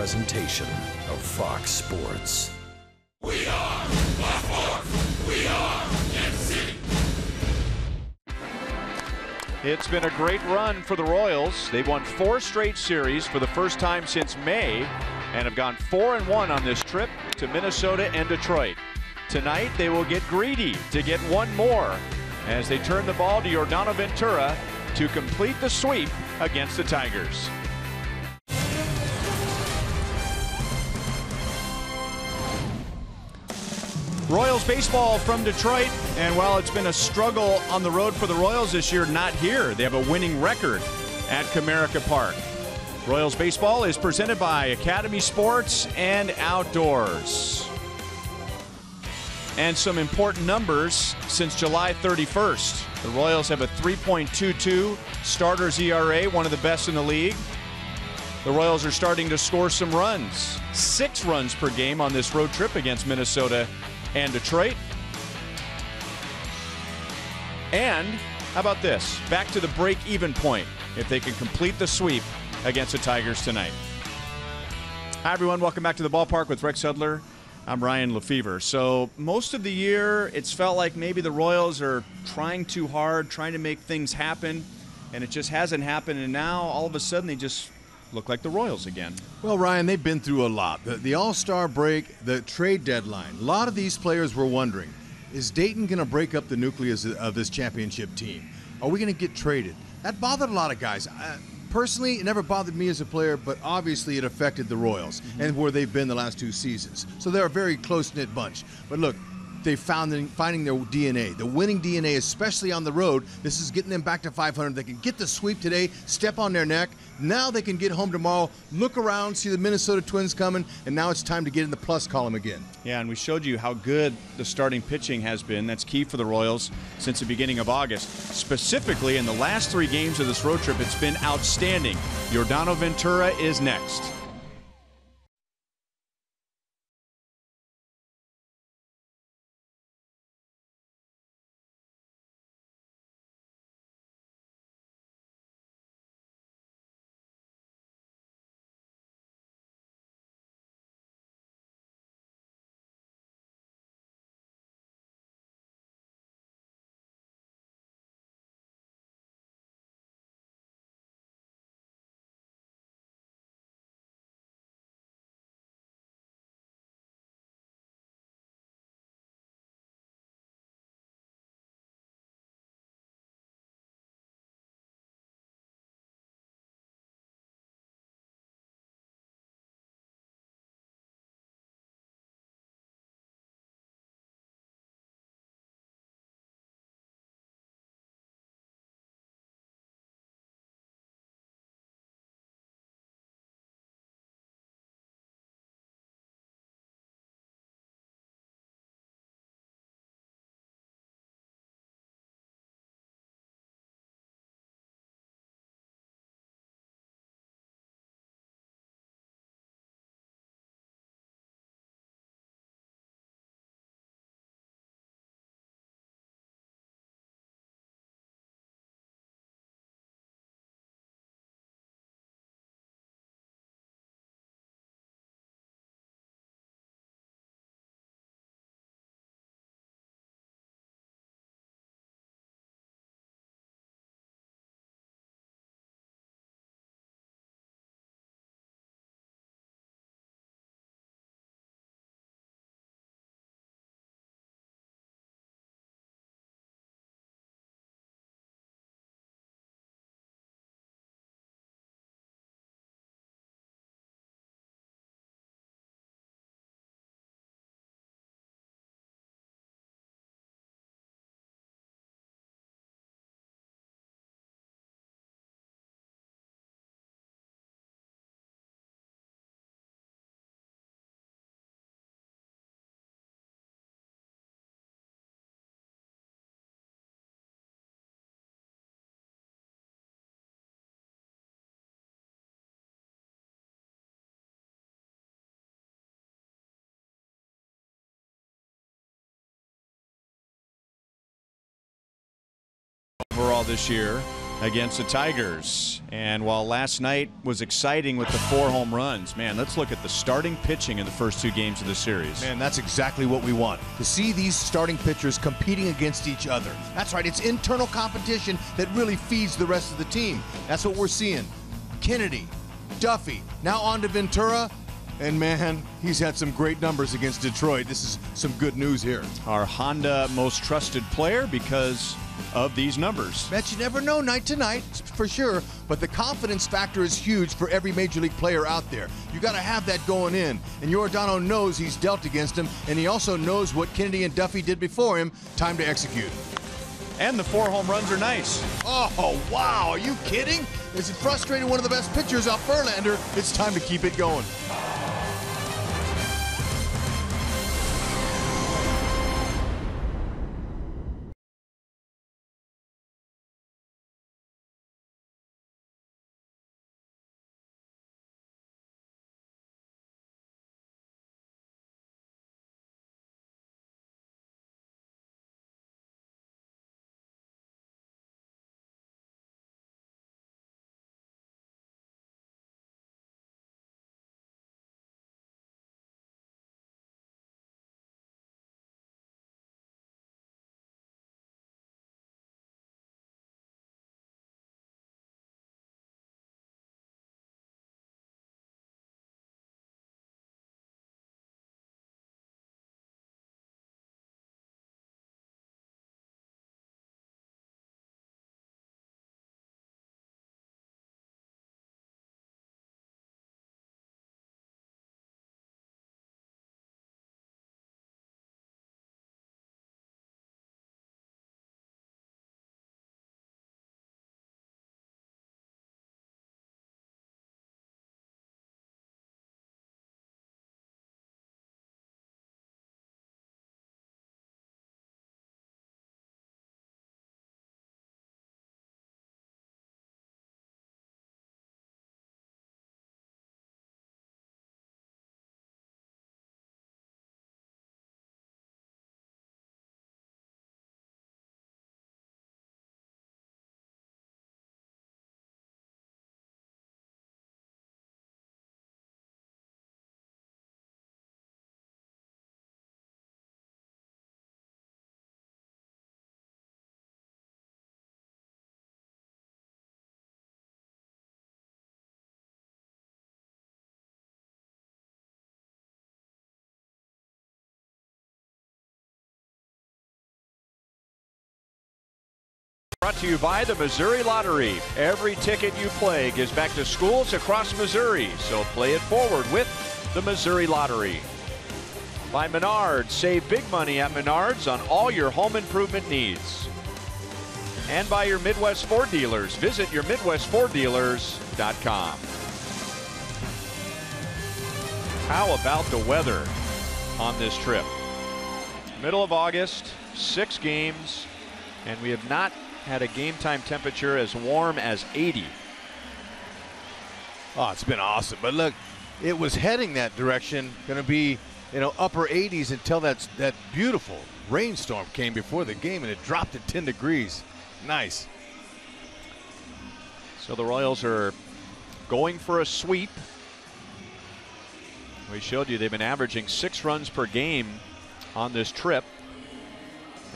presentation of Fox Sports. We are the force. We are MC. It's been a great run for the Royals. They've won four straight series for the first time since May and have gone 4 and 1 on this trip to Minnesota and Detroit. Tonight they will get greedy to get one more as they turn the ball to Yordano Ventura to complete the sweep against the Tigers. Royals baseball from Detroit, and while it's been a struggle on the road for the Royals this year, not here. They have a winning record at Comerica Park. Royals baseball is presented by Academy Sports and Outdoors. And some important numbers since July 31st. The Royals have a 3.22 starters ERA, one of the best in the league. The Royals are starting to score some runs, six runs per game on this road trip against Minnesota and Detroit. And how about this? Back to the break even point if they can complete the sweep against the Tigers tonight. Hi, everyone. Welcome back to the ballpark with Rex Hudler. I'm Ryan Lefebvre. So, most of the year, it's felt like maybe the Royals are trying too hard, trying to make things happen, and it just hasn't happened. And now, all of a sudden, they just look like the Royals again. Well, Ryan, they've been through a lot. The, the All Star break, the trade deadline. A lot of these players were wondering is Dayton going to break up the nucleus of this championship team? Are we going to get traded? That bothered a lot of guys. Uh, personally, it never bothered me as a player, but obviously it affected the Royals mm-hmm. and where they've been the last two seasons. So they're a very close knit bunch. But look, they found finding their DNA, the winning DNA, especially on the road. This is getting them back to 500. They can get the sweep today, step on their neck. Now they can get home tomorrow, look around, see the Minnesota Twins coming, and now it's time to get in the plus column again. Yeah, and we showed you how good the starting pitching has been. That's key for the Royals since the beginning of August. Specifically, in the last three games of this road trip, it's been outstanding. Yordano Ventura is next. Overall this year. against the Tigers. And while last night was exciting with the four home runs, man, let's look at the starting pitching in the first two games of the series. Man, that's exactly what we want. To see these starting pitchers competing against each other. That's right, it's internal competition that really feeds the rest of the team. That's what we're seeing. Kennedy, Duffy, now on to Ventura. And man, he's had some great numbers against Detroit. This is some good news here. Our Honda most trusted player because of these numbers. Bet you never know night to night, for sure, but the confidence factor is huge for every major league player out there. You got to have that going in. And Yordano knows he's dealt against him, and he also knows what Kennedy and Duffy did before him. Time to execute. And the four home runs are nice. Oh, wow. Are you kidding? Is it frustrating one of the best pitchers off Verlander? It's time to keep it going. Brought to you by the Missouri Lottery. Every ticket you play gives back to schools across Missouri, so play it forward with the Missouri Lottery. By Menards, save big money at Menards on all your home improvement needs. And by your Midwest Ford dealers. Visit your MidwestFordDealers.com. How about the weather on this trip? Middle of August, six games, and we have not had a game time temperature as warm as 80. Oh, it's been awesome. But look, it was heading that direction, going to be, you know, upper 80s until that that beautiful rainstorm came before the game and it dropped to 10 degrees. Nice. So the Royals are going for a sweep. We showed you they've been averaging six runs per game on this trip.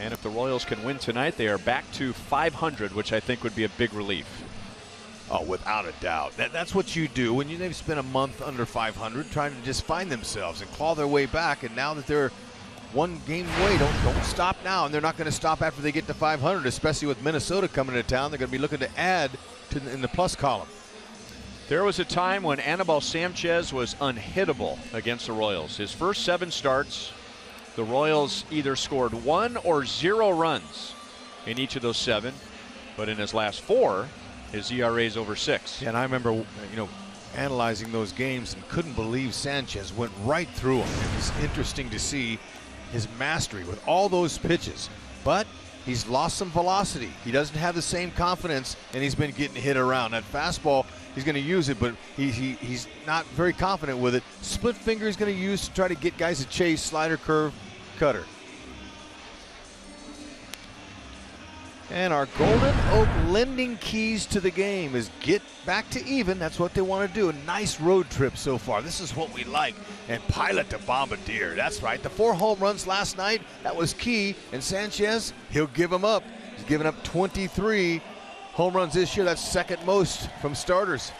And if the Royals can win tonight, they are back to 500, which I think would be a big relief. Oh, without a doubt. That, that's what you do when you they've spent a month under 500 trying to just find themselves and claw their way back. And now that they're one game away, don't don't stop now. And they're not going to stop after they get to 500, especially with Minnesota coming to town. They're going to be looking to add to in the plus column. There was a time when Anibal Sanchez was unhittable against the Royals. His first seven starts, the Royals either scored one or zero runs in each of those seven, but in his last four, his ERA is over six. And I remember, you know, analyzing those games and couldn't believe Sanchez went right through them. It was interesting to see his mastery with all those pitches, but he's lost some velocity. He doesn't have the same confidence, and he's been getting hit around. That fastball, he's going to use it, but he, he, he's not very confident with it. Split finger he's going to use to try to get guys to chase, slider, curve, cutter. And our Golden Oak lending keys to the game is get back to even. That's what they want to do. A nice road trip so far. This is what we like. And pilot the Bombardier. That's right. The four home runs last night, that was key. And Sanchez, he'll give them up. He's given up 23 home runs this year. That's second most from starters.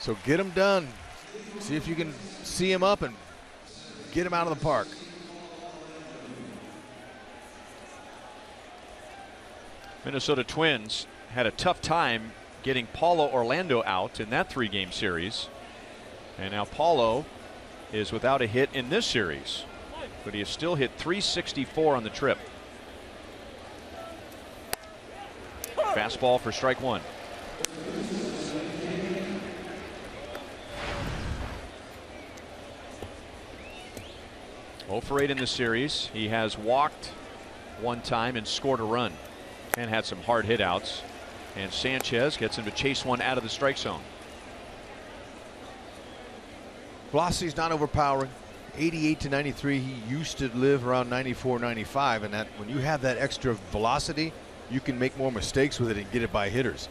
So get them done. See if you can see him up and get him out of the park. Minnesota Twins had a tough time getting Paulo Orlando out in that three game series. And now Paulo is without a hit in this series. But he has still hit 364 on the trip. Fastball for strike one. Oh for 8 in the series. He has walked one time and scored a run and had some hard hit outs. And Sanchez gets him to chase one out of the strike zone. Velocity's not overpowering. 88 to 93. He used to live around 94, 95, and that when you have that extra velocity, you can make more mistakes with it and get it by hitters.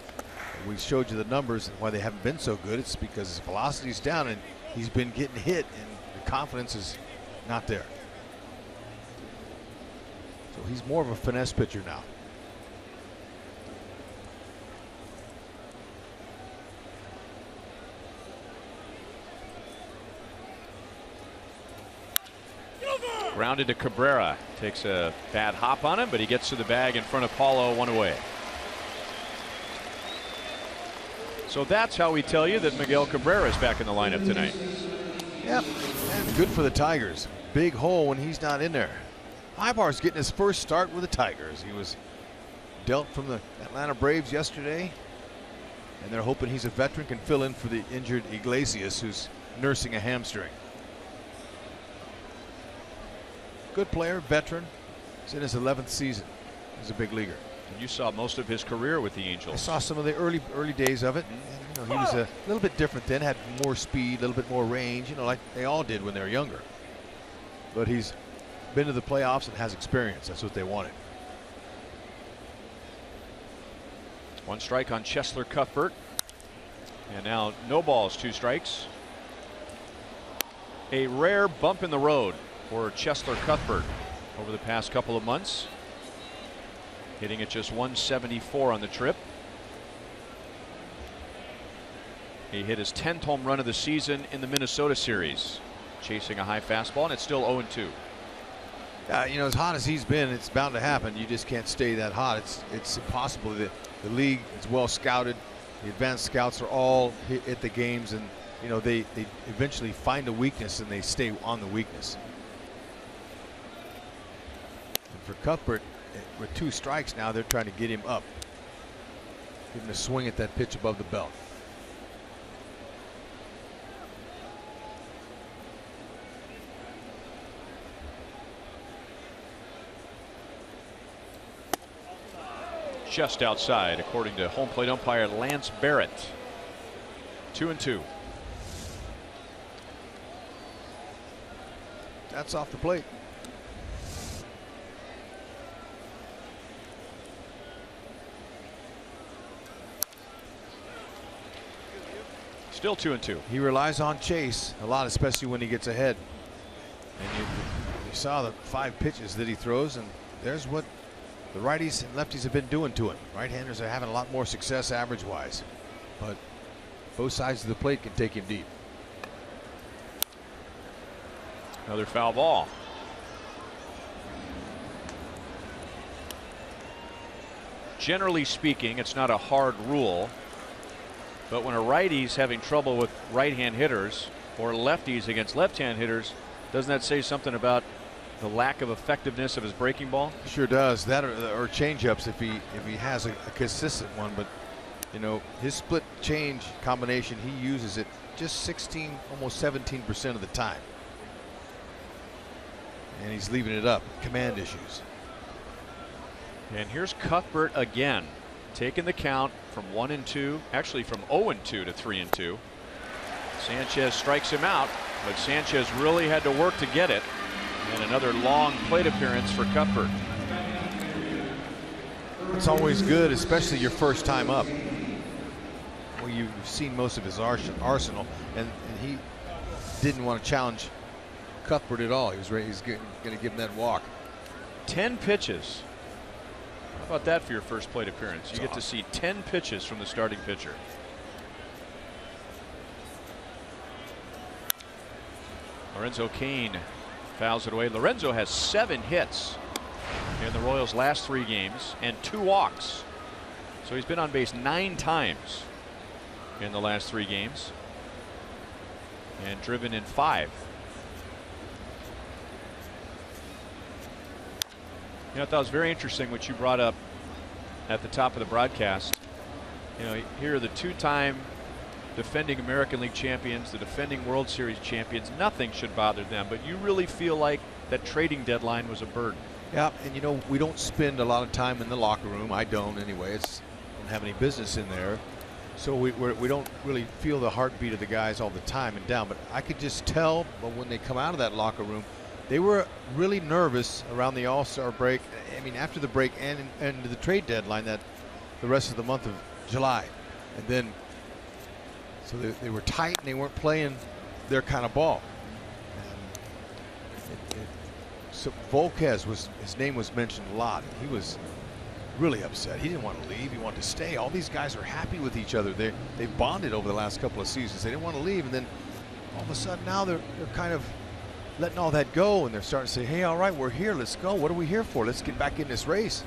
We showed you the numbers and why they haven't been so good. It's because his velocity's down and he's been getting hit, and the confidence is not there. So he's more of a finesse pitcher now. Grounded to Cabrera. Takes a bad hop on him, but he gets to the bag in front of Paulo, one away. So that's how we tell you that Miguel Cabrera is back in the lineup tonight. Yep, and good for the Tigers. Big hole when he's not in there. Aybar's getting his first start with the Tigers. He was dealt from the Atlanta Braves yesterday, and they're hoping he's a veteran, can fill in for the injured Iglesias, who's nursing a hamstring. Good player, veteran. He's in his 11th season. He's a big leaguer. And you saw most of his career with the Angels. I saw some of the early early days of it. Mm-hmm. And, you know, he was a little bit different then, had more speed, a little bit more range, you know, like they all did when they were younger. But he's been to the playoffs and has experience. That's what they wanted. One strike on Cheslor Cuthbert. And now no balls, two strikes. A rare bump in the road for Cheslor Cuthbert over the past couple of months. Hitting at just 174 on the trip. He hit his 10th home run of the season in the Minnesota series, chasing a high fastball, and it's still 0 2. Uh, you know, as hot as he's been, it's bound to happen. You just can't stay that hot. It's it's impossible. The, the league is well scouted. The advanced scouts are all hit at the games, and you know they they eventually find a weakness and they stay on the weakness. For Cuthbert, eh, with two strikes now, they're trying to get him up, give him a swing at that pitch above the belt. Just outside, according to home plate umpire Lance Barrett. Two and two. That's off the plate. Still two and two. He relies on Chase a lot, especially when he gets ahead. And you, you saw the five pitches that he throws, and there's what the righties and lefties have been doing to him. Right-handers are having a lot more success average-wise, but both sides of the plate can take him deep. Another foul ball. Generally speaking, it's not a hard rule. But when a righty's having trouble with right hand hitters or lefties against left hand hitters, doesn't that say something about the lack of effectiveness of his breaking ball? Sure does. That or, or changeups if he if he has a, a consistent one. But you know his split change combination, he uses it just 16, almost 17 percent of the time, and he's leaving it up. Command issues. And here's Cuthbert again, taking the count from one and two, actually from 0 and 2 to 3 and 2. Sanchez strikes him out, but Sanchez really had to work to get it. And another long plate appearance for Cuthbert. It's always good, especially your first time up. Well, you've seen most of his arsenal, and, and he didn't want to challenge Cuthbert at all. He was ready, he's going to give him that walk. 10 pitches. How about that for your first plate appearance? You get to see 10 pitches from the starting pitcher. Lorenzo Cain fouls it away. Lorenzo has seven hits in the Royals' last three games and two walks. So he's been on base nine times in the last three games and driven in five. You know, I thought it was very interesting what you brought up at the top of the broadcast. You know, here are the two-time defending American League champions, the defending World Series champions. Nothing should bother them, but you really feel like that trading deadline was a burden. Yeah, and you know, we don't spend a lot of time in the locker room. I don't anyway. It's don't have any business in there. So we we're, we do not really feel the heartbeat of the guys all the time and down. But I could just tell when they come out of that locker room, they were really nervous around the All-Star break. I mean, after the break and and the trade deadline that the rest of the month of July, and then so they, they were tight and they weren't playing their kind of ball. It, it, so Volquez was his name was mentioned a lot. He was really upset. He didn't want to leave. He wanted to stay. All these guys are happy with each other. They they bonded over the last couple of seasons. They didn't want to leave, and then all of a sudden now they're they're kind of letting all that go and they're starting to say, hey, all right, we're here. Let's go. What are we here for? Let's get back in this race.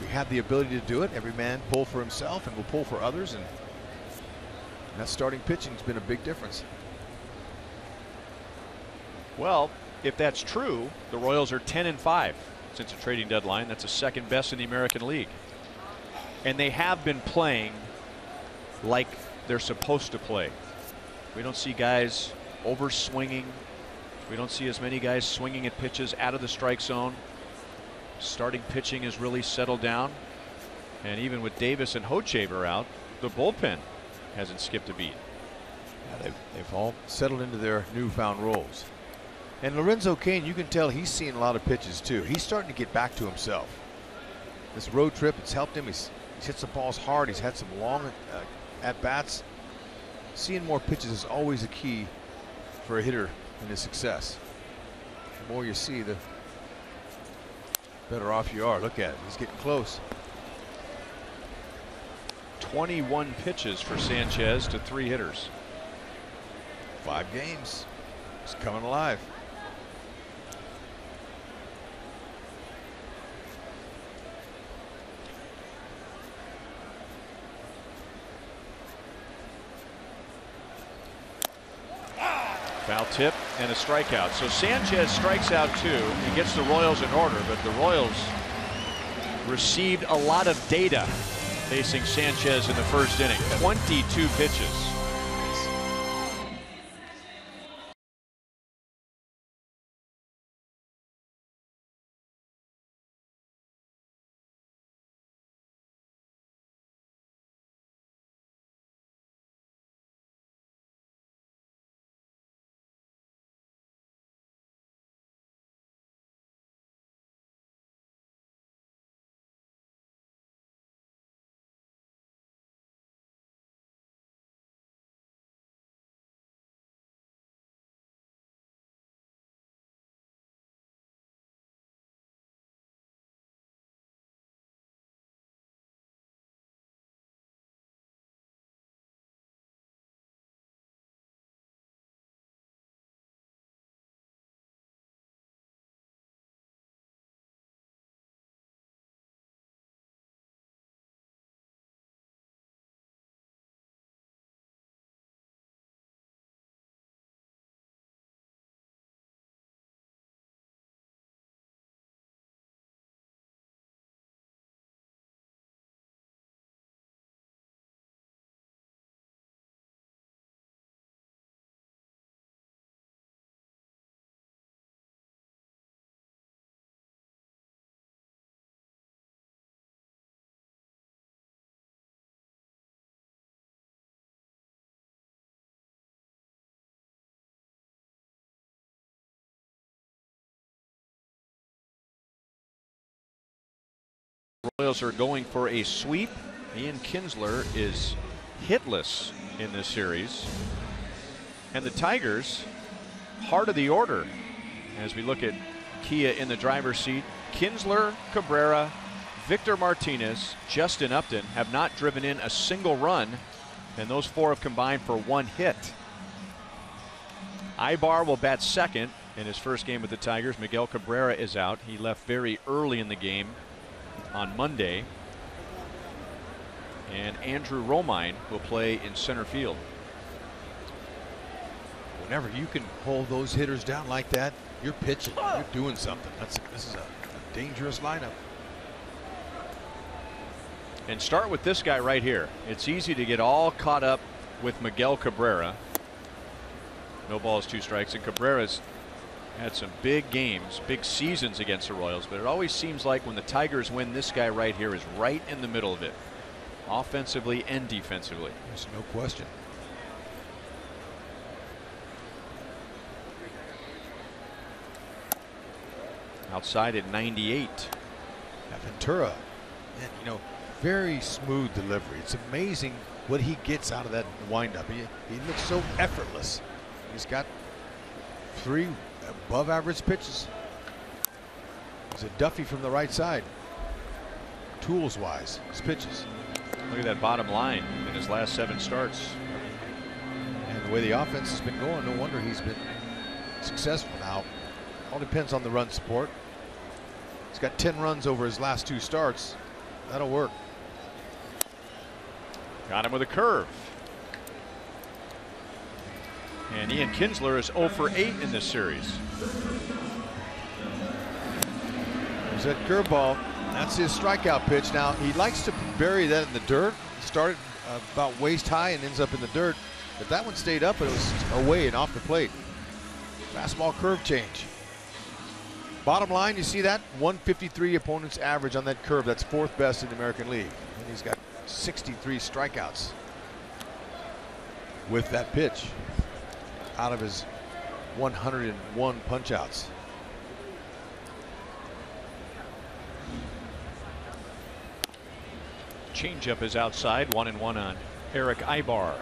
We have the ability to do it. Every man pull for himself and we'll pull for others. And that starting pitching has been a big difference. Well, if that's true, the Royals are 10 and 5 since the trading deadline. That's the second best in the American League. And they have been playing like they're supposed to play. We don't see guys over swinging, we don't see as many guys swinging at pitches out of the strike zone. Starting pitching has really settled down. And even with Davis and Hochevar out, the bullpen hasn't skipped a beat. Yeah, they've, they've all settled into their newfound roles. And Lorenzo Cain, you can tell he's seeing a lot of pitches too. He's starting to get back to himself. This road trip, it's helped him. He's, he's hit some balls hard. He's had some long uh, at bats. Seeing more pitches is always a key for a hitter in his success. The more you see, the better off you are. Look at it. He's getting close. 21 pitches for Sanchez to three hitters. Five games. He's coming alive. Foul tip and a strikeout. So Sanchez strikes out two He gets the Royals in order, but the Royals received a lot of data facing Sanchez in the first inning. 22 pitches. Royals are going for a sweep. Ian Kinsler is hitless in this series. And the Tigers, heart of the order as we look at Kia in the driver's seat. Kinsler, Cabrera, Victor Martinez, Justin Upton have not driven in a single run, and those four have combined for one hit. Aybar will bat second in his first game with the Tigers. Miguel Cabrera is out. He left very early in the game on Monday. And Andrew Romine will play in center field. Whenever you can hold those hitters down like that, you're pitching. You're doing something. That's this is a, a dangerous lineup. And start with this guy right here. It's easy to get all caught up with Miguel Cabrera. No balls, two strikes, and Cabrera's had some big games, big seasons against the Royals, but it always seems like when the Tigers win, this guy right here is right in the middle of it, offensively and defensively. There's no question. Outside at 98. Now Ventura, man, you know, very smooth delivery. It's amazing what he gets out of that windup. He, he looks so effortless. He's got three above average pitches. He's a Duffy from the right side. Tools wise, his pitches. Look at that bottom line in his last seven starts. And the way the offense has been going, no wonder he's been successful now. All depends on the run support. He's got 10 runs over his last two starts. That'll work. Got him with a curve. And Ian Kinsler is 0 for 8 in this series. There's that curveball. That's his strikeout pitch. Now, he likes to bury that in the dirt. Started uh, about waist high and ends up in the dirt. But that one stayed up it was away and off the plate. Fastball curve change. Bottom line, you see that? 153 opponent's average on that curve. That's fourth best in the American League. And he's got 63 strikeouts with that pitch out of his 101 punchouts. Changeup is outside, one and one on Eric Aybar.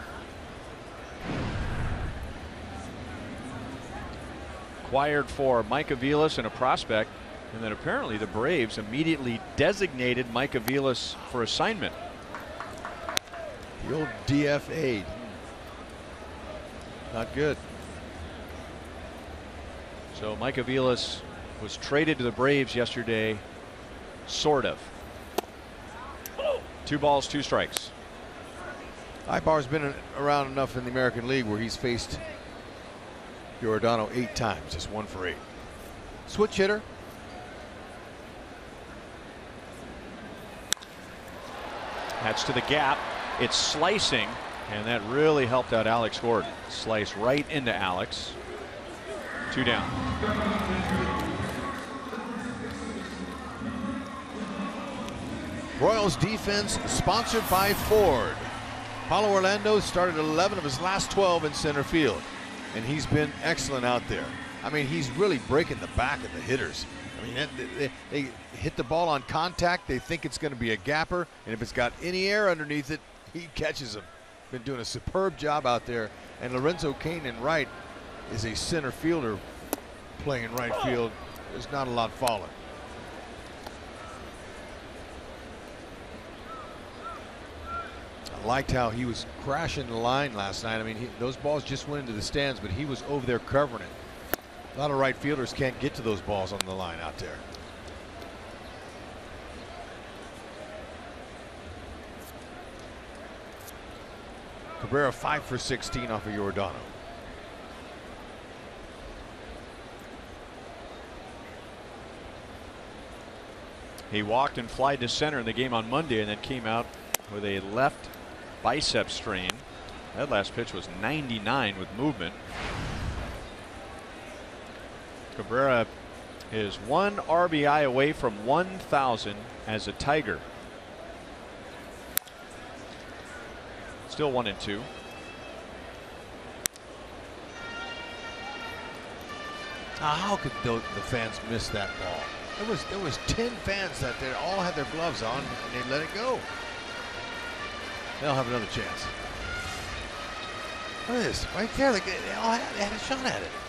Acquired for Mike Aviles and a prospect, and then apparently the Braves immediately designated Mike Aviles for assignment. The old DFA. Not good. So Mike Aviles was traded to the Braves yesterday, sort of. Two balls, two strikes. Aybar's been around enough in the American League where he's faced Yordano eight times, just one for eight. Switch hitter. That's to the gap. It's slicing, and that really helped out Alex Gordon. Slice right into Alex. Two down. Royals defense sponsored by Ford. Paulo Orlando started 11 of his last 12 in center field, and he's been excellent out there. I mean, he's really breaking the back of the hitters. I mean, they, they hit the ball on contact. They think it's going to be a gapper, and if it's got any air underneath it, he catches them. Been doing a superb job out there. And Lorenzo Cain in right is a center fielder playing right field. There's not a lot falling. I liked how he was crashing the line last night. I mean, he, those balls just went into the stands, but he was over there covering it. A lot of right fielders can't get to those balls on the line out there. Cabrera 5 for 16 off of Yordano. He walked and flied to center in the game on Monday and then came out with a left bicep strain. That last pitch was 99 with movement. Cabrera is one RBI away from 1,000 as a Tiger. Still one and two. Now, how could the, the fans miss that ball? There was there was 10 fans that they all had their gloves on and they let it go. They'll have another chance. Look at this, right there. They all had, they had a shot at it.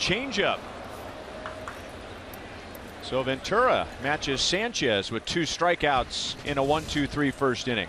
Changeup. So Ventura matches Sanchez with two strikeouts in a 1 2 3 first inning.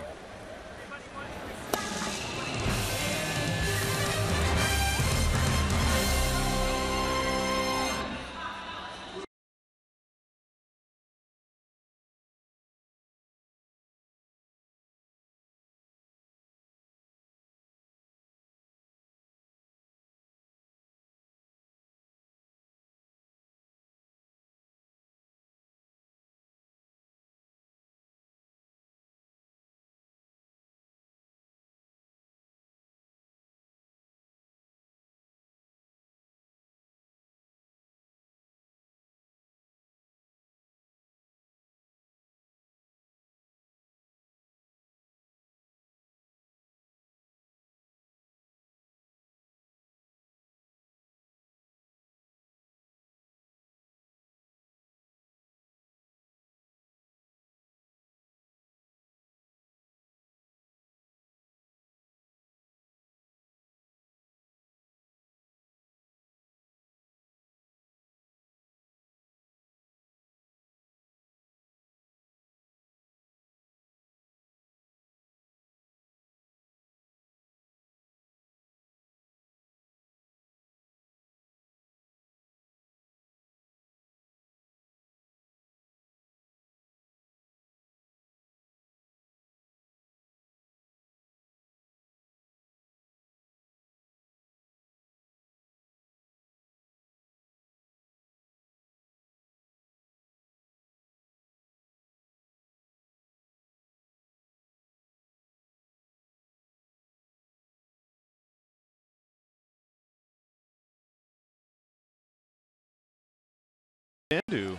To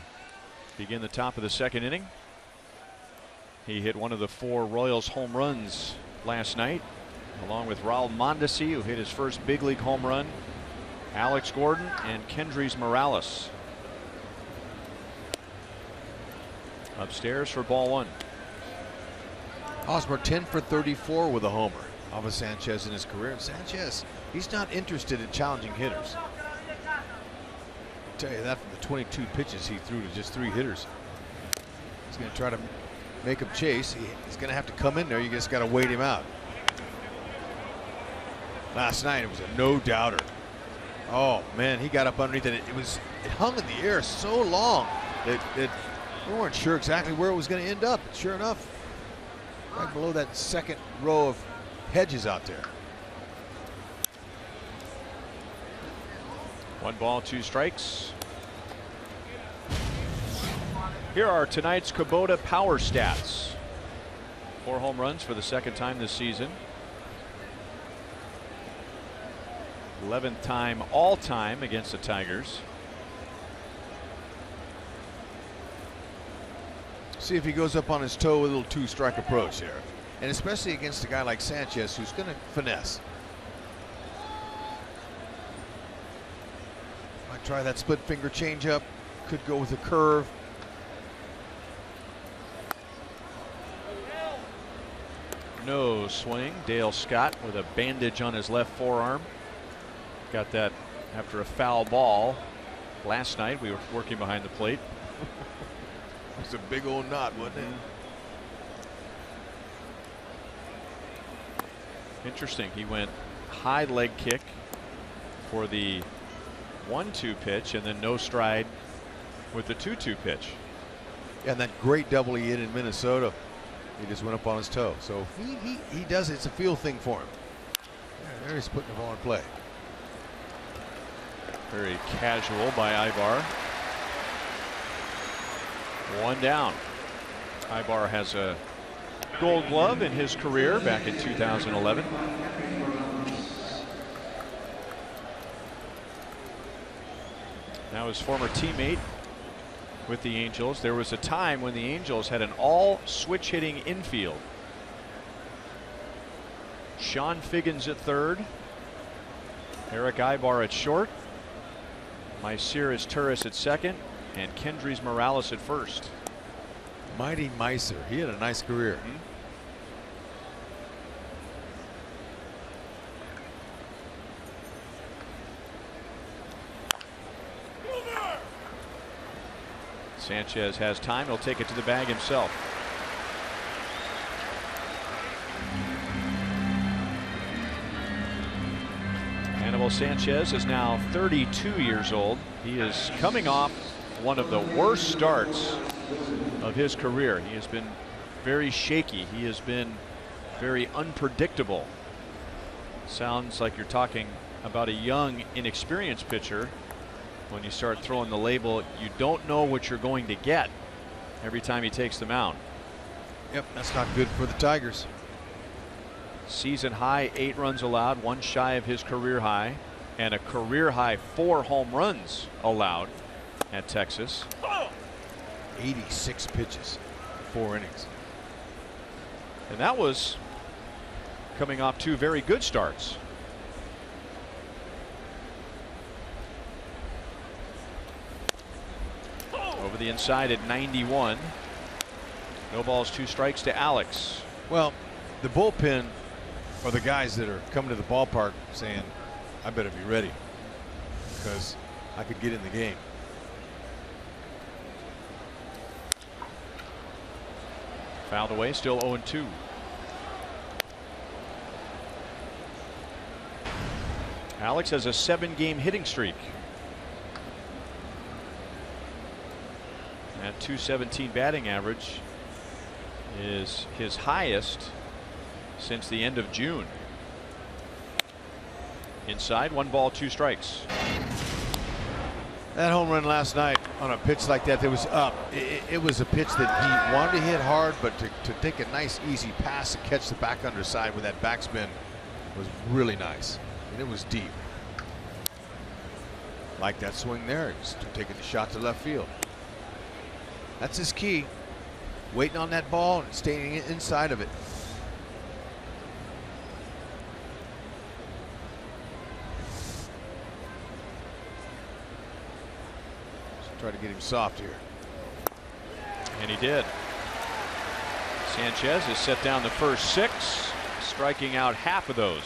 begin the top of the second inning. He hit one of the four Royals home runs last night, along with Raul Mondesi, who hit his first big league home run, Alex Gordon, and Kendrys Morales. Upstairs for ball one. Hosmer 10 for 34 with a homer. Alva Sanchez in his career. Sanchez, he's not interested in challenging hitters. Tell you that from the 22 pitches he threw to just three hitters. He's going to try to make him chase. He, he's going to have to come in there. You just got to wait him out. Last night it was a no doubter. Oh man, he got up underneath it. It was it hung in the air so long that, that we weren't sure exactly where it was going to end up. But sure enough, right below that second row of hedges out there. One ball, two strikes. Here are tonight's Kubota power stats. Four home runs for the second time this season. 11th time all time against the Tigers. See if he goes up on his toe with a little two strike approach here. And especially against a guy like Sanchez who's going to finesse. Try that split finger changeup. Could go with a curve. No swing. Dale Scott with a bandage on his left forearm. Got that after a foul ball last night. We were working behind the plate. It's a big old knot, wasn't it? Interesting. He went high leg kick for the 1 2 pitch and then no stride with the 2 2 pitch. And that great double he hit in Minnesota. He just went up on his toe. So he, he, he does it. It's a feel thing for him. Yeah, there he's putting the ball in play. Very casual by Aybar. One down. Aybar has a gold glove in his career back in 2011. Now his former teammate with the Angels. There was a time when the Angels had an all switch hitting infield. Chone Figgins at third. Eric Aybar at short. Maicer Izturis at second. And Kendrys Morales at first. Mighty Maicer. He had a nice career. Hmm? Sanchez has time. He'll take it to the bag himself. Anibal Sanchez is now 32 years old. He is coming off one of the worst starts of his career. He has been very shaky. He has been very unpredictable. Sounds like you're talking about a young, inexperienced pitcher. When you start throwing the label, you don't know what you're going to get every time he takes the mound. Yep, that's not good for the Tigers. Season high eight runs allowed, one shy of his career high, and a career high four home runs allowed at Texas. 86 pitches, four innings. And that was coming off two very good starts. Over the inside at 91. No balls, two strikes to Alex. Well, the bullpen are the guys that are coming to the ballpark saying, I better be ready because I could get in the game. Fouled away, still 0 2. Alex has a seven game hitting streak. At 217 batting average is his highest since the end of June. Inside, one ball, two strikes. That home run last night on a pitch like that that was uh, up. It, it, was a pitch that he wanted to hit hard, but to, to take a nice easy pass and catch the back underside with that backspin was really nice. And it was deep. Like that swing there. He's taking the shot to left field. That's his key. Waiting on that ball and staying inside of it. Try to get him soft here. And he did. Sanchez has set down the first six, striking out half of those.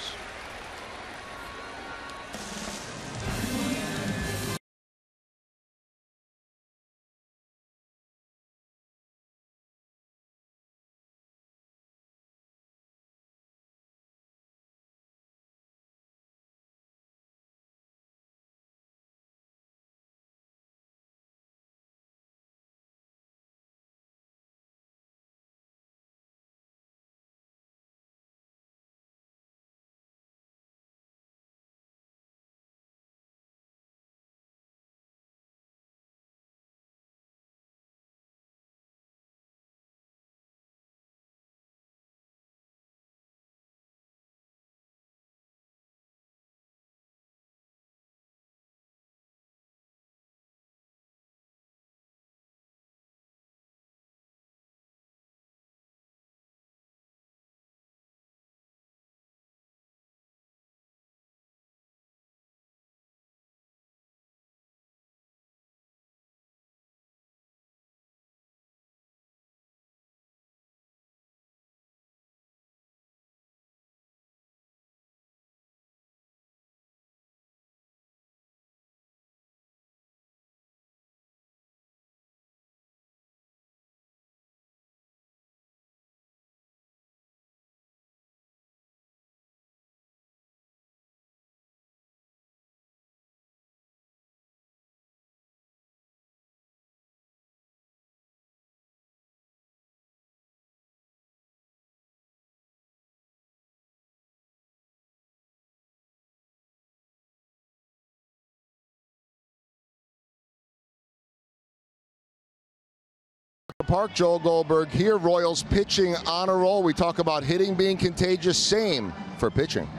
Park, Joel Goldberg here. Royals pitching on a roll. We talk about hitting being contagious. Same for pitching.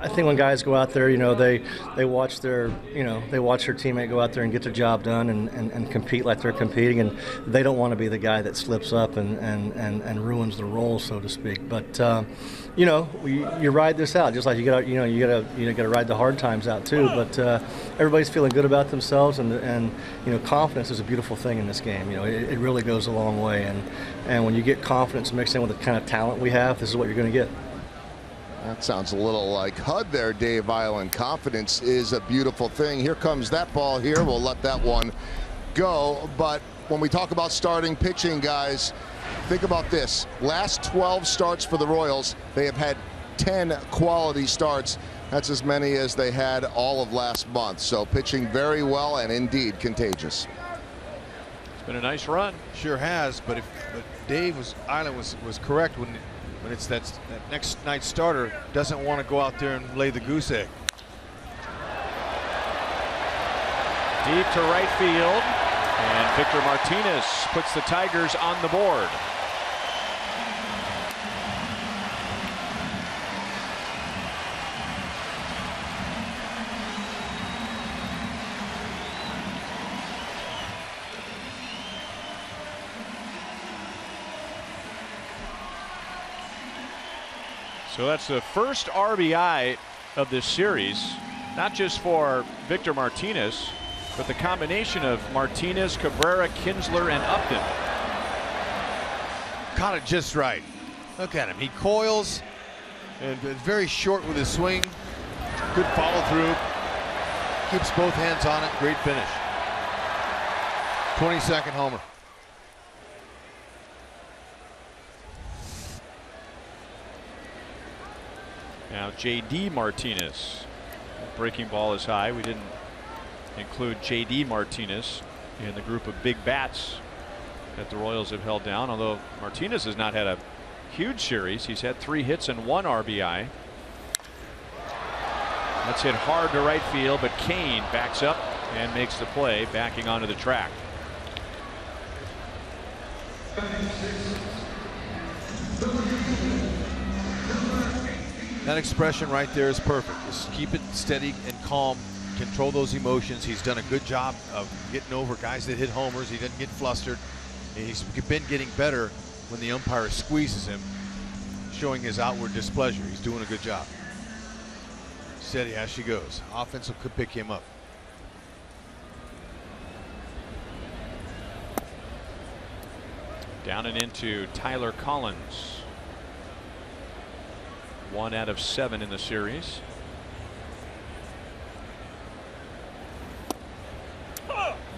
I think when guys go out there, you know, they they watch their you know they watch their teammate go out there and get the job done and, and, and compete like they're competing, and they don't want to be the guy that slips up and, and, and, and ruins the role, so to speak. But uh, you know, you, you ride this out just like you got you know you got to you know got to ride the hard times out too. But uh, everybody's feeling good about themselves, and and you know confidence is a beautiful thing in this game. You know, it, it really goes a long way, and and when you get confidence mixed in with the kind of talent we have, this is what you're going to get. That sounds a little like HUD there, Dave Eiland. Confidence is a beautiful thing. Here comes that ball here. We'll let that one go. But when we talk about starting pitching, guys, think about this. Last 12 starts for the Royals, they have had 10 quality starts. That's as many as they had all of last month. So pitching very well and indeed contagious. It's been a nice run. Sure has, but if but Dave was Eiland was was correct when when it's that, that next night starter doesn't want to go out there and lay the goose egg. Deep to right field. And Victor Martinez puts the Tigers on the board. So that's the first RBI of this series, not just for Victor Martinez, but the combination of Martinez, Cabrera, Kinsler, and Upton. Caught it just right. Look at him. He coils and very short with his swing. Good follow through. Keeps both hands on it. Great finish. 22nd homer. Now J.D. Martinez. Breaking ball is high. We didn't include J.D. Martinez in the group of big bats that the Royals have held down. Although Martinez has not had a huge series. He's had three hits and one RBI. That's hit hard to right field, but Cain backs up and makes the play, backing onto the track. That expression right there is perfect. Just keep it steady and calm. Control those emotions. He's done a good job of getting over guys that hit homers. He doesn't get flustered. He's been getting better when the umpire squeezes him, showing his outward displeasure. He's doing a good job. Steady as she goes. Offensive could pick him up. Down and into Tyler Collins. One out of seven in the series.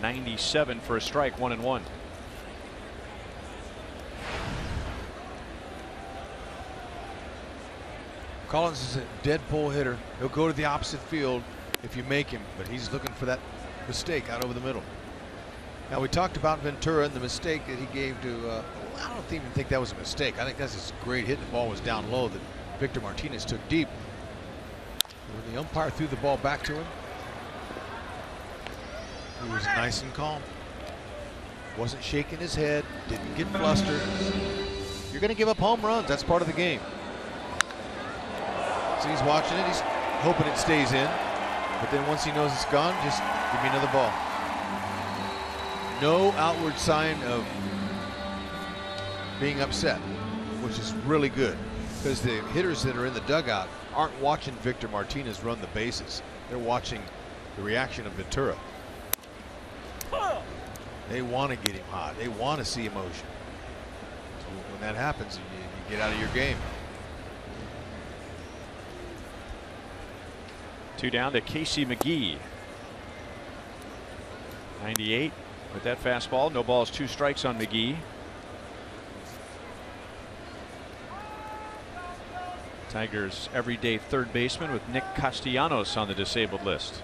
Ninety-seven for a strike, one and one. Collins is a dead pull hitter. He'll go to the opposite field if you make him, but he's looking for that mistake out over the middle. Now we talked about Ventura and the mistake that he gave to. Uh, I don't even think that was a mistake. I think that's a great hit. The ball was down low that Victor Martinez took deep. When the umpire threw the ball back to him, he was nice and calm. Wasn't shaking his head. Didn't get flustered. You're going to give up home runs. That's part of the game. So he's watching it. He's hoping it stays in. But then once he knows it's gone, just give me another ball. No outward sign of being upset, which is really good because the hitters that are in the dugout aren't watching Victor Martinez run the bases. They're watching the reaction of Ventura. They want to get him hot. They want to see emotion. So when that happens, you, you get out of your game. Two down to Casey McGehee. 98 with that fastball. No balls, two strikes on McGehee. Tigers everyday third baseman with Nick Castellanos on the disabled list.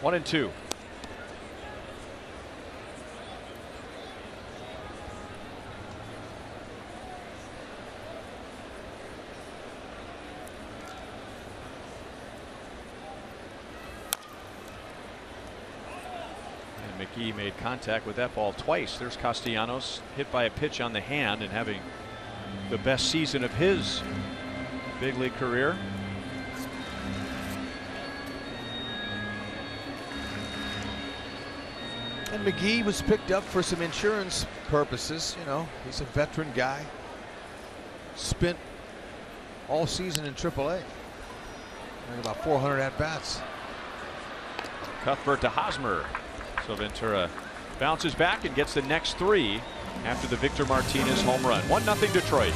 One and two. McGehee made contact with that ball twice. There's Castellanos hit by a pitch on the hand and having the best season of his big league career. And McGehee was picked up for some insurance purposes. You know, he's a veteran guy. Spent all season in AAA. About 400 at bats. Cuthbert to Hosmer. So Ventura bounces back and gets the next three after the Victor Martinez home run. 1 0 Detroit.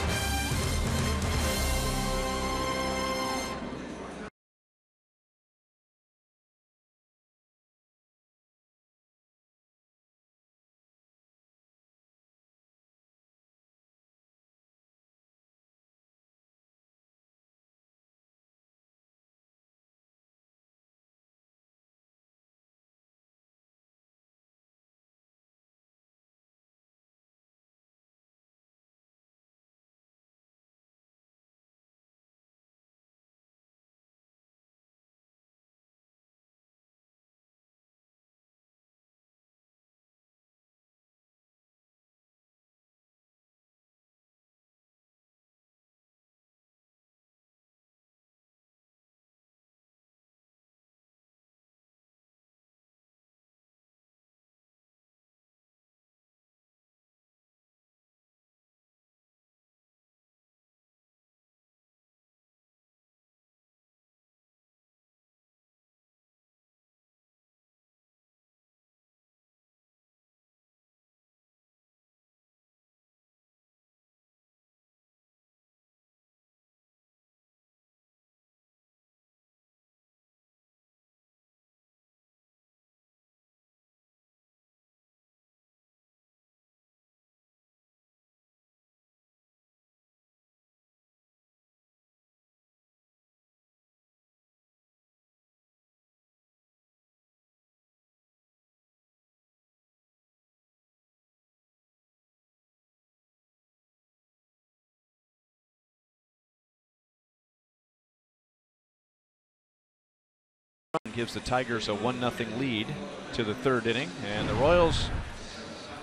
Gives the Tigers a 1 0 lead to the third inning. And the Royals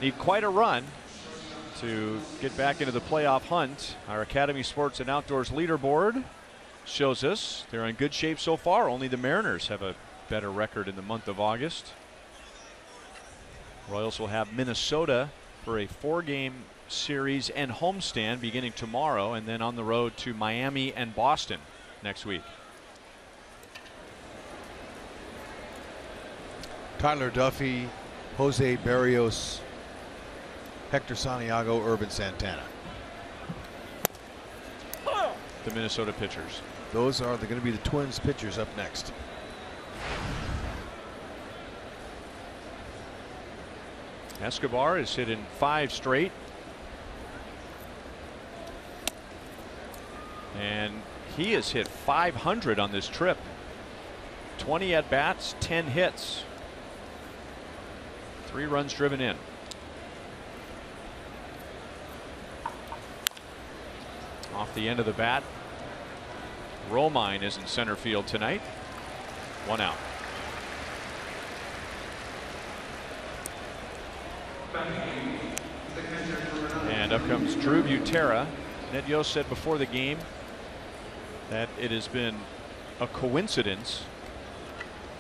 need quite a run to get back into the playoff hunt. Our Academy Sports and Outdoors leaderboard shows us they're in good shape so far. Only the Mariners have a better record in the month of August. Royals will have Minnesota for a four game series and homestand beginning tomorrow and then on the road to Miami and Boston next week. Tyler Duffey, Jose Berrios, Hector Santiago, Ervin Santana. The Minnesota pitchers. Those are going to be the Twins pitchers up next. Escobar is hit in five straight. And he has hit 500 on this trip. 20 at bats, 10 hits. Three runs driven in. Off the end of the bat. Romine is in center field tonight. One out. And up comes Drew Butera. Ned Yost said before the game that it has been a coincidence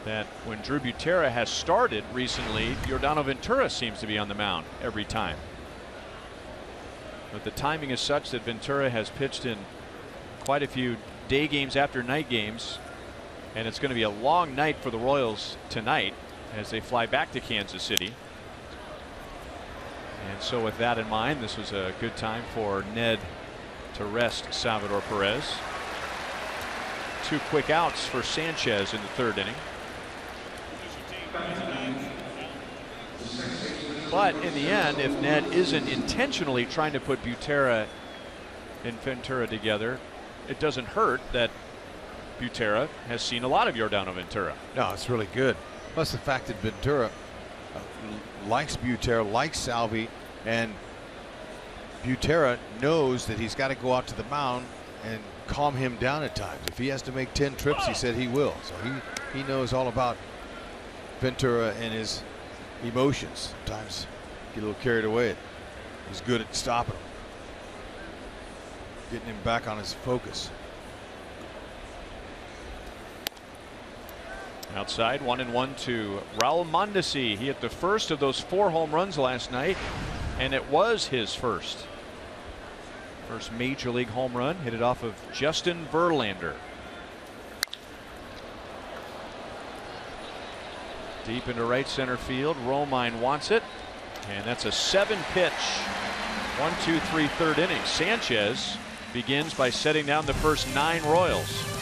that when Drew Butera has started recently, Yordano Ventura seems to be on the mound every time. But the timing is such that Ventura has pitched in quite a few day games after night games. And it's going to be a long night for the Royals tonight as they fly back to Kansas City. And so with that in mind, this was a good time for Ned to rest Salvador Perez. Two quick outs for Sanchez in the third inning. But in the end, if Ned isn't intentionally trying to put Butera and Ventura together, it doesn't hurt that Butera has seen a lot of Yordano Ventura. No, it's really good. Plus the fact that Ventura uh, likes Butera, likes Salvi, and Butera knows that he's got to go out to the mound and calm him down at times. If he has to make 10 trips, he said he will. So he, he knows all about Ventura and his emotions. Sometimes get a little carried away. He's good at stopping them. getting him back on his focus. Outside, one and one to Raul Mondesi. He hit the first of those four home runs last night, and it was his first. First major league home run, hit it off of Justin Verlander. Deep into right center field. Romine wants it. And that's a seven pitch. One, two, three, third inning. Sanchez begins by setting down the first nine Royals.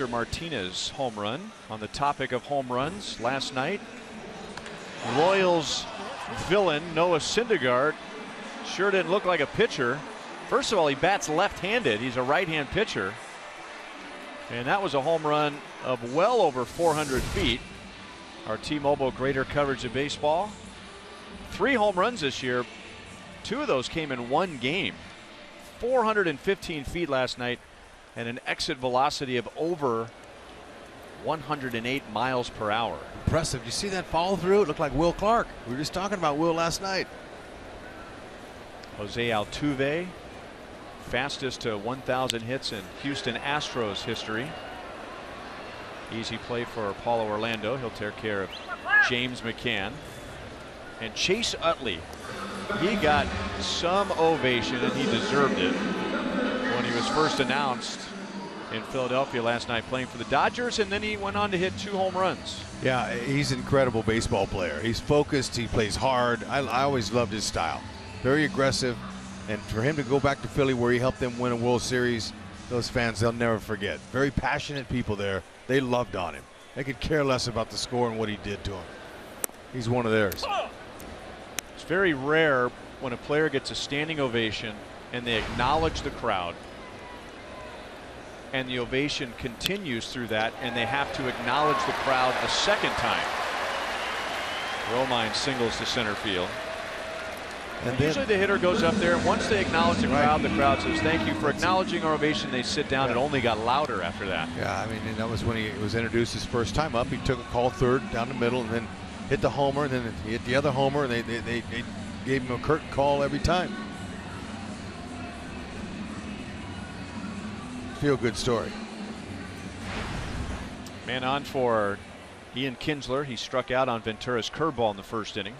Victor Martinez home run on the topic of home runs last night. Royals villain Noah Syndergaard sure didn't look like a pitcher. First of all, he bats left-handed. He's a right-hand pitcher. And that was a home run of well over 400 feet. Our T-Mobile greater coverage of baseball. Three home runs this year. Two of those came in one game. 415 feet last night and an exit velocity of over 108 miles per hour. Impressive. You see that follow through? It looked like Will Clark. We were just talking about Will last night. Jose Altuve, fastest to 1,000 hits in Houston Astros history. Easy play for Paulo Orlando. He'll take care of James McCann. And Chase Utley, he got some ovation and he deserved it was first announced in Philadelphia last night playing for the Dodgers and then he went on to hit two home runs. Yeah, he's an incredible baseball player. He's focused, he plays hard. I, I always loved his style. Very aggressive. And for him to go back to Philly where he helped them win a World Series, those fans, they'll never forget. Very passionate people there. They loved on him. They could care less about the score and what he did to them. He's one of theirs. It's very rare when a player gets a standing ovation and they acknowledge the crowd and the ovation continues through that and they have to acknowledge the crowd a second time. Romine singles to center field. And usually the hitter goes up there and once they acknowledge the crowd, the crowd says thank you for acknowledging our ovation. They sit down. It only got louder after that. Yeah, I mean, and that was when he was introduced his first time up. He took a call third down the middle and then hit the homer and then he hit the other homer and they, they, they, they gave him a curtain call every time. Feel good story. Man on for Ian Kinsler. He struck out on Ventura's curveball in the first inning.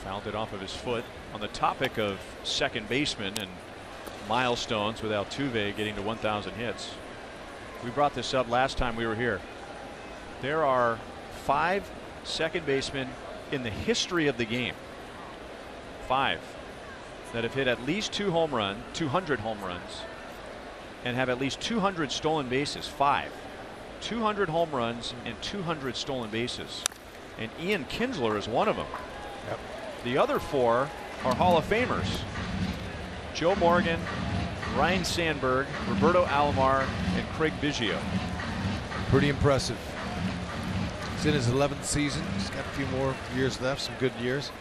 Fouled it off of his foot. On the topic of second baseman and milestones with Altuve getting to 1,000 hits. We brought this up last time we were here. There are five second basemen in the history of the game. Five that have hit at least two home run, 200 home runs, and have at least 200 stolen bases. Five. 200 home runs and 200 stolen bases. and Ian Kinsler is one of them. Yep. The other four are Hall of Famers. Joe Morgan, Ryne Sandberg, Roberto Alomar, and Craig Biggio. Pretty impressive. He's in his 11th season. He's got a few more years left, some good years.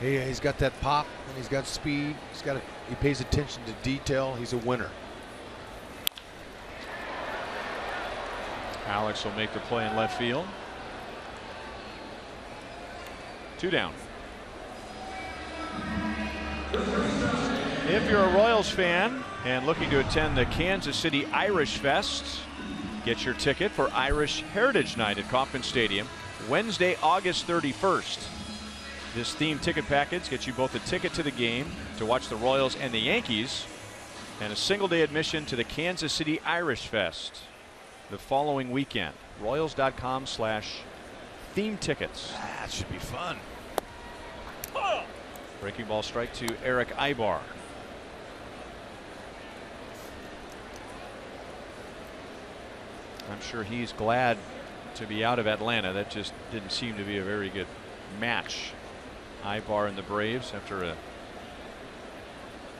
He, he's got that pop and he's got speed. He's got a, he pays attention to detail. He's a winner. Alex will make the play in left field. Two down. If you're a Royals fan and looking to attend the Kansas City Irish Fest, get your ticket for Irish Heritage Night at Kauffman Stadium Wednesday, August 31st. This themed ticket package gets you both a ticket to the game to watch the Royals and the Yankees and a single day admission to the Kansas City Irish Fest the following weekend. Royals.com slash theme tickets. That should be fun. Breaking ball strike to Erick Aybar. I'm sure he's glad to be out of Atlanta. That just didn't seem to be a very good match. Aybar and the Braves after a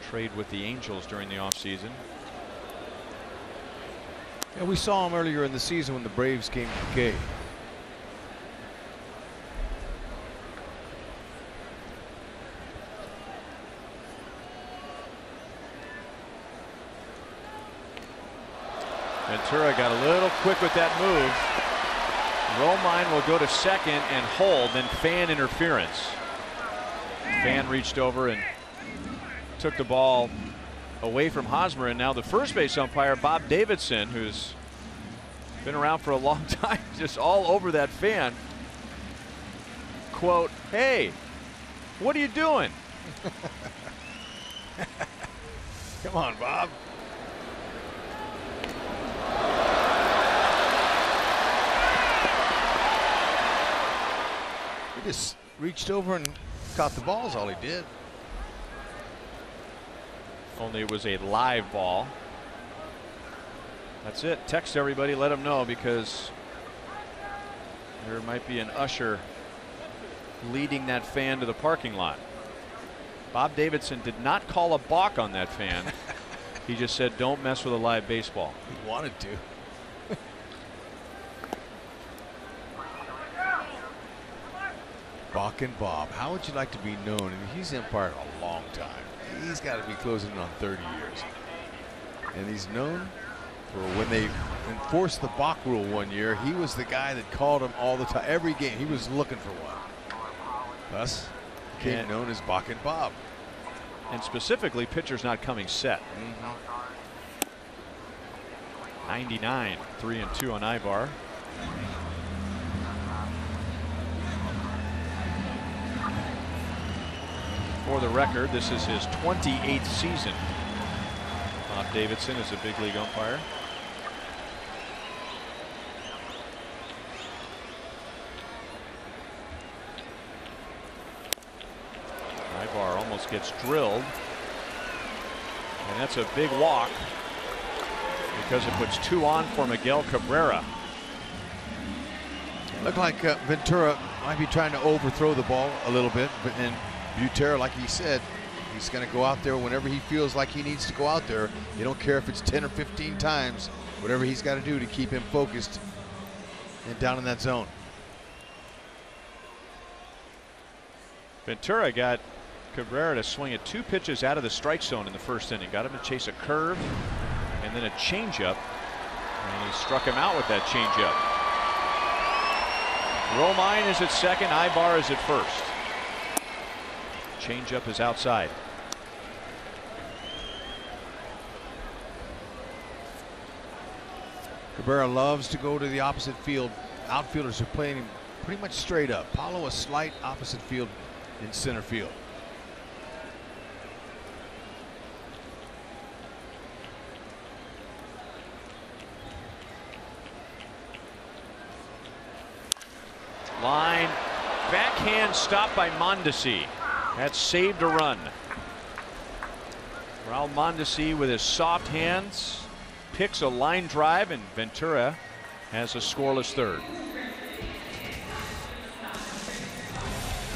trade with the Angels during the offseason. Yeah, we saw him earlier in the season when the Braves came to Kay. Ventura got a little quick with that move. Romine will go to second and hold, then fan interference. Fan reached over and took the ball away from Hosmer, and now the first base umpire, Bob Davidson, who's been around for a long time, just all over that fan. Quote, hey, what are you doing? Come on, Bob. Just reached over and caught the balls all he did. Only it was a live ball. That's it. Text everybody, let them know because there might be an usher leading that fan to the parking lot. Bob Davidson did not call a balk on that fan. he just said, don't mess with a live baseball. He wanted to. Balkin' Bob, how would you like to be known? And he's umpired a long time. He's got to be closing on 30 years. And he's known for when they enforced the balk rule one year, he was the guy that called him all the time. Every game, he was looking for one. Thus, became And- known as Balkin' Bob. And specifically, pitchers not coming set. Mm-hmm. 99, 3 and 2 on Aybar. For the record, this is his 28th season. Bob Davidson is a big league umpire. Aybar almost gets drilled. And that's a big walk because it puts two on for Miguel Cabrera. Looked like uh, Ventura might be trying to overthrow the ball a little bit, but then Butera, like he said, he's going to go out there whenever he feels like he needs to go out there. You don't care if it's 10 or 15 times, whatever he's got to do to keep him focused and down in that zone. Ventura got Cabrera to swing at two pitches out of the strike zone in the first inning. Got him to chase a curve and then a changeup. And he struck him out with that changeup. Romine is at second. Aybar is at first. Changeup is outside. Cabrera loves to go to the opposite field. Outfielders are playing him pretty much straight up. Paulo a slight opposite field in center field. Line backhand stop by Mondesi. That saved a run. Raul Mondesi with his soft hands picks a line drive, and Ventura has a scoreless third.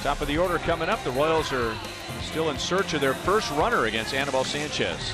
Top of the order coming up. The Royals are still in search of their first runner against Anibal Sanchez.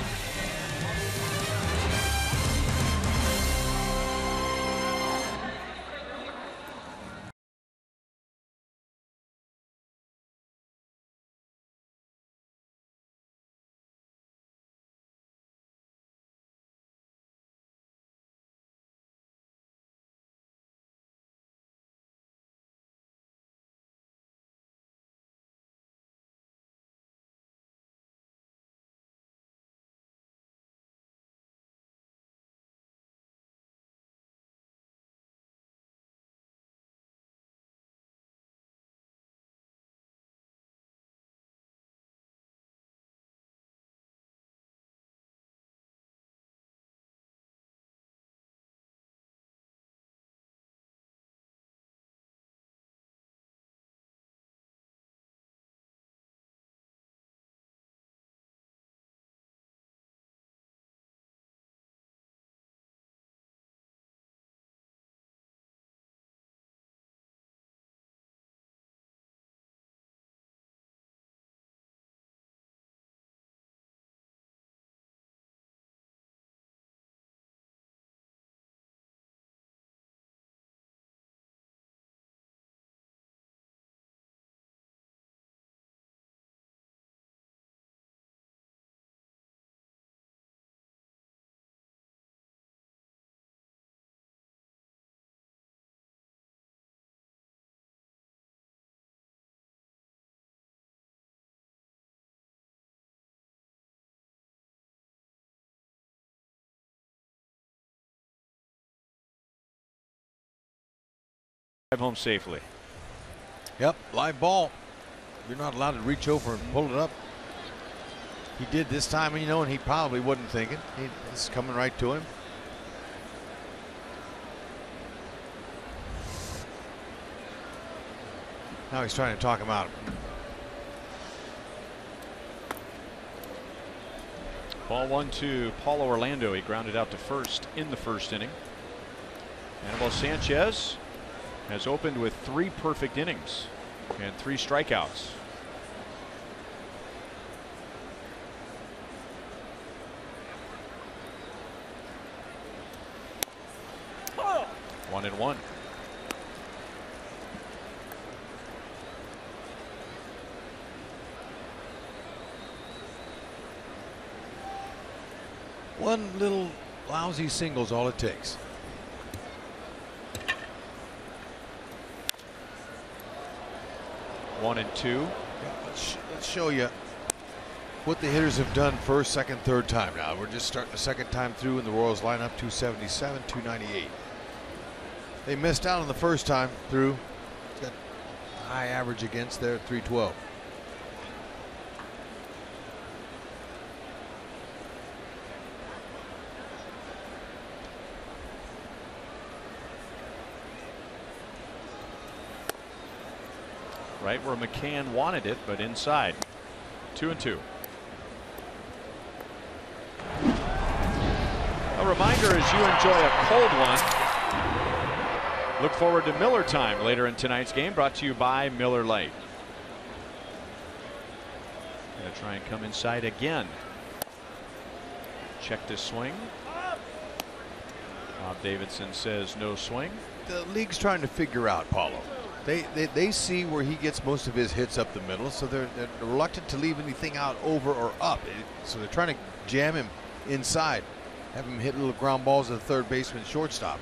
Drive home safely. Yep, live ball. You're not allowed to reach over and pull it up. He did this time, you know, and he probably wasn't thinking. He, it's coming right to him. Now he's trying to talk him out. Ball one to Paulo Orlando. He grounded out to first in the first inning. Anibal Sanchez has opened with three perfect innings and three strikeouts. One and one. One little lousy single's all it takes. One and two. Yeah, let's, let's show you what the hitters have done first, second, third time now. We're just starting the second time through in the Royals lineup 277, 298. They missed out on the first time through. Got high average against there 312. Right where McCann wanted it, but inside. Two and two. A reminder as you enjoy a cold one, look forward to Miller time later in tonight's game, brought to you by Miller Lite. Gonna try and come inside again. Check this swing. Bob Davidson says no swing. The league's trying to figure out Paulo. They, they, they see where he gets most of his hits up the middle, so they're, they're reluctant to leave anything out over or up. So they're trying to jam him inside, have him hit little ground balls at the third baseman, shortstop.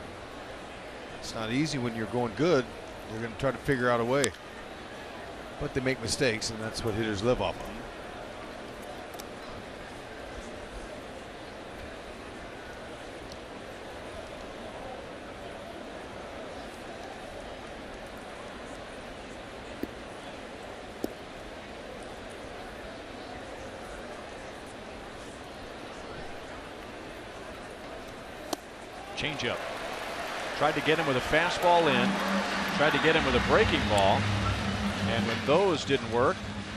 It's not easy when you're going good. They're going to try to figure out a way. But they make mistakes, and that's what hitters live off of. Changeup. Tried to get him with a fastball in. Tried to get him with a breaking ball. And when those didn't work,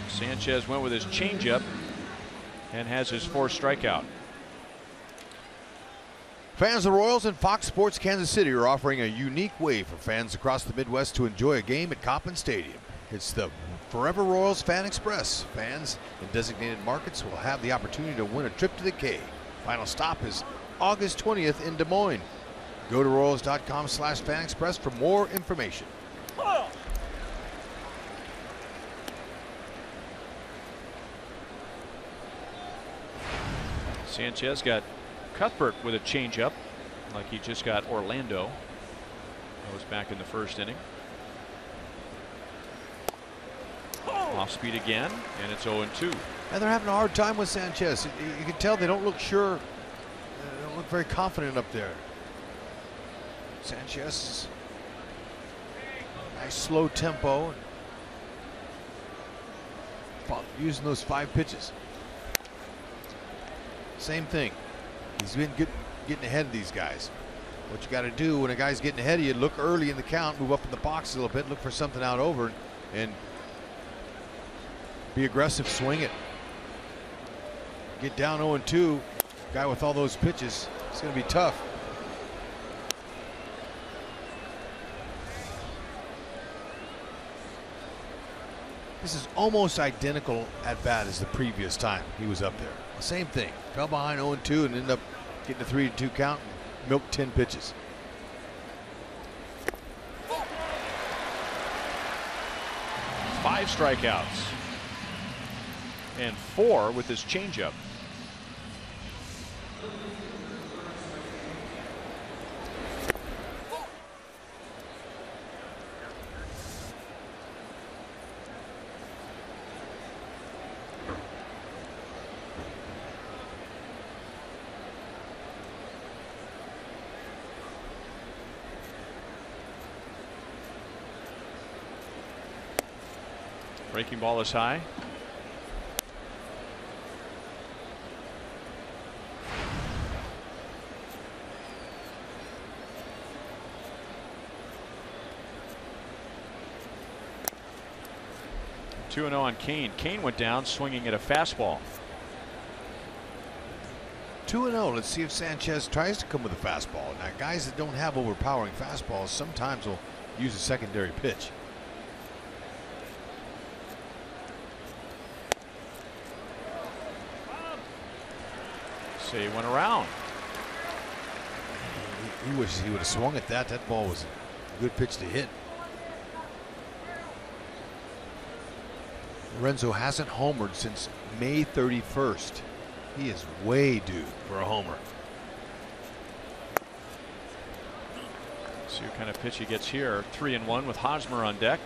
Sanchez went with his changeup and has his fourth strikeout. Fans of the Royals and Fox Sports Kansas City are offering a unique way for fans across the Midwest to enjoy a game at Kauffman Stadium. It's the Forever Royals Fan Express. Fans in designated markets will have the opportunity to win a trip to the K. Final stop is August 20th in Des Moines. Go to royals.com slash fan express for more information. Sanchez got Cuthbert with a changeup, like he just got Orlando. That was back in the first inning. Off speed again, and it's 0 2. And they're having a hard time with Sanchez. You, you can tell they don't look sure. They don't look very confident up there. Sanchez nice slow tempo. Using those five pitches. Same thing. He's been good, getting ahead of these guys. What you got to do when a guy's getting ahead of you, look early in the count, move up in the box a little bit, look for something out over, and be aggressive, swing it. Get down 0 2. Guy with all those pitches, it's going to be tough. This is almost identical at bat as the previous time he was up there. Same thing. Fell behind 0 2 and ended up getting a 3 2 count and milked 10 pitches. Five strikeouts. And four with his changeup. Breaking ball is high. Two and zero on Cain. Cain went down swinging at a fastball. 2 and 0. Let's see if Sanchez tries to come with a fastball. Now, guys that don't have overpowering fastballs sometimes will use a secondary pitch. He went around. He, he wishes he would have swung at that. That ball was a good pitch to hit. Lorenzo hasn't homered since May 31st. He is way due for a homer. See what kind of pitch he gets here. Three and one with Hosmer on deck.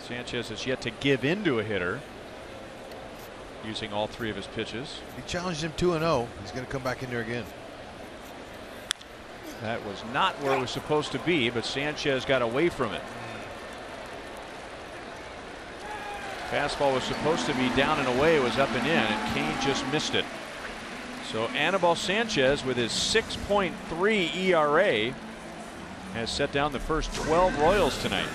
Sanchez has yet to give into a hitter using all three of his pitches. He challenged him 2 and 0. He's going to come back in there again. That was not where it was supposed to be, but Sanchez got away from it. Fastball was supposed to be down and away, It was up and in, and Cain just missed it. So Anibal Sanchez with his 6.3 ERA has set down the first 12 Royals tonight.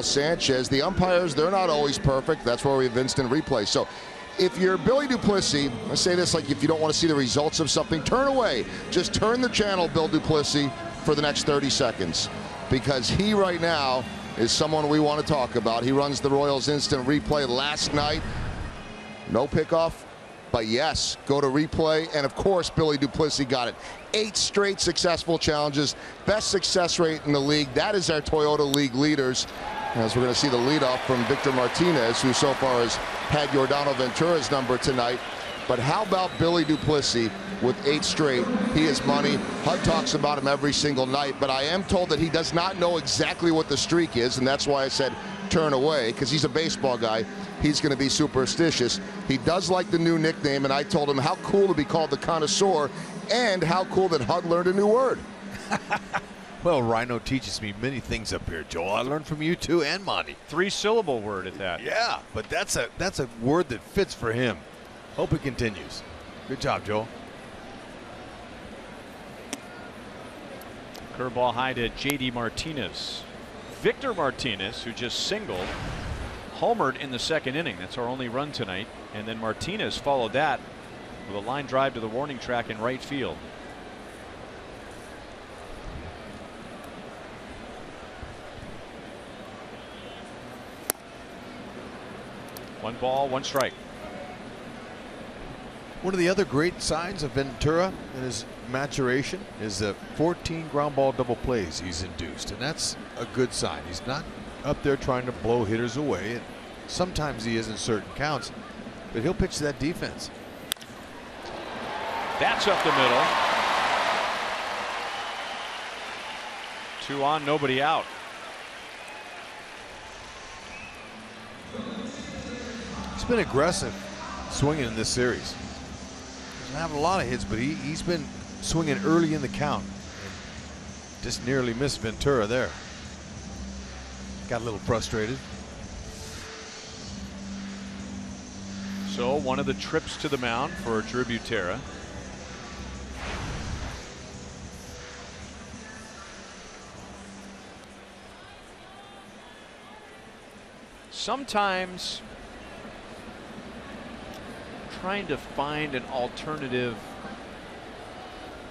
Sanchez. The umpires, they're not always perfect. That's where we have instant replay. So if you're Billy Duplissea, I say this like if you don't want to see the results of something, turn away. Just turn the channel, Bill Duplissea, for the next 30 seconds. Because he right now is someone we want to talk about. He runs the Royals instant replay last night. No pickoff, but yes, go to replay. And of course, Billy Duplissea got it. Eight straight successful challenges, best success rate in the league. That is our Toyota League leaders. As we're going to see the leadoff from Victor Martinez, who so far has had Yordano Ventura's number tonight. But how about Billy Duplissea with eight straight? He is money. HUD talks about him every single night, but I am told that he does not know exactly what the streak is, and that's why I said turn away, because he's a baseball guy. He's going to be superstitious. He does like the new nickname, and I told him how cool to be called the connoisseur, and how cool that HUD learned a new word. well, Rhino teaches me many things up here, Joel. I learned from you too and Monty. Three syllable word at that. Yeah, but that's a that's a word that fits for him. Hope it continues. Good job, Joel. Curveball high to J.D. Martinez. Victor Martinez, who just singled, homered in the second inning. That's our only run tonight. And then Martinez followed that with a line drive to the warning track in right field. One ball, one strike. One of the other great signs of Ventura in his maturation is the 14 ground ball double plays he's induced, and that's a good sign. He's not up there trying to blow hitters away. And sometimes he is in certain counts, but he'll pitch that defense. That's up the middle. Two on, nobody out. Been aggressive swinging in this series. Doesn't have a lot of hits, but he, he's been swinging early in the count. And just nearly missed Ventura there. Got a little frustrated. So one of the trips to the mound for Drew Butera. Sometimes trying to find an alternative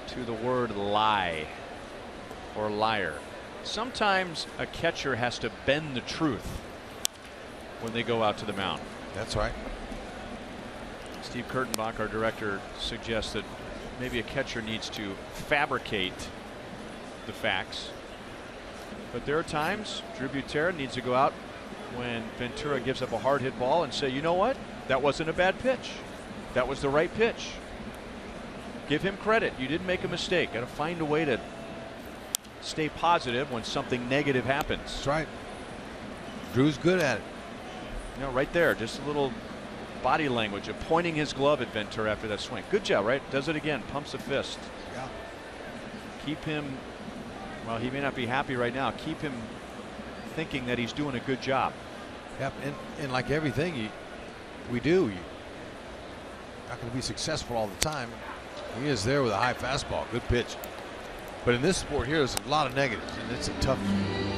to the word lie or liar. Sometimes a catcher has to bend the truth when they go out to the mound. That's right. Steve Kurtenbach, our director, suggests that maybe a catcher needs to fabricate the facts. But there are times Drew Butera needs to go out when Ventura gives up a hard hit ball and say, you know what? That wasn't a bad pitch. That was the right pitch. Give him credit. You didn't make a mistake. Got to find a way to stay positive when something negative happens. That's right. Drew's good at it. You know, right there, just a little body language of pointing his glove at Ventura after that swing. Good job, right? Does it again. Pumps a fist. Yeah. Keep him. Well, he may not be happy right now. Keep him thinking that he's doing a good job. Yep, and, and like everything you, we do, you not going to be successful all the time. He is there with a high fastball, good pitch. But in this sport here, there's a lot of negatives, and it's a tough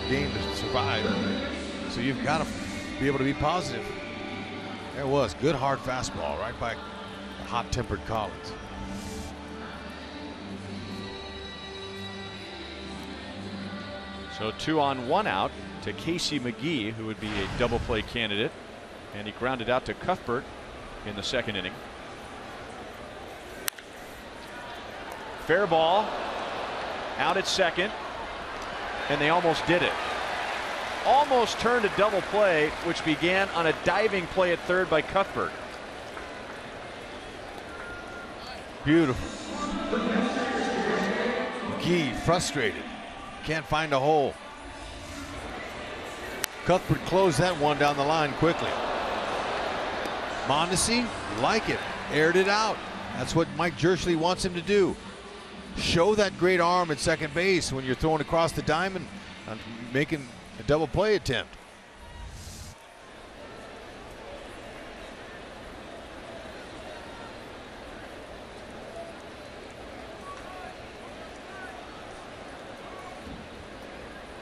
game to survive. So you've got to be able to be positive. There was good hard fastball right by hot-tempered Collins. So two on one out to Casey McGehee, who would be a double play candidate. And he grounded out to Cuthbert in the second inning. Fair ball out at second. And they almost did it. Almost turned a double play, which began on a diving play at third by Cuthbert. Beautiful. McGehee frustrated. Can't find a hole. Cuthbert closed that one down the line quickly. Mondesi, like it, aired it out. That's what Mike Jirschele wants him to do. Show that great arm at second base when you're throwing across the diamond making a double play attempt.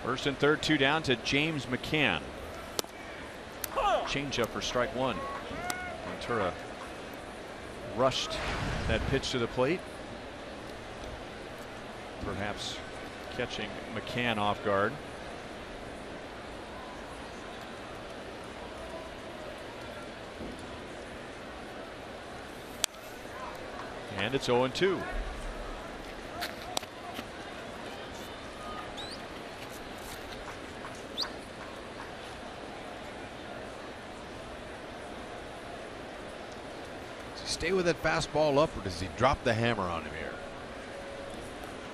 First and third, two down to James McCann. Changeup for strike one. Ventura rushed that pitch to the plate. Perhaps catching McCann off guard. And it's 0 2. Does he stay with that fastball up or does he drop the hammer on him here?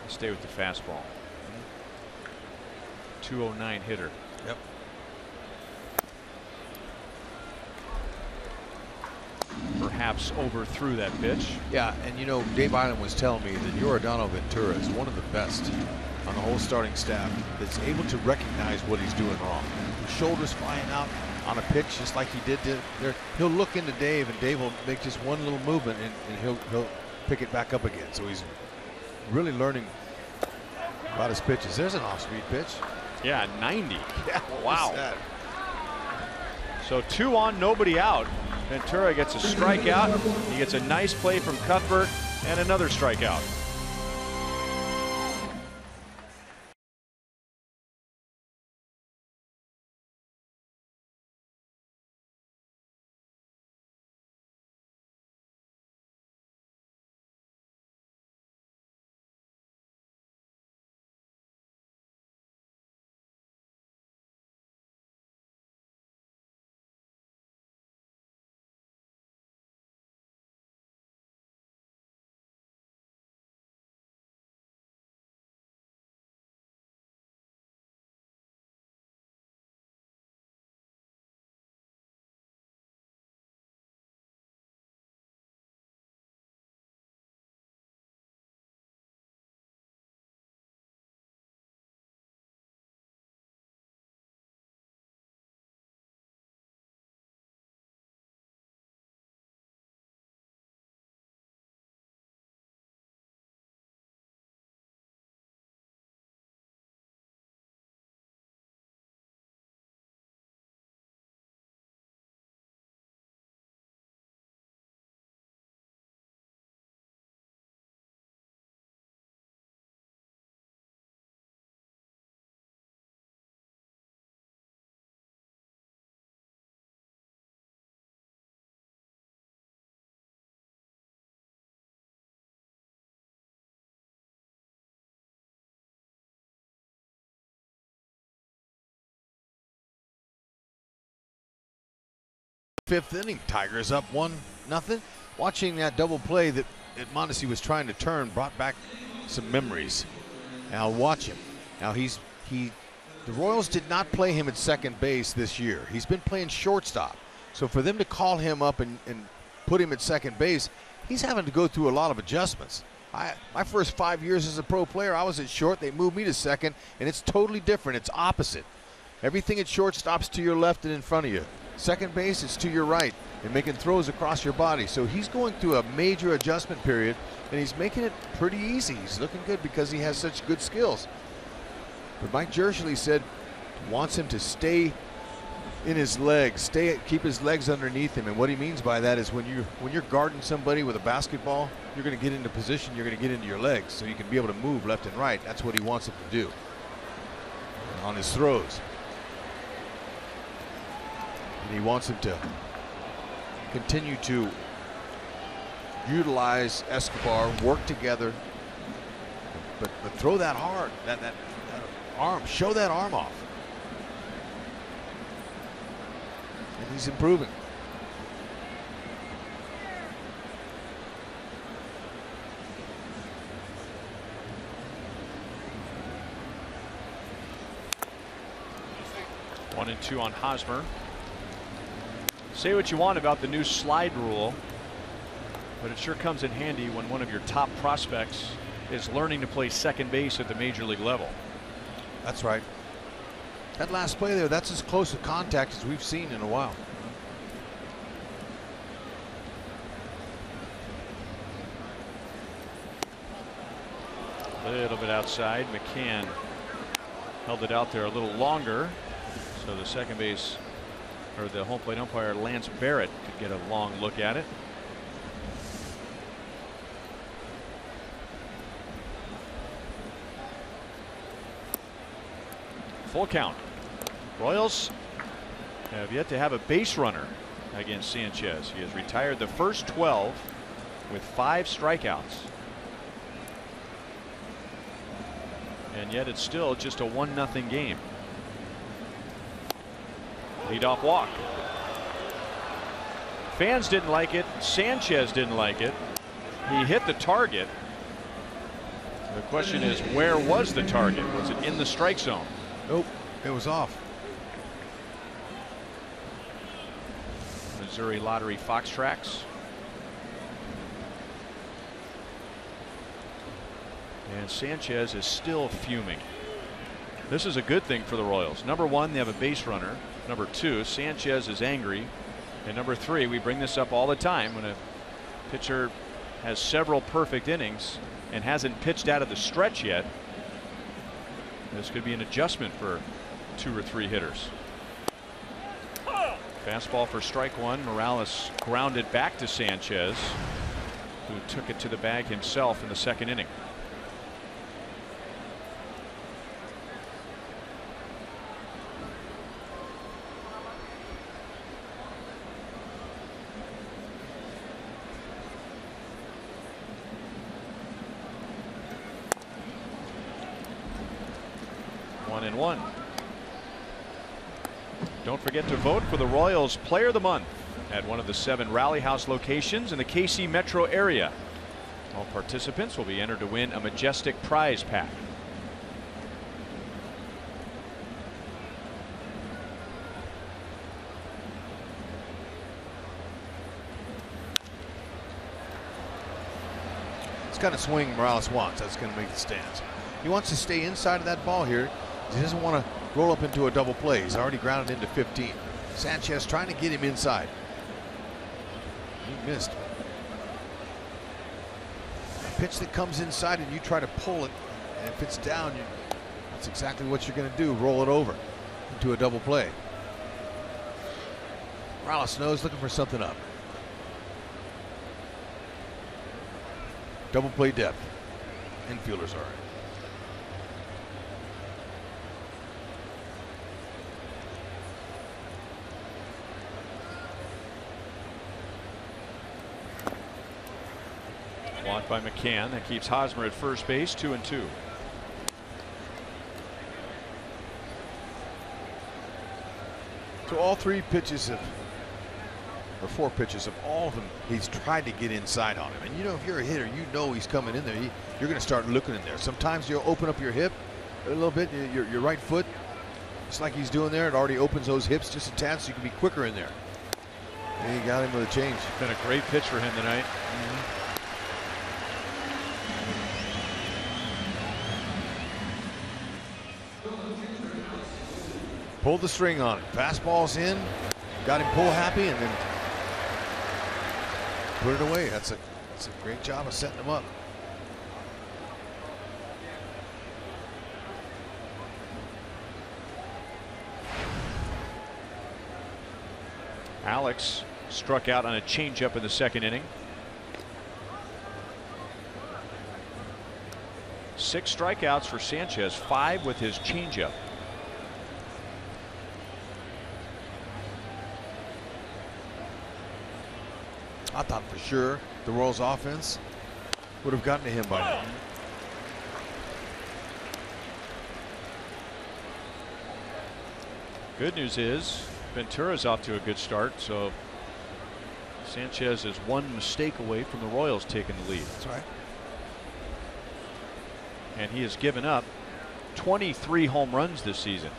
Stay with the fastball. 209 hitter. Yep. Perhaps overthrew that pitch. Yeah, and you know, Dave Eiland was telling me that Yordano Ventura is one of the best on the whole starting staff that's able to recognize what he's doing wrong. Shoulders flying out on a pitch just like he did to there. He'll look into Dave and Dave will make just one little movement and, and he'll he'll pick it back up again. So he's really learning about his pitches. There's an off-speed pitch. Yeah, 90. Yeah, wow. So two on, nobody out. Ventura gets a strikeout. He gets a nice play from Cuthbert and another strikeout. Fifth inning, Tigers up one nothing. Watching that double play that, that was trying to turn brought back some memories. Now watch him. Now he's he the Royals did not play him at second base this year. He's been playing shortstop. So for them to call him up and, and put him at second base, he's having to go through a lot of adjustments. I, my first five years as a pro player, I was at short. They moved me to second, and it's totally different. It's opposite. Everything at short stops to your left and in front of you. Second base is to your right and making throws across your body. So he's going through a major adjustment period, and he's making it pretty easy. He's looking good because he has such good skills. But Mike Jirschele said wants him to stay in his legs, stay keep his legs underneath him. And what he means by that is when you when you're guarding somebody with a basketball, you're going to get into position, you're going to get into your legs, so you can be able to move left and right. That's what he wants him to do on his throws. And he wants him to continue to utilize Escobar, work together, but, but throw that hard, that, that, that arm, show that arm off. And he's improving. One and two on Hosmer. Say what you want about the new slide rule, but it sure comes in handy when one of your top prospects is learning to play second base at the major league level. That's right. That last play there, that's as close a contact as we've seen in a while. A little bit outside. McCann held it out there a little longer. So the second base or the home plate umpire Lance Barrett could get a long look at it. Full count. Royals have yet to have a base runner against Sanchez. He has retired the first 12 with five strikeouts. And yet it's still just a 1 nothing game. Leadoff walk. Fans didn't like it. Sanchez didn't like it. He hit the target. The question is, where was the target? Was it in the strike zone? Nope, it was off. Missouri Lottery Fox tracks. And Sanchez is still fuming. This is a good thing for the Royals. Number one, they have a base runner. Number two, Sanchez is angry. And number three, we bring this up all the time when a pitcher has several perfect innings and hasn't pitched out of the stretch yet. This could be an adjustment for two or three hitters. Fastball for strike one. Morales grounded back to Sanchez, who took it to the bag himself in the second inning. One. Don't forget to vote for the Royals Player of the Month at one of the seven Rally House locations in the KC metro area. All participants will be entered to win a majestic prize pack. It's kind of swing Morales wants. That's going to make the stance. He wants to stay inside of that ball here. He doesn't want to roll up into a double play. He's already grounded into 15. Sanchez trying to get him inside. He missed. Pitch that comes inside and you try to pull it, and if it's down, you, that's exactly what you're going to do. Roll it over into a double play. Morales knows looking for something up. Double play depth. Infielders are. By McCann. That keeps Hosmer at first base, two and two. So all three pitches of, or four pitches of all of them, he's tried to get inside on him. And you know, if you're a hitter, you know he's coming in there. He, you're going to start looking in there. Sometimes you'll open up your hip a little bit, your, your right foot, just like he's doing there. It already opens those hips just a tad so you can be quicker in there. And he got him with a change. Been a great pitch for him tonight. Mm-hmm. Pulled the string on it. Fastball's in. Got him pull happy and then put it away. That's a, that's a great job of setting him up. Alex struck out on a changeup in the second inning. Six strikeouts for Sanchez, five with his changeup. I thought for sure the Royals offense would have gotten to him by now. Good news is Ventura's off to a good start, so Sanchez is one mistake away from the Royals taking the lead. That's right. And he has given up 23 home runs this season.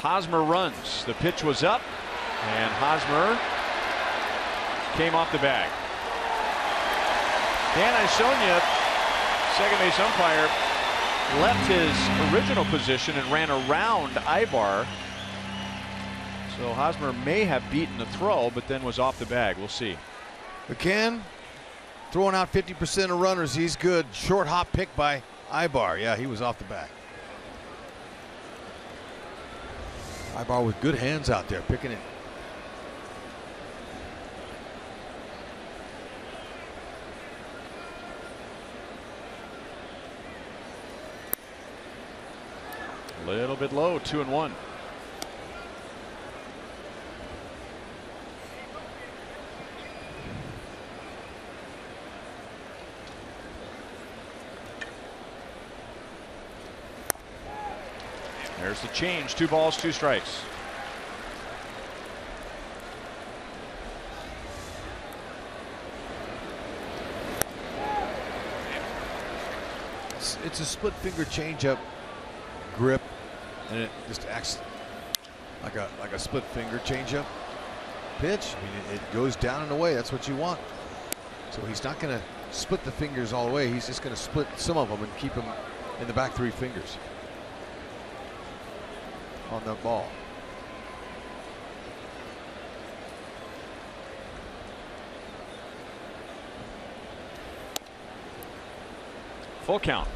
Hosmer runs. The pitch was up, and Hosmer came off the bag. Dan Iassogna, second base umpire, left his original position and ran around Aybar. So Hosmer may have beaten the throw, but then was off the bag. We'll see. McCann throwing out 50% of runners. He's good. Short hop pick by Aybar, yeah, he was off the back. Aybar with good hands out there, picking it. Little bit low, two and one. There's the change. Two balls, two strikes. It's, a split finger changeup grip, and it just acts like a like a split finger changeup pitch. I mean, it, it goes down and away. That's what you want. So he's not going to split the fingers all the way. He's just going to split some of them and keep them in the back three fingers on the ball. Full count.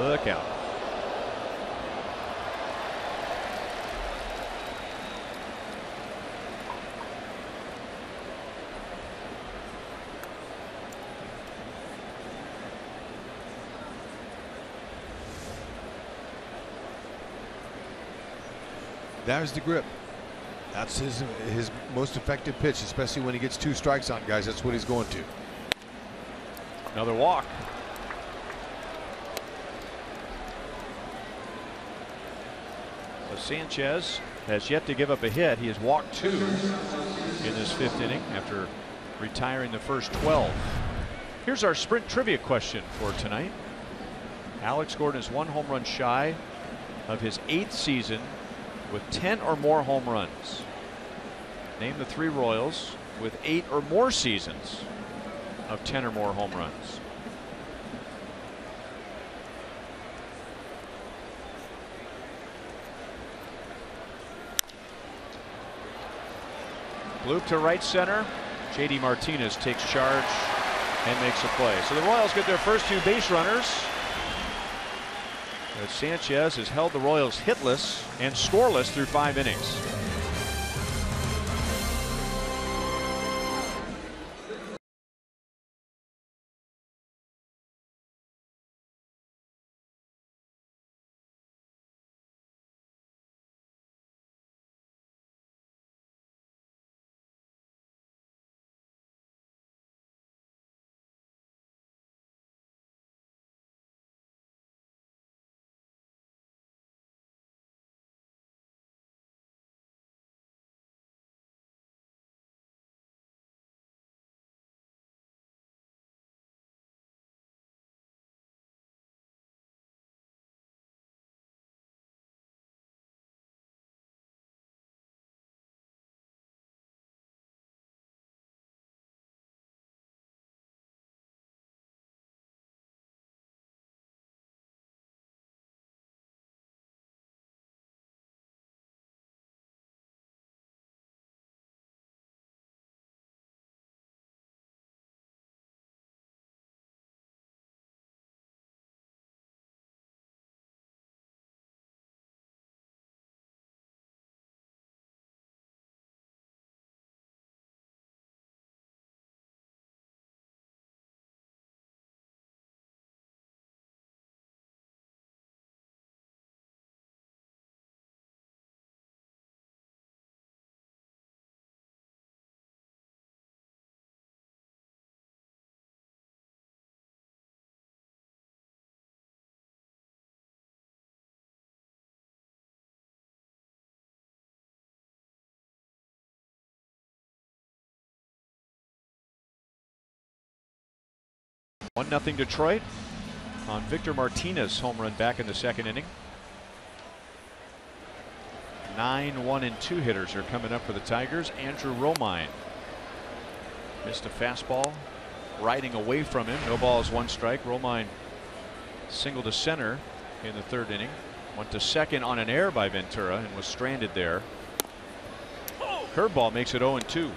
Look out. There's the grip. That's his his most effective pitch, especially when he gets two strikes on guys. That's what he's going to. Another walk. Sanchez has yet to give up a hit. He has walked two in this fifth inning after retiring the first 12. Here's our sprint trivia question for tonight. Alex Gordon is one home run shy of his eighth season with 10 or more home runs. Name the three Royals with eight or more seasons of 10 or more home runs. Bloop to right center. JD Martinez takes charge and makes a play. So the Royals get their first two base runners. Sanchez has held the Royals hitless and scoreless through five innings. One nothing Detroit on Victor Martinez home run back in the second inning. Nine one and two hitters are coming up for the Tigers. Andrew Romine missed a fastball riding away from him. No balls, one strike. Romine Single to center in the third inning. Went to second on an error by Ventura and was stranded there. Curveball makes it 0 2.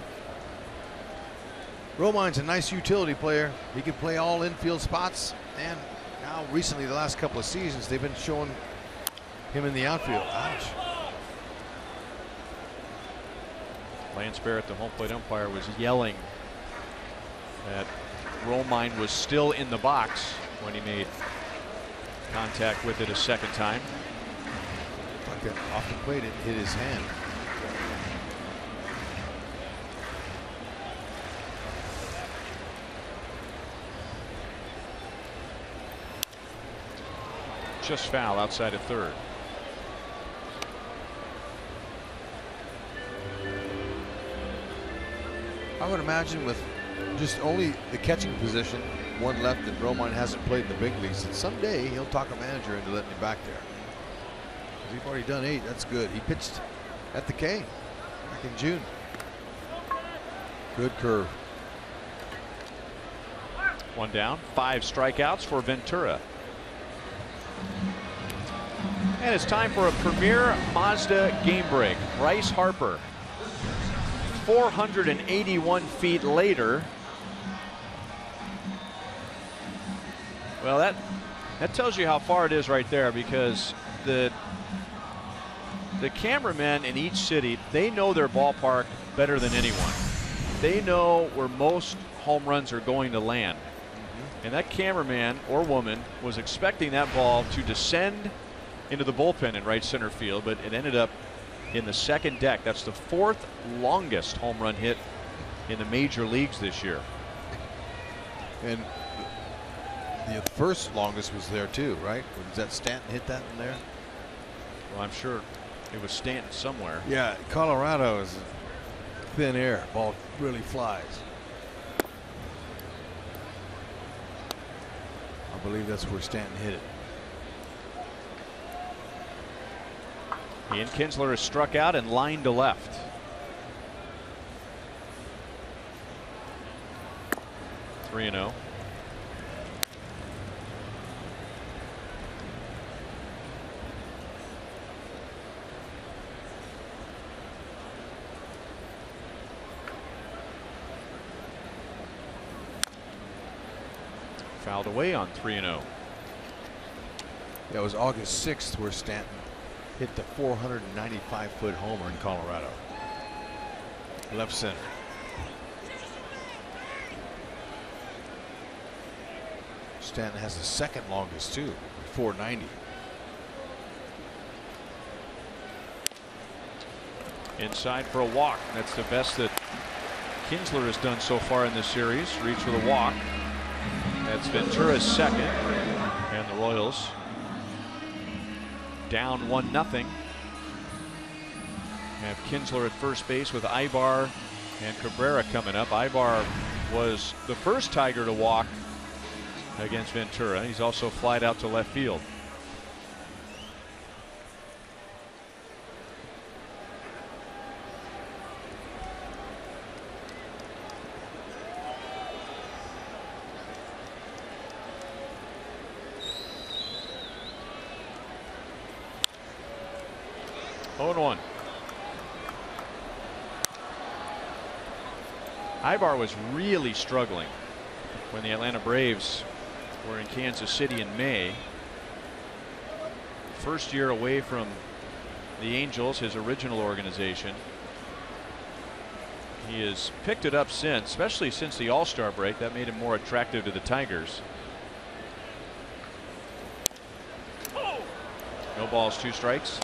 Romine's a nice utility player. He can play all infield spots. And now, recently, the last couple of seasons, they've been showing him in the outfield. Ouch. Lance Barrett, the home plate umpire, was yelling that Romine was still in the box when he made contact with it a second time. Like that off the plate, it hit his hand. Just foul outside of third. I would imagine with just only the catching position, one left, and Romine hasn't played in the big leagues, that someday he'll talk a manager into letting him back there. We've already done eight. That's good. He pitched at the K back in June. Good curve. One down, five strikeouts for Ventura. And it's time for a premier Mazda game break. Bryce Harper, 481 feet later. Well, that that tells you how far it is right there because the the cameramen in each city they know their ballpark better than anyone. They know where most home runs are going to land. Mm-hmm. And that cameraman or woman was expecting that ball to descend into the bullpen in right center field, but it ended up in the second deck. That's the fourth longest home run hit in the major leagues this year. And the first longest was there too, right? Was that Stanton hit that in there? Well, I'm sure it was Stanton somewhere. Yeah, Colorado is thin air. Ball really flies. I believe that's where Stanton hit it. Ian Kinsler is struck out and lined to left. Three and oh. zero. Fouled away on three and oh. zero. That was August 6th where Stanton hit the 495 foot homer in Colorado. Left center. Stanton has the second longest too, 490. Inside for a walk. That's the best that Kinsler has done so far in this series. Reach for the walk. That's Ventura's second. And the Royals down 1 nothing. Have Kinsler at first base with Aybar and Cabrera coming up. Aybar was the first Tiger to walk against Ventura. He's also flied out to left field. Oh and 1. Aybar was really struggling when the Atlanta Braves were in Kansas City in May. First year away from the Angels, his original organization. He has picked it up since, especially since the All Star break. That made him more attractive to the Tigers. No balls, two strikes.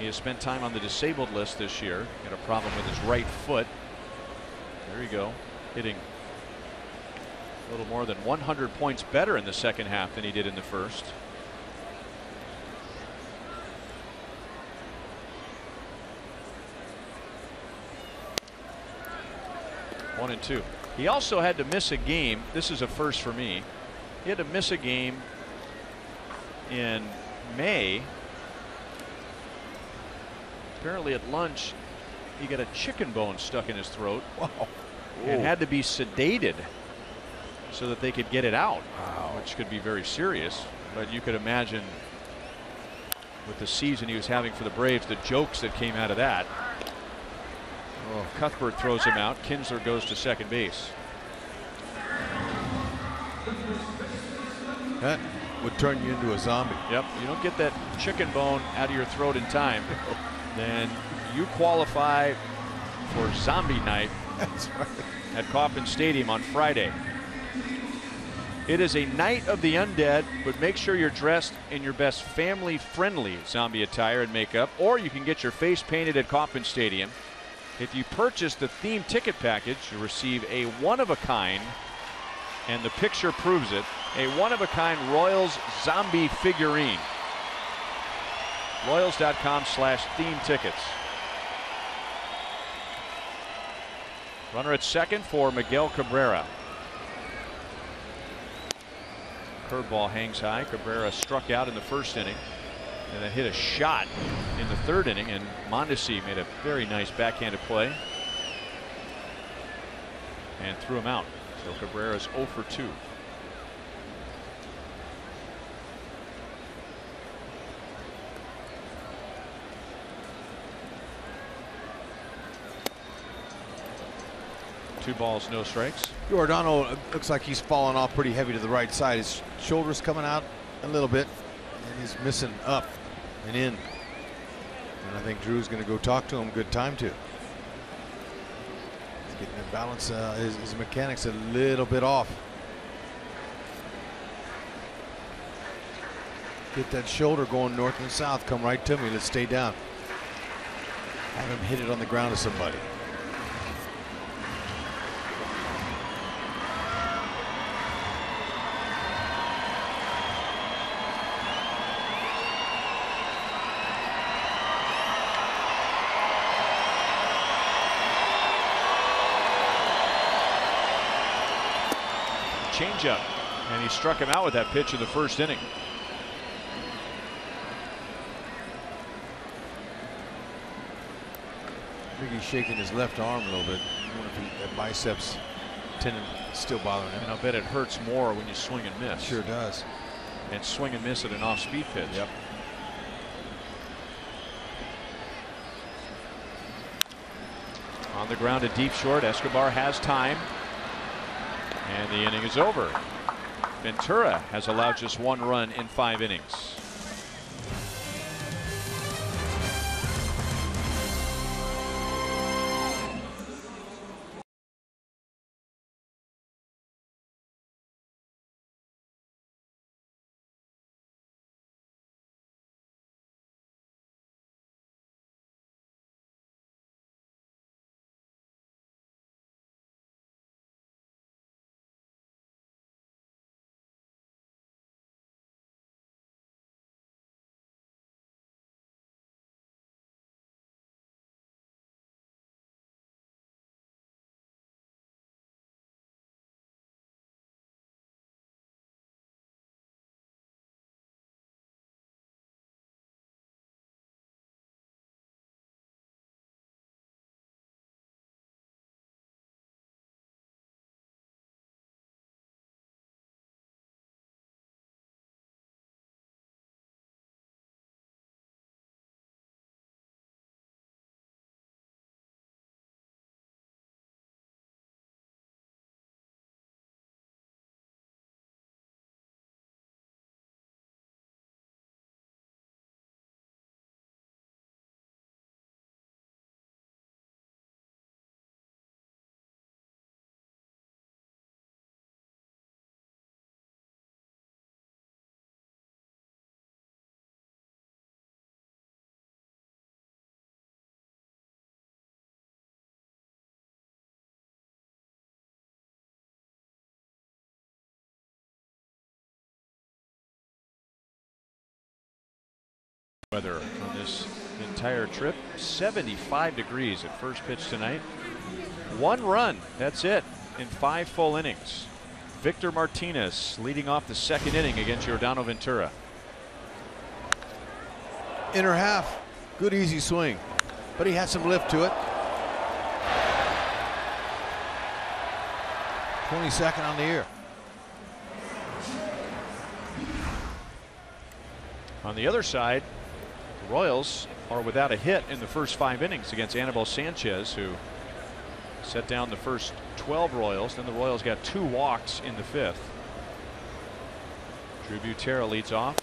He has spent time on the disabled list this year. Got a problem with his right foot. There you go. Hitting a little more than 100 points better in the second half than he did in the first. One and two. He also had to miss a game. This is a first for me. He had to miss a game in May apparently at lunch he got a chicken bone stuck in his throat Wow. and had to be sedated so that they could get it out, which could be very serious. But you could imagine with the season he was having for the Braves, the jokes that came out of that. Oh, Cuthbert throws him out. Kinsler goes to second base. That would turn you into a zombie. Yep. You don't get that chicken bone out of your throat in time, then you qualify for zombie night right. at Kauffman Stadium on Friday. It is a night of the undead, but make sure you're dressed in your best family friendly zombie attire and makeup, or you can get your face painted at Kauffman Stadium. If you purchase the theme ticket package, you receive a one of a kind, and the picture proves it, a one of a kind Royals zombie figurine. Royals.com slash theme tickets. Runner at second for Miguel Cabrera. Curveball hangs high. Cabrera struck out in the first inning and then hit a shot in the third inning and Mondesi made a very nice backhanded play and threw him out. So Cabrera's 0 for 2. Two balls, no strikes. Yordano looks like he's falling off pretty heavy to the right side. His shoulders coming out a little bit, and he's missing up and in. And I think Drew's going to go talk to him. Good time to. He's getting the balance, uh, his, his mechanics a little bit off. Get that shoulder going north and south. Come right to me. Let's stay down. Have him hit it on the ground to somebody. Changeup. And he struck him out with that pitch in the first inning. I think he's shaking his left arm a little bit. I wonder if he, that biceps tendon still bothering him. And I'll bet it hurts more when you swing and miss. Sure does. And swing and miss at an off speed pitch. Yep. On the ground, a deep short. Escobar has time. And the inning is over. Ventura has allowed just one run in five innings. weather on this entire trip. 75 degrees at first pitch tonight. One run, that's it, in five full innings. Victor Martinez leading off the second inning against Yordano Ventura. Inner half, good easy swing, but he has some lift to it. 22nd on the year. On the other side, Royals are without a hit in the first five innings against Anibal Sanchez, who set down the first 12 Royals. Then the Royals got two walks in the fifth. Drew Butera leads off.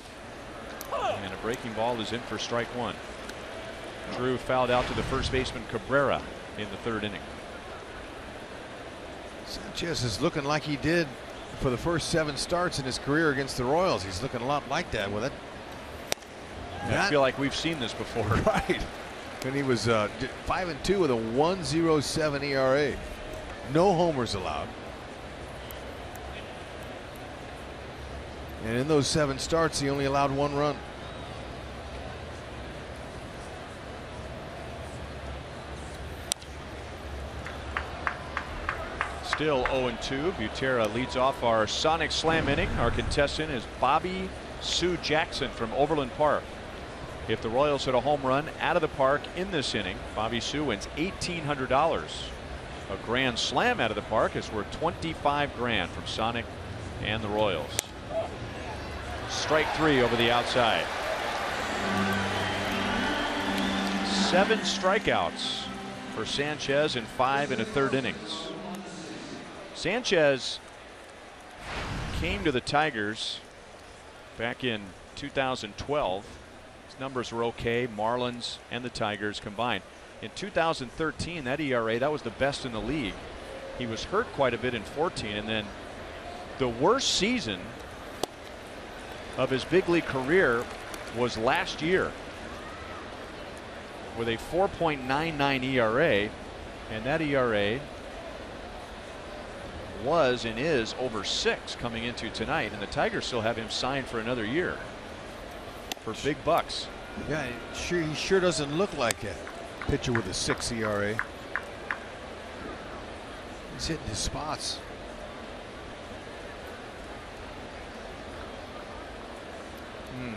And a breaking ball is in for strike one. Drew fouled out to the first baseman Cabrera in the third inning. Sanchez is looking like he did for the first seven starts in his career against the Royals. He's looking a lot like that with I feel like we've seen this before. Right. And he was uh, 5 and 2 with a 107 ERA. No homers allowed. And in those seven starts, he only allowed one run. Still 0-2. Butera leads off our Sonic Slam inning. Our contestant is Bobby Sue Jackson from Overland Park. If the Royals hit a home run out of the park in this inning, Bobby Sue wins $1,800. A grand slam out of the park is worth 25 grand from Sonic and the Royals. Strike three over the outside. Seven strikeouts for Sanchez in five and a third innings. Sanchez came to the Tigers back in 2012. Numbers were okay. Marlins and the Tigers combined. In 2013, that ERA, that was the best in the league. He was hurt quite a bit in 14, and then the worst season of his big league career was last year with a 4.99 ERA, and that ERA was and is over six coming into tonight, and the Tigers still have him signed for another year for big bucks. Yeah, sure. He sure doesn't look like a pitcher with a six ERA. He's hitting his spots. Hmm.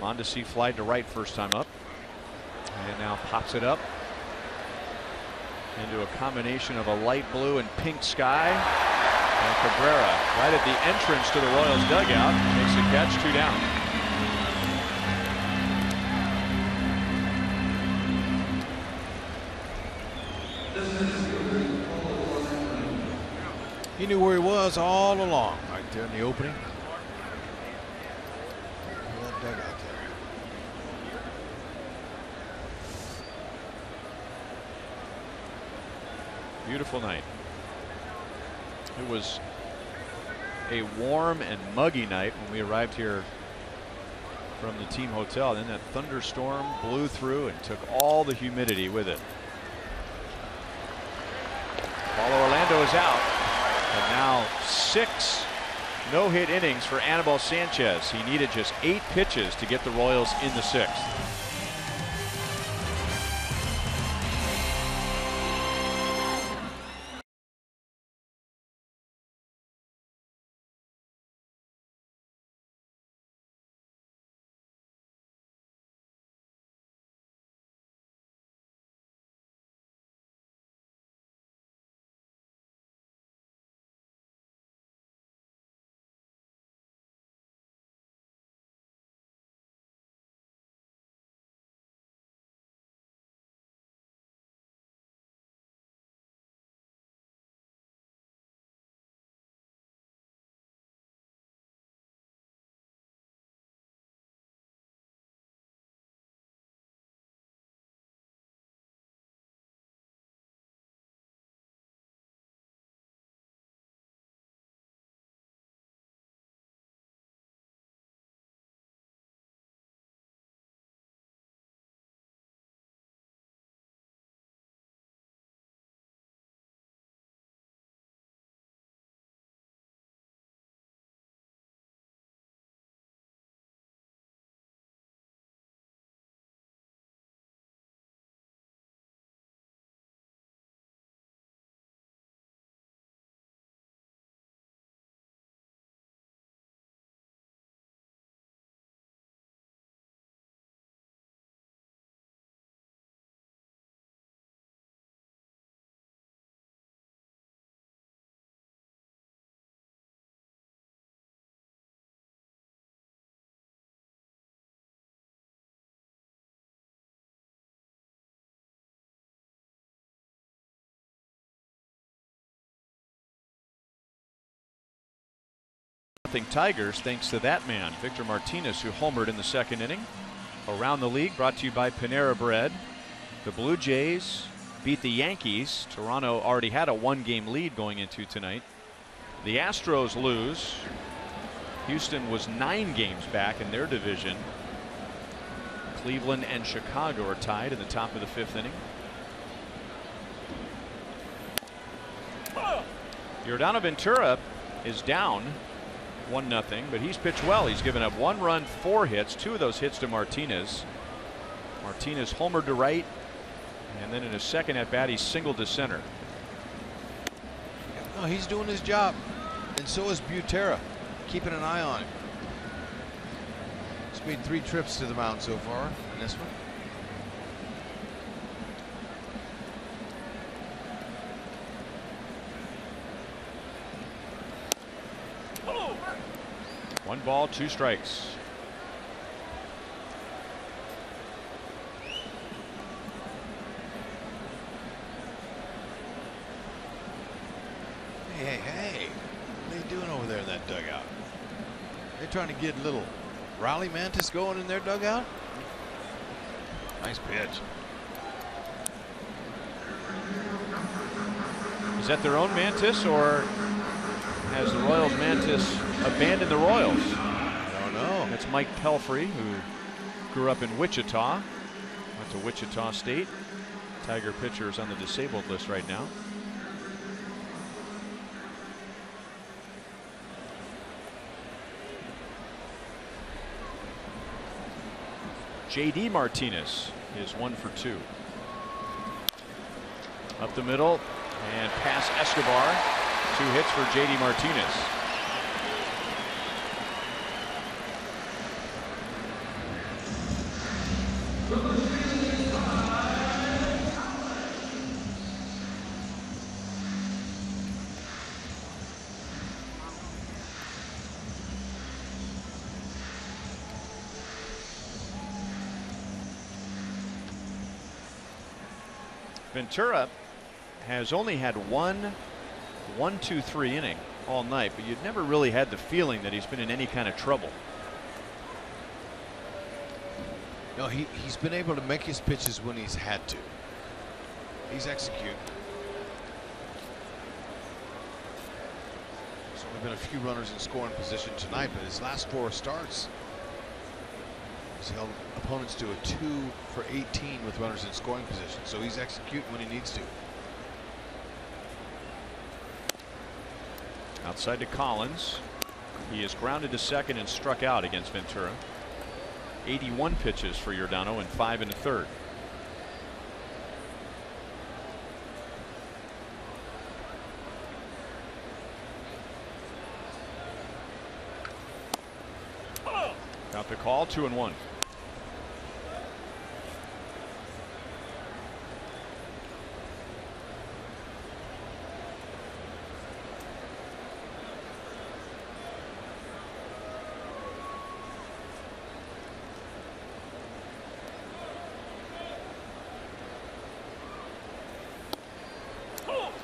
Mondesi flied to right first time up, and now pops it up into a combination of a light blue and pink sky. And Cabrera right at the entrance to the Royals dugout makes the catch two down. He knew where he was all along, right there in the opening. That dugout there. Beautiful night. It was a warm and muggy night when we arrived here from the team hotel. Then that thunderstorm blew through and took all the humidity with it. Paulo Orlando is out. And now six no-hit innings for Anibal Sanchez. He needed just eight pitches to get the Royals in the sixth. 0 Tigers thanks to that man, Victor Martinez, who homered in the second inning. Around the league, brought to you by Panera Bread. The Blue Jays beat the Yankees. Toronto already had a one game lead going into tonight. The Astros lose. Houston was nine games back in their division. Cleveland and Chicago are tied in the top of the fifth inning. Yordano Ventura is down one nothing, but he's pitched well. He's given up one run, four hits, two of those hits to Martinez. Martinez homered to right, and then in his second at bat, he singled to center. No, he's doing his job, and so is Butera, keeping an eye on him. He's made three trips to the mound so far in this one. One ball, two strikes. Hey, hey, hey. What are they doing over there in that dugout? They're trying to get little rally mantis going in their dugout? Nice pitch. Is that their own mantis, or has the Royals mantis abandoned the Royals? I don't know. That's Mike Pelfrey, who grew up in Wichita, went to Wichita State. Tiger pitcher is on the disabled list right now. JD Martinez is one for two. Up the middle and past Escobar. Two hits for JD Martinez. Ventura has only had one one two three inning all night, but you've never really had the feeling that he's been in any kind of trouble. No, he, he's been able to make his pitches when he's had to. He's executing. There's only been a few runners in scoring position tonight, but his last four starts, he's held opponents to a two for 18 with runners in scoring position. So he's executing when he needs to. Outside to Collins. He is grounded to second and struck out against Ventura. 81 pitches for Yordano and five in the third. Got the call, two and one.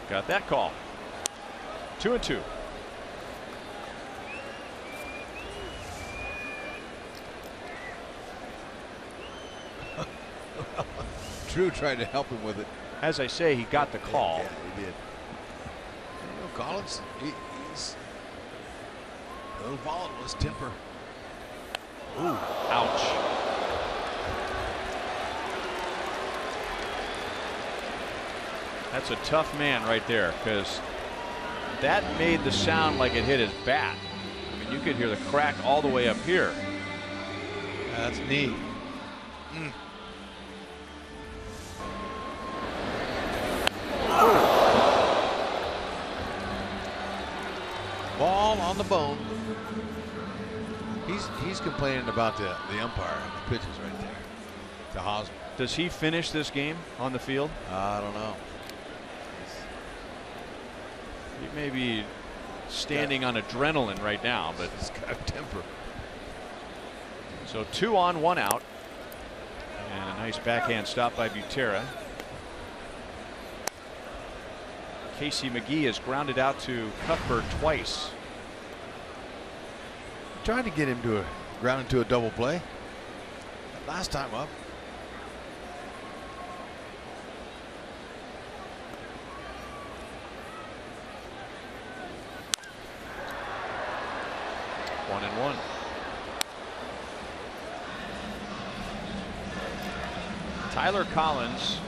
Got that call. Two and two. Drew tried to help him with it. As I say, he got the call. Yeah, he did. You know, Collins, he, he's a little volatile, his temper. Ooh, ouch. That's a tough man right there because that made the sound like it hit his bat. I mean, you could hear the crack all the way up here. That's neat. Mm. He's complaining about the the umpire and the pitches right there to Hosmer. Does he finish this game on the field? I don't know. He may be standing on adrenaline right now, but He's got temper. so two on, one out. And a nice backhand stop by Butera. Casey McGehee is grounded out to Cuthbert twice. Trying to get him to a ground into a double play. Last time up. One and one. Tyler Collins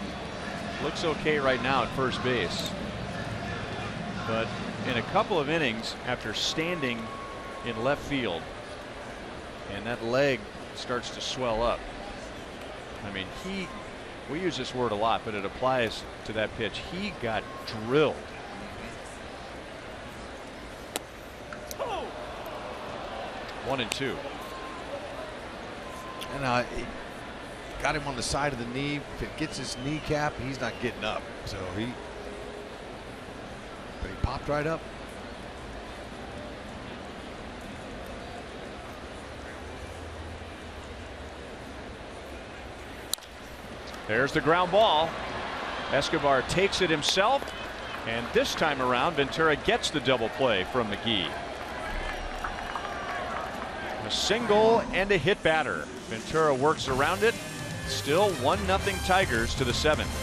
looks okay right now at first base. But in a couple of innings after standing in left field and that leg starts to swell up. I mean, he, we use this word a lot, but it applies to that pitch. He got drilled. One and two. And uh, got him on the side of the knee. If it gets his kneecap, he's not getting up. So he, but he popped right up. There's the ground ball. Escobar takes it himself. And this time around, Ventura gets the double play from McGehee. A single and a hit batter. Ventura works around it. Still 1 0 Tigers to the seventh.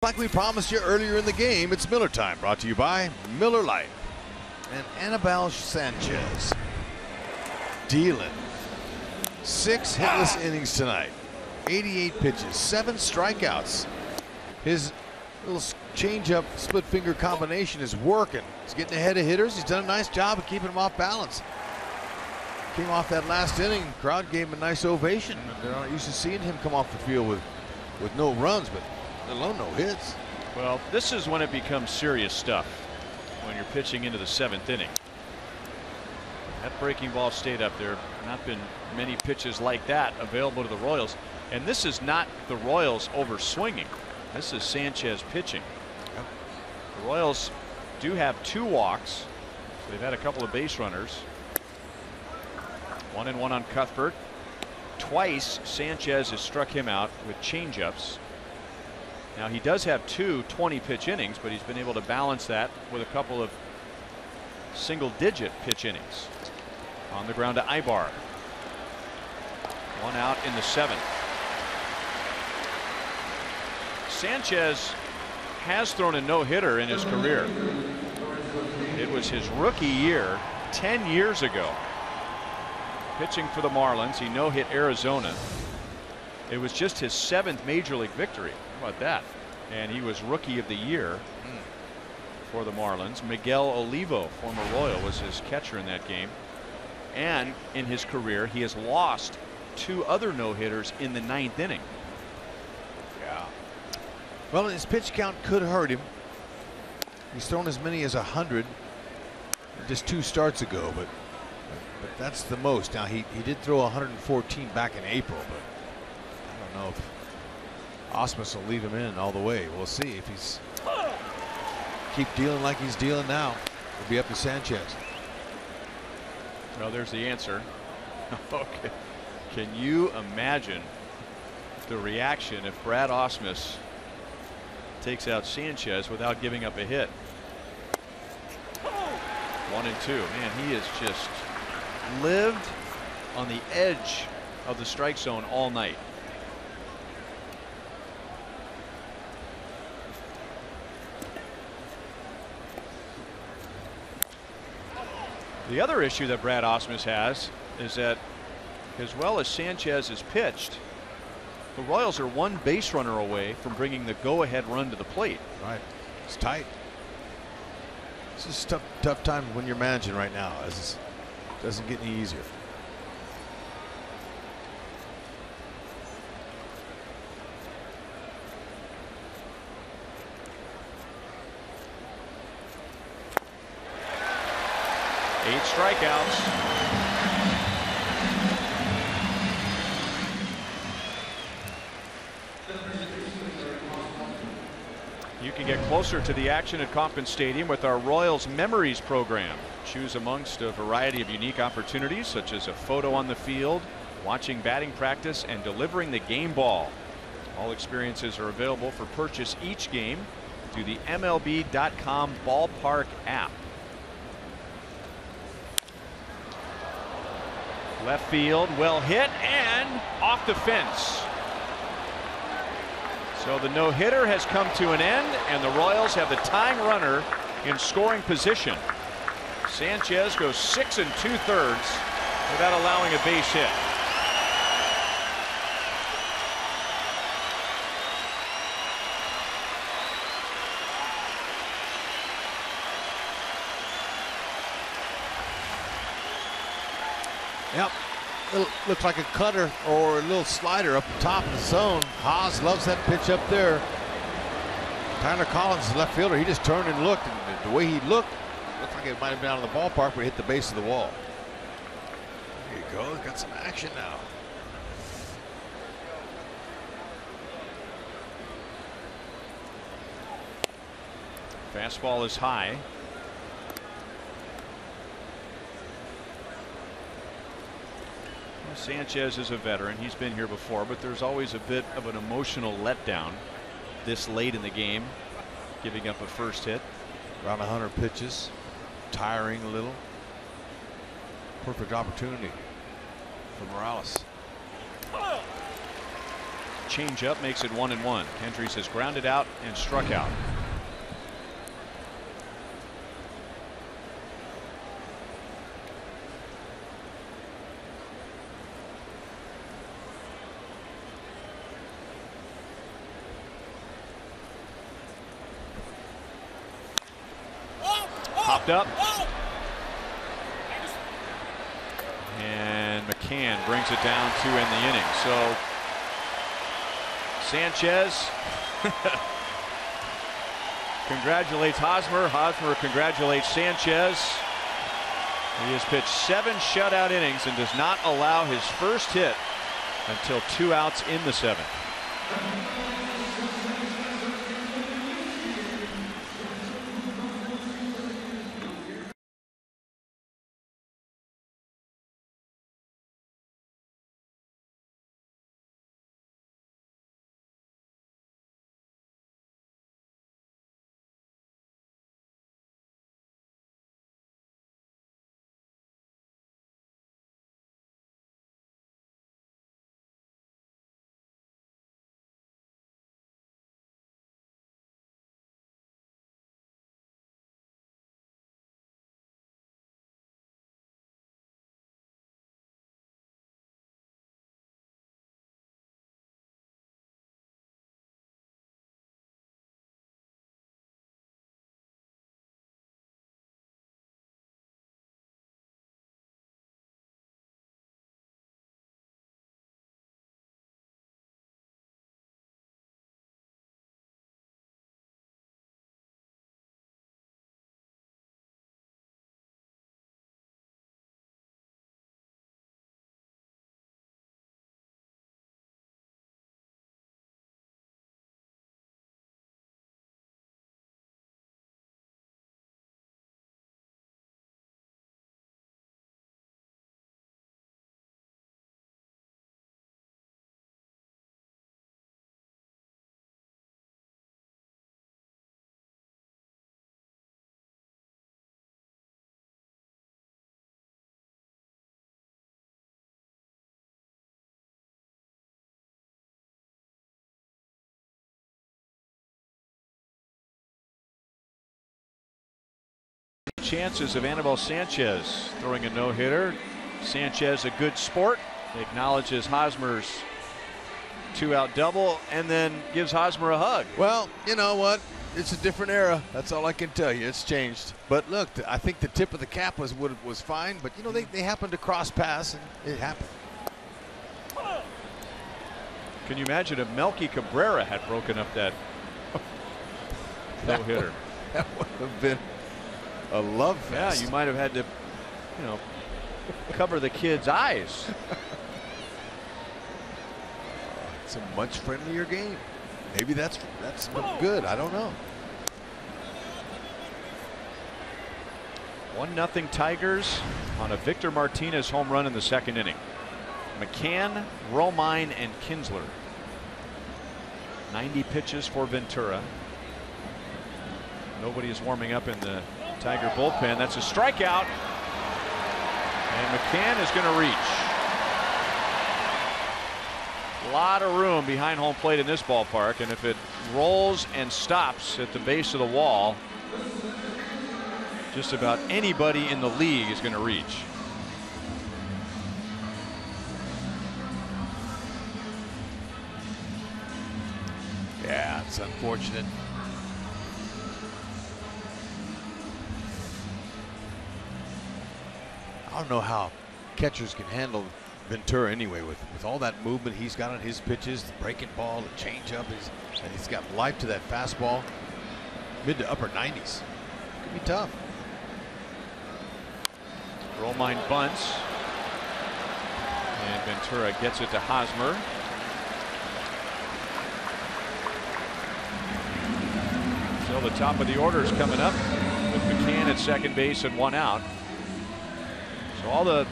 Like we promised you earlier in the game, it's Miller time, brought to you by Miller Lite. And Anibal Sanchez dealing six hitless ah! innings tonight, 88 pitches, seven strikeouts. His little changeup split finger combination is working. He's getting ahead of hitters. He's done a nice job of keeping them off balance. Came off that last inning, crowd gave him a nice ovation. They're not used to seeing him come off the field with, with no runs, but alone no hits. Well, this is when it becomes serious stuff when you're pitching into the seventh inning. That breaking ball stayed up there. Not been many pitches like that available to the Royals. And this is not the Royals over swinging. This is Sanchez pitching. The Royals do have two walks. So they've had a couple of base runners. One and one on Cuthbert. Twice Sanchez has struck him out with changeups. Now he does have two 20 pitch innings, but he's been able to balance that with a couple of single digit pitch innings. On the ground to Aybar. One out in the seventh. Sanchez has thrown a no hitter in his career. It was his rookie year 10 years ago. Pitching for the Marlins, he no hit Arizona. It was just his seventh major league victory. How about that? And he was rookie of the year for the Marlins. Miguel Olivo, former Royal, was his catcher in that game. And in his career, he has lost two other no hitters in the ninth inning. Yeah. Well, his pitch count could hurt him. He's thrown as many as 100 just two starts ago, but but that's the most. Now he he did throw 114 back in April, but I don't know if Ausmus will leave him in all the way. We'll see if he's keep dealing like he's dealing now. It'll be up to Sanchez. Well, there's the answer. okay. Can you imagine the reaction if Brad Ausmus takes out Sanchez without giving up a hit? One and two. Man, he has just lived on the edge of the strike zone all night. The other issue that Brad Ausmus has is that as well as Sanchez is pitched, the Royals are one base runner away from bringing the go-ahead run to the plate. Right. It's tight. This is tough, tough time when you're managing right now. As it doesn't get any easier. Eight strikeouts. You can get closer to the action at Kauffman Stadium with our Royals Memories program. Choose amongst a variety of unique opportunities such as a photo on the field, watching batting practice, and delivering the game ball. All experiences are available for purchase each game through the MLB.com ballpark app. Left field, well hit, and off the fence. So the no hitter has come to an end, and the Royals have the tying runner in scoring position. Sanchez goes six and two thirds without allowing a base hit. Looks like a cutter or a little slider up top of the zone. Haas loves that pitch up there. Tyler Collins, left fielder, he just turned and looked, and the way he looked, looked like it might have been out of the ballpark, but it hit the base of the wall. There you go. Got some action now. Fastball is high. Sanchez is a veteran. He's been here before, but there's always a bit of an emotional letdown this late in the game, giving up a first hit. Around 100 pitches, tiring a little. Perfect opportunity for Morales. Change up makes it one and one. Kendrys has grounded out and struck out. Popped up. Oh! And McCann brings it down to end the inning. So Sanchez congratulates Hosmer. Hosmer congratulates Sanchez. He has pitched seven shutout innings and does not allow his first hit until two outs in the seventh. Chances of Anibal Sanchez throwing a no hitter. Sanchez, a good sport, acknowledges Hosmer's two out double and then gives Hosmer a hug. Well, you know what? It's a different era. That's all I can tell you. It's changed. But look, I think the tip of the cap was was fine. But you know, they, they happened to cross pass and it happened. Can you imagine if Melky Cabrera had broken up that no hitter? That would have been a love fest. Yeah, you might have had to, you know, cover the kid's eyes. Uh, it's a much friendlier game. Maybe that's that's good. I don't know. One nothing Tigers on a Victor Martinez home run in the second inning. McCann, Romine, and Kinsler. 90 pitches for Ventura. Nobody is warming up in the Tiger bullpen. That's a strikeout. And McCann is going to reach. A lot of room behind home plate in this ballpark. And if it rolls and stops at the base of the wall, just about anybody in the league is going to reach. Yeah, it's unfortunate. I don't know how catchers can handle Ventura anyway with, with all that movement he's got on his pitches, the breaking ball, the changeup, and he's got life to that fastball. Mid to upper 90s. Could be tough. Romine bunts. And Ventura gets it to Hosmer. So the top of the order is coming up with McCann at second base and one out. All the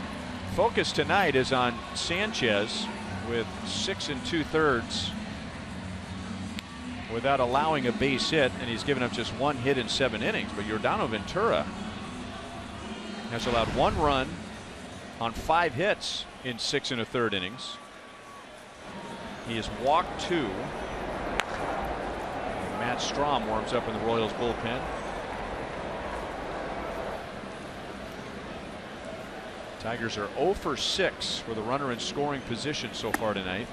focus tonight is on Sanchez with six and two thirds without allowing a base hit, and he's given up just one hit in seven innings. But Yordano Ventura has allowed one run on five hits in six and a third innings. He has walked two. Matt Strahm warms up in the Royals bullpen. Tigers are 0 for 6 with a runner in scoring position so far tonight.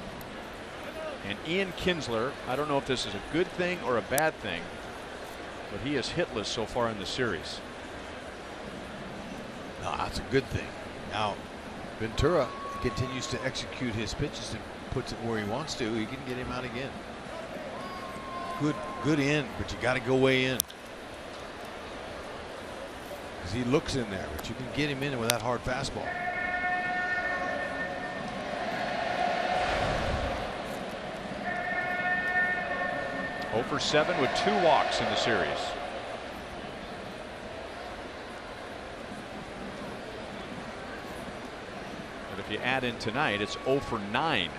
And Ian Kinsler, I don't know if this is a good thing or a bad thing, but he is hitless so far in the series. No, that's a good thing. Now, Ventura continues to execute his pitches and puts it where he wants to. He can get him out again. Good, good in, but you got to go way in. Because he looks in there, but you can get him in with that hard fastball. Oh for 7 with two walks in the series. But if you add in tonight, it's 0 for 9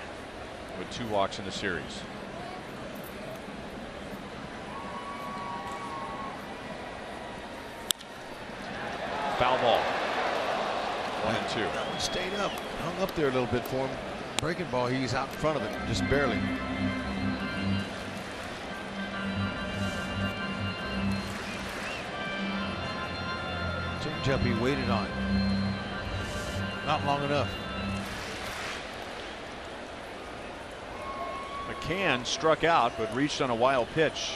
with two walks in the series. Foul ball. One and two. That one stayed up, hung up there a little bit for him. Breaking ball, he's out in front of it, just barely. Changeup he waited on. Not long enough. McCann struck out but reached on a wild pitch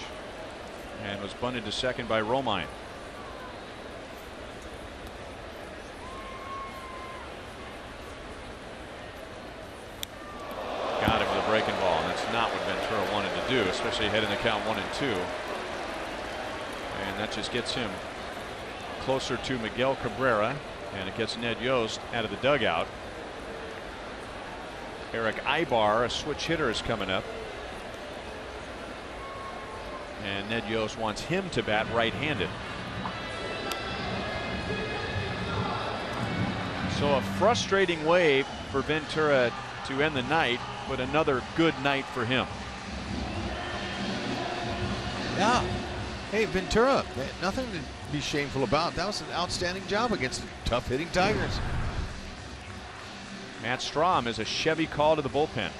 and was bunted to second by Romine. Got him with a breaking ball, and that's not what Ventura wanted to do, especially ahead in the count one and two. And that just gets him closer to Miguel Cabrera, and it gets Ned Yost out of the dugout. Erick Aybar, a switch hitter, is coming up. And Ned Yost wants him to bat right-handed. So a frustrating way for Ventura to end the night, but another good night for him. Yeah. Hey, Ventura, eh, nothing to be shameful about. That was an outstanding job against tough hitting Tigers. Matt Strahm is a Chevy call to the bullpen.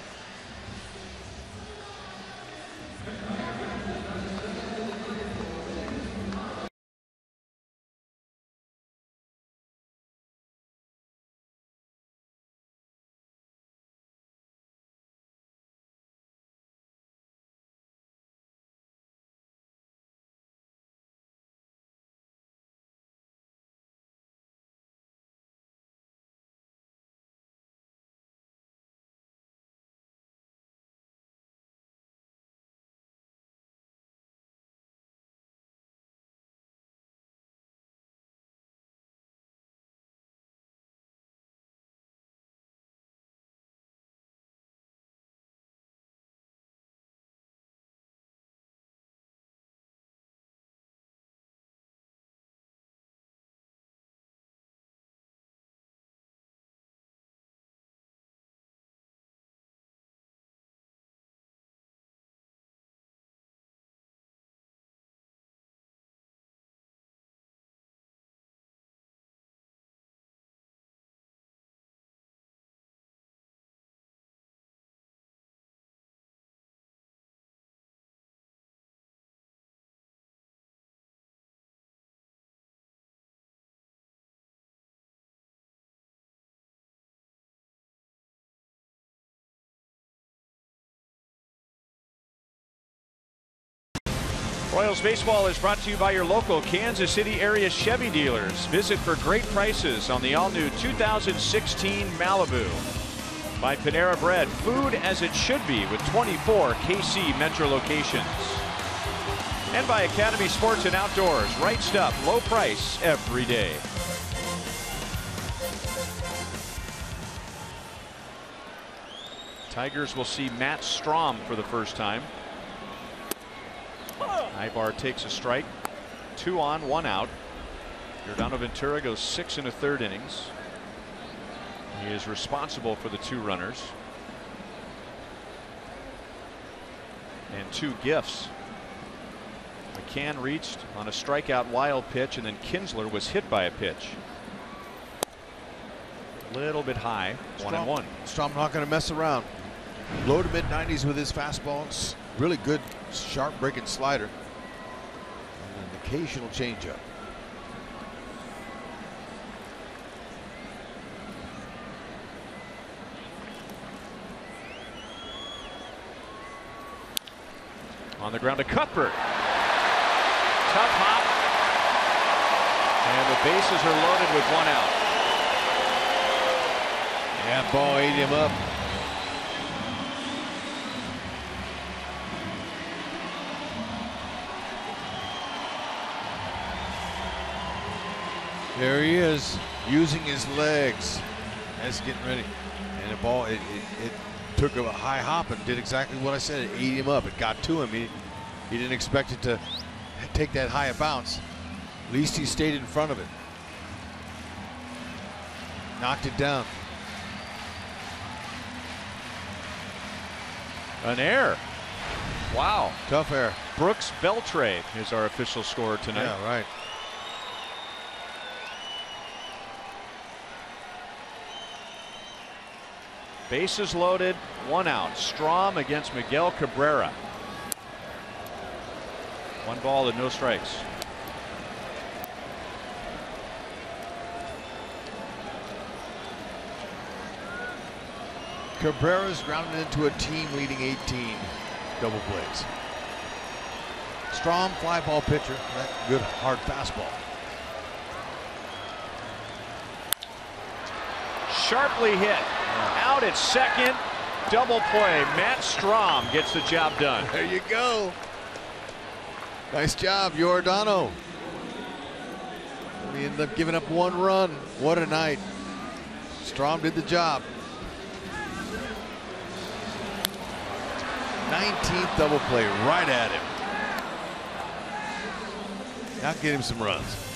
Royals Baseball is brought to you by your local Kansas City area Chevy dealers. Visit for great prices on the all-new 2016 Malibu. By Panera Bread, food as it should be with 24 KC Metro locations. And by Academy Sports and Outdoors, right stuff, low price every day. Tigers will see Matt Strahm for the first time. Aybar takes a strike. Two on, one out. Yordano Ventura goes six and a third innings. He is responsible for the two runners. And two gifts. McCann reached on a strikeout wild pitch, and then Kinsler was hit by a pitch. A little bit high, one and one. Strahm not going to mess around. Low to mid 90s with his fastball. Really good, sharp breaking slider. And an occasional changeup. On the ground to Cuthbert. Tough hop. And the bases are loaded with one out. Yeah, ball ate him up. There he is, using his legs. That's getting ready. And the ball, it, it, it, took a high hop and did exactly what I said. It ate him up. It got to him. He, he didn't expect it to take that high a bounce. At least he stayed in front of it. Knocked it down. An error. Wow. Tough error. Brooks Beltre is our official scorer tonight. Yeah, right. Bases loaded, one out. Strahm against Miguel Cabrera. One ball and no strikes. Cabrera's grounded into a team leading 18 double plays. Strong fly ball pitcher. That good hard fastball. Sharply hit. Out at second. Double play. Matt Strahm gets the job done. There you go. Nice job, Yordano. We ended up giving up one run. What a night. Strahm did the job. 19th double play right at him. Now get him some runs.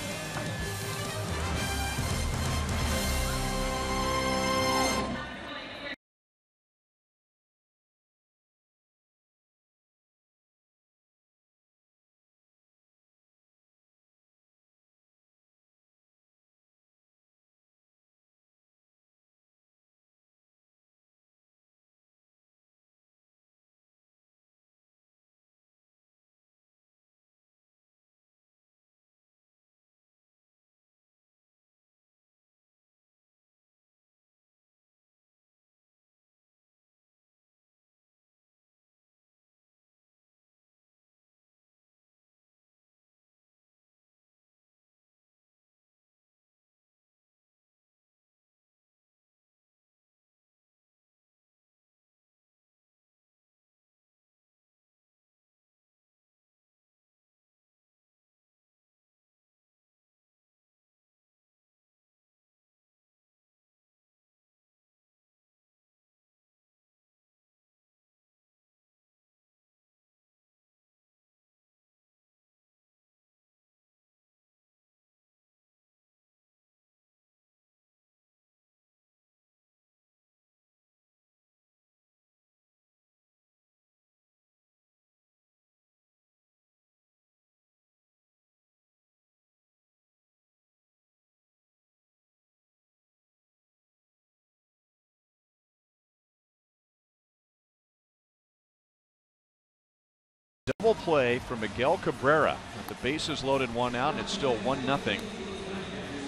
Double play from Miguel Cabrera. The bases loaded one out, and it's still 1 nothing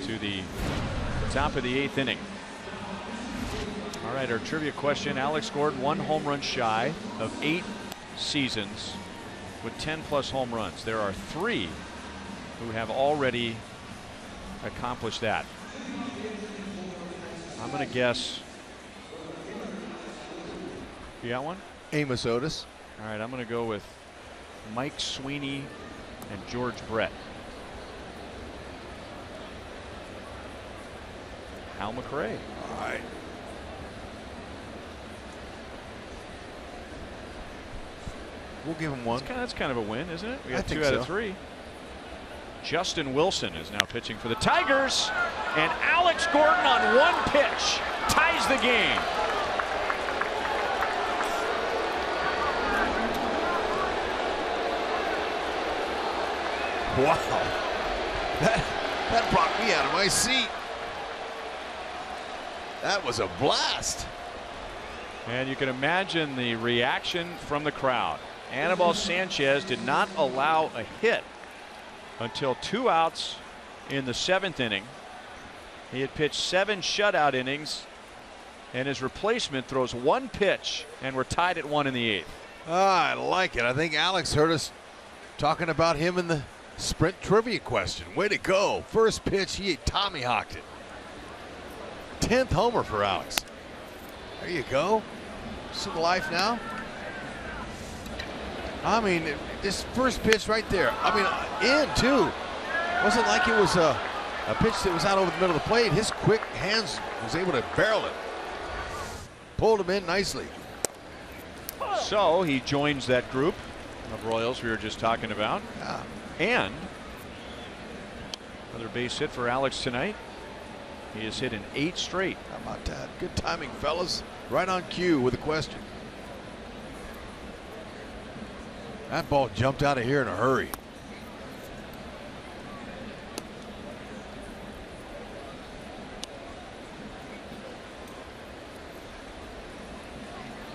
to the top of the eighth inning. All right, our trivia question. Alex Gordon, one home run shy of eight seasons with 10 plus home runs. There are three who have already accomplished that. I'm going to guess. You got one? Amos Otis. All right, I'm going to go with Mike Sweeney and George Brett. Hal McRae. All right. We'll give him one. That's kind, of, that's kind of a win, isn't it? We I got two out so. of three. Justin Wilson is now pitching for the Tigers, and Alex Gordon on one pitch ties the game. Wow. That, that brought me out of my seat. That was a blast. And you can imagine the reaction from the crowd. Anibal Sanchez did not allow a hit until two outs in the seventh inning. He had pitched seven shutout innings, and his replacement throws one pitch, and we're tied at one in the eighth. Ah, I like it. I think Alex heard us talking about him in the sprint trivia question. Way to go. First pitch, he tomahawked it. 10th homer for Alex. There you go. Some life now. I mean, this first pitch right there. I mean, in too. Wasn't like it was a, a pitch that was out over the middle of the plate. His quick hands was able to barrel it. Pulled him in nicely. So he joins that group of Royals we were just talking about. Yeah. And another base hit for Alex tonight. He has hit in eight straight. How about that? Good timing, fellas. Right on cue with a question. That ball jumped out of here in a hurry.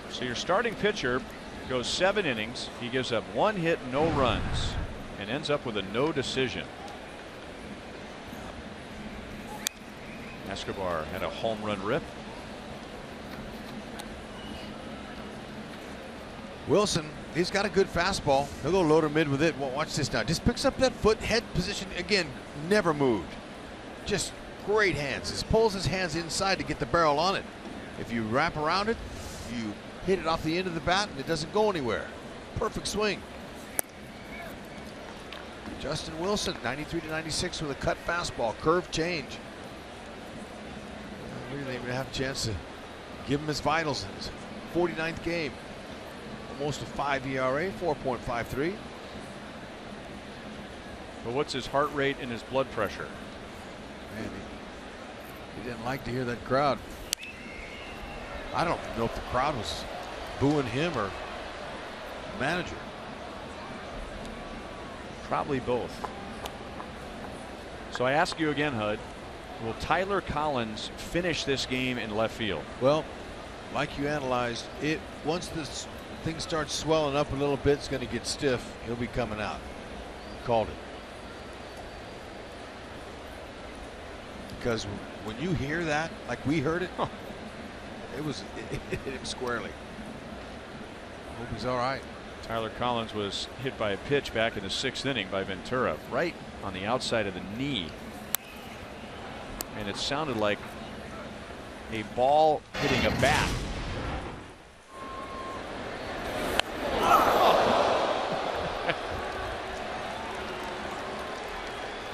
So your starting pitcher goes seven innings. He gives up one hit, no runs, and ends up with a no decision. Escobar had a home run rip. Wilson, he's got a good fastball. He'll go low to mid with it. Well, watch this now. Just picks up that foot, head position again. Never moved. Just great hands. Just pulls his hands inside to get the barrel on it. If you wrap around it, you hit it off the end of the bat and it doesn't go anywhere. Perfect swing. Justin Wilson, 93 to 96 with a cut fastball, curve change. We didn't even have a chance to give him his vitals in his 49th game. Almost a 5 ERA, 4.53. But what's his heart rate and his blood pressure? Man, he, he didn't like to hear that crowd. I don't know if the crowd was booing him or manager. Probably both. So I ask you again, Hud. Will Tyler Collins finish this game in left field? Well, like you analyzed, it once this thing starts swelling up a little bit, it's going to get stiff. He'll be coming out. Called it. Because when you hear that, like we heard it, it was it, it hit him squarely. Hope he's all right. Tyler Collins was hit by a pitch back in the sixth inning by Ventura, right on the outside of the knee. And it sounded like a ball hitting a bat.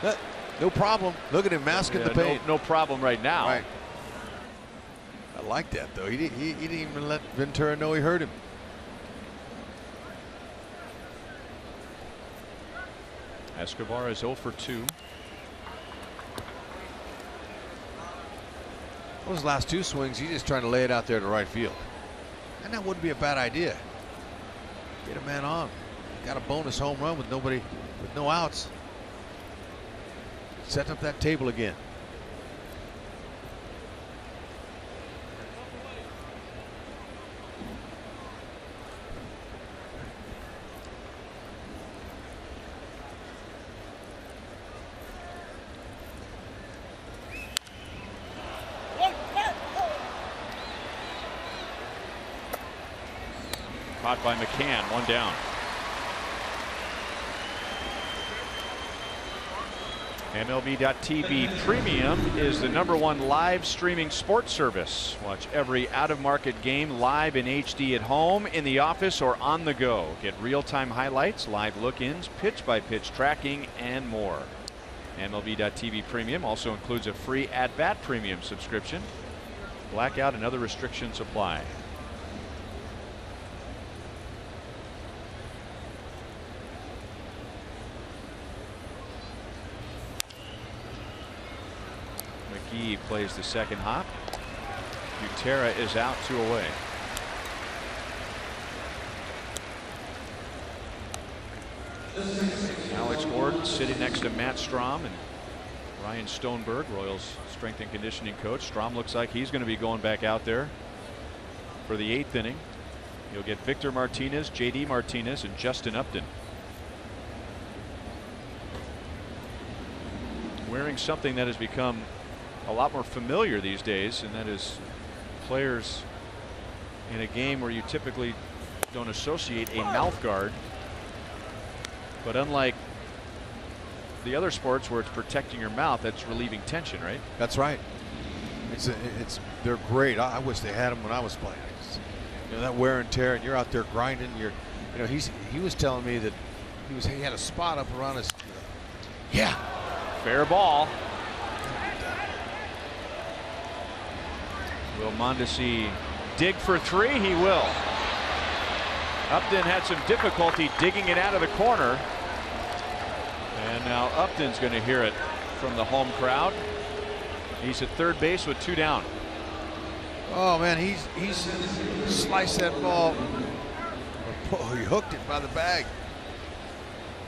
No problem. Look at him masking Yeah, the no, pain. no problem right now. Right. I like that though. He, didn't- he, he didn't even let Ventura know he hurt him. Escobar is 0 for 2. Those last two swings, he's just trying to lay it out there to right field. And that wouldn't be a bad idea. Get a man on. Got a bonus home run with nobody, with no outs. Set up that table again. by McCann. One down. MLB.TV Premium is the number one live streaming sports service. Watch every out of market game live in HD at home, in the office, or on the go. Get real time highlights, live look ins, pitch by pitch tracking, and more. MLB.TV Premium also includes a free At Bat Premium subscription. Blackout and other restrictions apply. McGehee plays the second hop. Butera is out two away. Alex Gordon sitting next to Matt Strahm and Ryan Stoneberg, Royals strength and conditioning coach. Strahm looks like he's going to be going back out there for the eighth inning. You'll get Victor Martinez, JD Martinez, and Justin Upton. Wearing something that has become a lot more familiar these days, and that is players in a game where you typically don't associate a mouth guard. But unlike the other sports where it's protecting your mouth, that's relieving tension, right? That's right. It's a, it's they're great. I, I, wish they had them when I was playing. Just, you know that wear and tear, and you're out there grinding. You're, you know, he's he was telling me that he was he had a spot up around his. Yeah. Fair ball. Will Mondesi dig for three? He will. Upton had some difficulty digging it out of the corner. And now Upton's going to hear it from the home crowd. He's at third base with two down. Oh man, he's he's sliced that ball. Oh, he hooked it by the bag.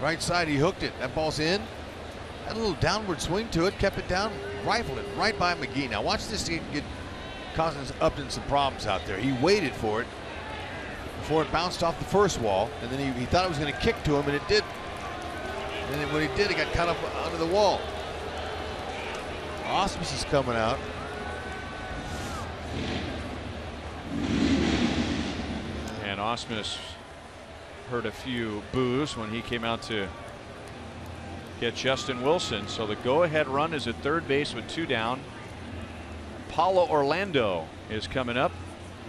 Right side, he hooked it. That ball's in. Had a little downward swing to it, kept it down, rifled it right by McGehee. Now watch this get causing Upton some problems out there. He waited for it before it bounced off the first wall, and then he, he thought it was going to kick to him, and it did. And then when he did, it got cut up under the wall. Ausmus is coming out. And Ausmus heard a few boos when he came out to get Justin Wilson. So the go-ahead run is at third base with two down. Paulo Orlando is coming up,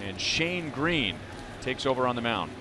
and Shane Greene takes over on the mound.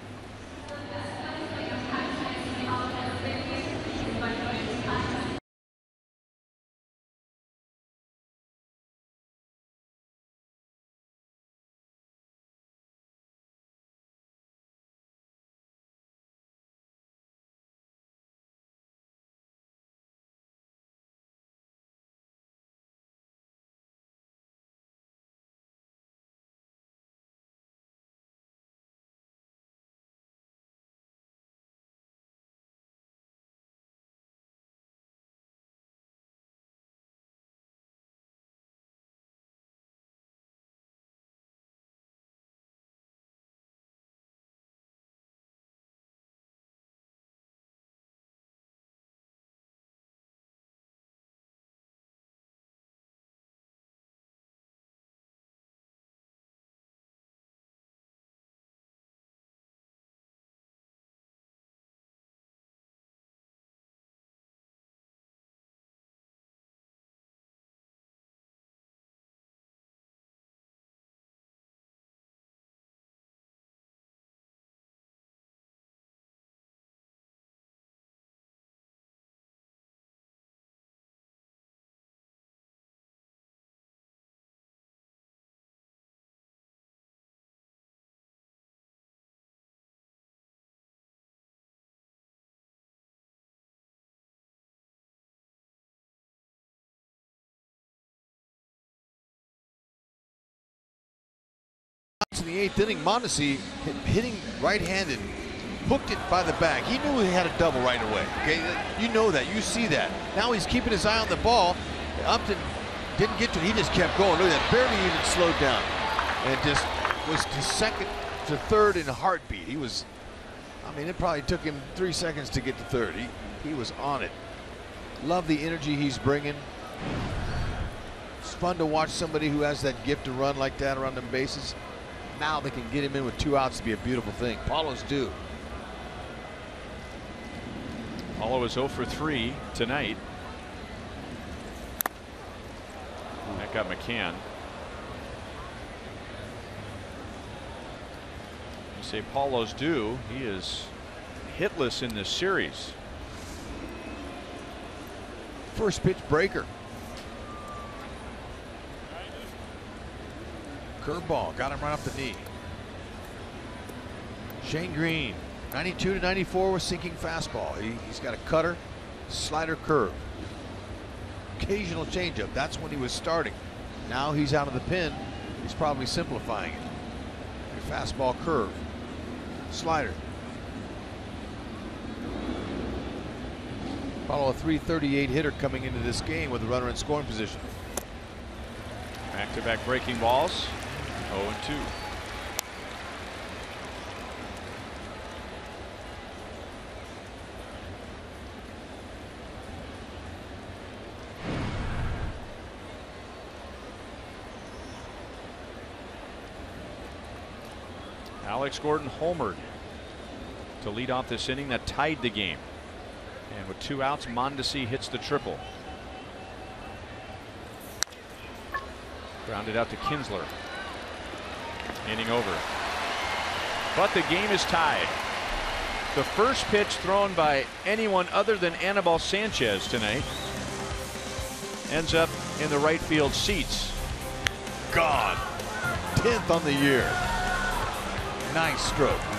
In the eighth inning, Mondesi hitting right-handed, hooked it by the bag. He knew he had a double right away. Okay, you know that, you see that. Now he's keeping his eye on the ball. Upton didn't get to it. He just kept going. Look at that, barely even slowed down, and just was to second to third in a heartbeat. He was. I mean, it probably took him three seconds to get to third. He he was on it. Love the energy he's bringing. It's fun to watch somebody who has that gift to run like that around the bases now they can get him in with two outs to be a beautiful thing. Paulo's due. Paulo is 0 for 3 tonight. That got McCann. You say Paulo's due. He is hitless in this series. First pitch breaker. Curveball got him right off the knee. Shane Greene, 92 to 94 with sinking fastball. He, has got a cutter, slider, curve. Occasional changeup. That's when he was starting. Now he's out of the pin. He's probably simplifying it. Your fastball curve, slider. Follow a 338 hitter coming into this game with a runner in scoring position. Back to back breaking balls. 0 and 2. Alex Gordon homered to lead off this inning that tied the game. And with two outs, Mondesi hits the triple. Grounded out to Kinsler. Inning over. But the game is tied. The first pitch thrown by anyone other than Anibal Sanchez tonight ends up in the right field seats. Gone. 10th on the year. Nice stroke.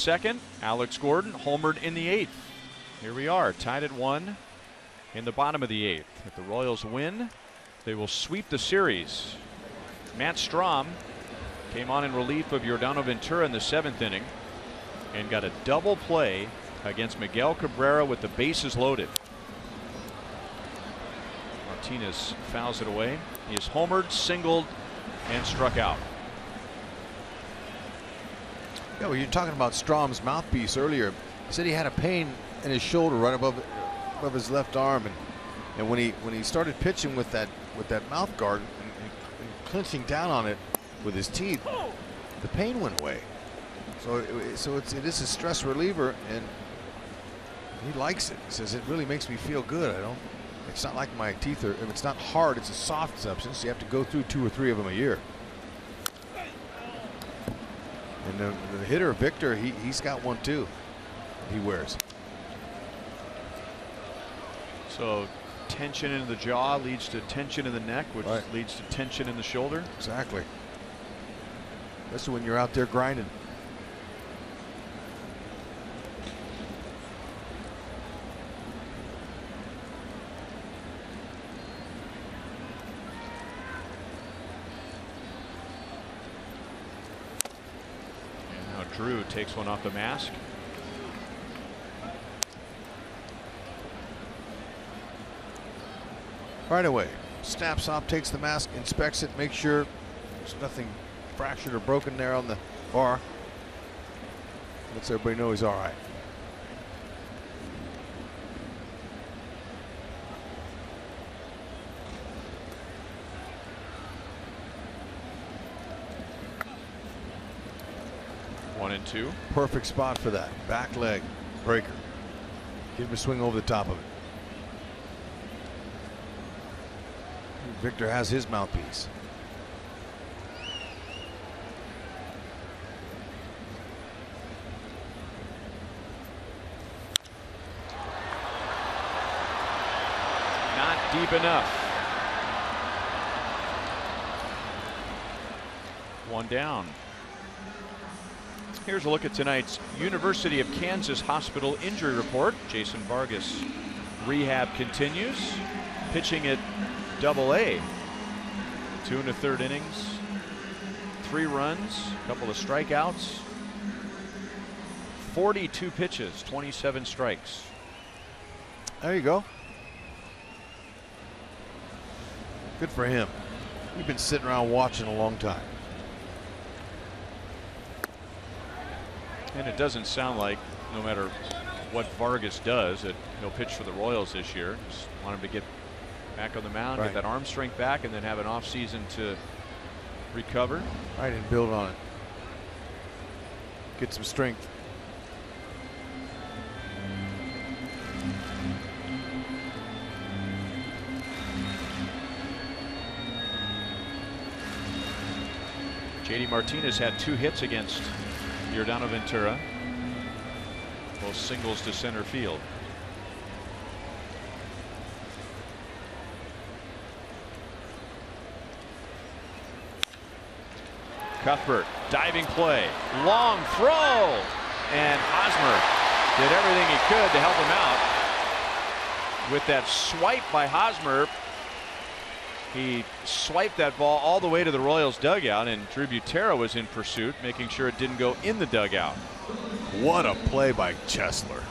Second, Alex Gordon homered in the eighth. Here we are, tied at one in the bottom of the eighth. If the Royals win, they will sweep the series. Matt Strahm came on in relief of Yordano Ventura in the seventh inning and got a double play against Miguel Cabrera with the bases loaded. Martinez fouls it away. He is homered, singled, and struck out. Yeah, well, you're talking about Strahm's mouthpiece earlier. He said he had a pain in his shoulder right above above his left arm, and and when he when he started pitching with that with that mouth guard and, and, and clenching down on it with his teeth, the pain went away. So it, so it's it is a stress reliever, and he likes it. He says it really makes me feel good. I don't. It's not like my teeth are. It's not hard, it's a soft substance. You have to go through two or three of them a year. And the, the hitter, Victor, he, he's got one too. He wears. So tension in the jaw leads to tension in the neck, which Right. leads to tension in the shoulder. Exactly. Especially when you're out there grinding. through, takes one off the mask. Right away, snaps off, takes the mask, inspects it, makes sure there's nothing fractured or broken there on the bar. Lets everybody know he's all right. And two. Perfect spot for that. Back leg breaker. Give him a swing over the top of it. Victor has his mouthpiece. Not deep enough. One down. Here's a look at tonight's University of Kansas Hospital injury report. Jason Vargas rehab continues. Pitching at double A. Two and a third innings. Three runs, a couple of strikeouts. 42 pitches, 27 strikes. There you go. Good for him. We've been sitting around watching a long time. And it doesn't sound like, no matter what Vargas does, that he'll pitch for the Royals this year. Just want him to get back on the mound, Right. get that arm strength back, and then have an off season to recover. Right, and build on it. Get some strength. JD Martinez had two hits against Yordano Ventura. Both singles to center field. Cuthbert diving play, long throw, and Hosmer did everything he could to help him out. With that swipe by Hosmer, he swiped that ball all the way to the Royals dugout, and Drew Butera was in pursuit, making sure it didn't go in the dugout. What a play by Cheslor.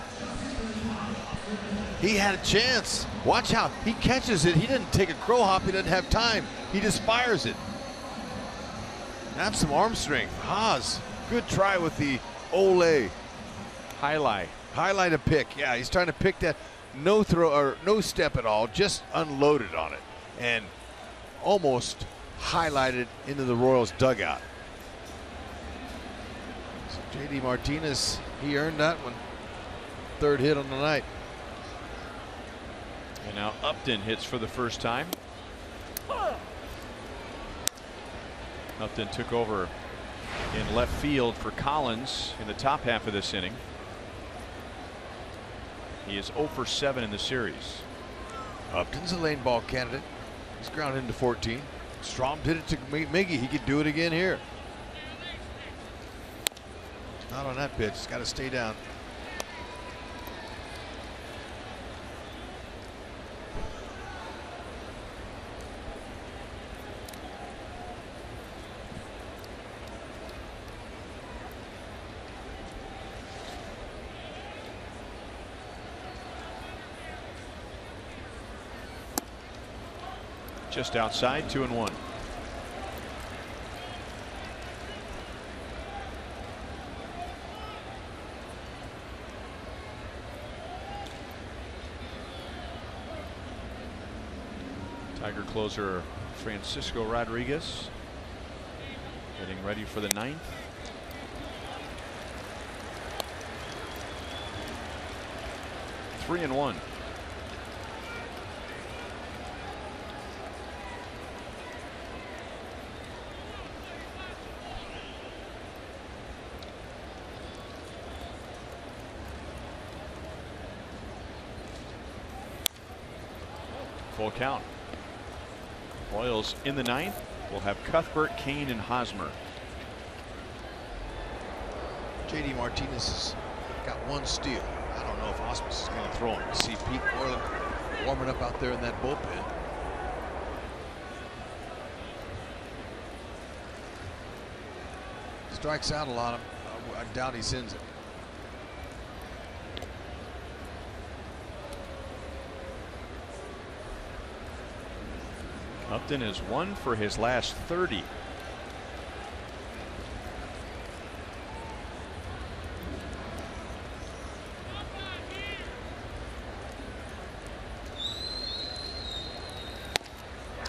He had a chance. Watch how he catches it. He didn't take a crow hop. He didn't have time. He just fires it. That's some arm strength. Haas, good try with the Ole. Highlight. Highlight a pick. Yeah, he's trying to pick that no throw or no step at all. Just unloaded on it and almost highlighted into the Royals dugout. So JD Martinez, he earned that one. Third hit on the night. And now Upton hits for the first time. Upton took over in left field for Collins in the top half of this inning. He is 0 for 7 in the series. Upton's a lane ball candidate. He's grounded into 14. Strahm did it to Mi- Miggy. He could do it again here. Not on that pitch. Got to stay down. Just outside, two and one. Tiger closer Francisco Rodriguez getting ready for the ninth. Three and one. Full count. Royals in the ninth. We'll have Cuthbert, Cain, and Hosmer. JD Martinez has got one steal. I don't know if Ausmus is going to throw him. See Pete Moreland warming up out there in that bullpen. Strikes out a lot. Of, I doubt he sends it. Upton has one for his last 30.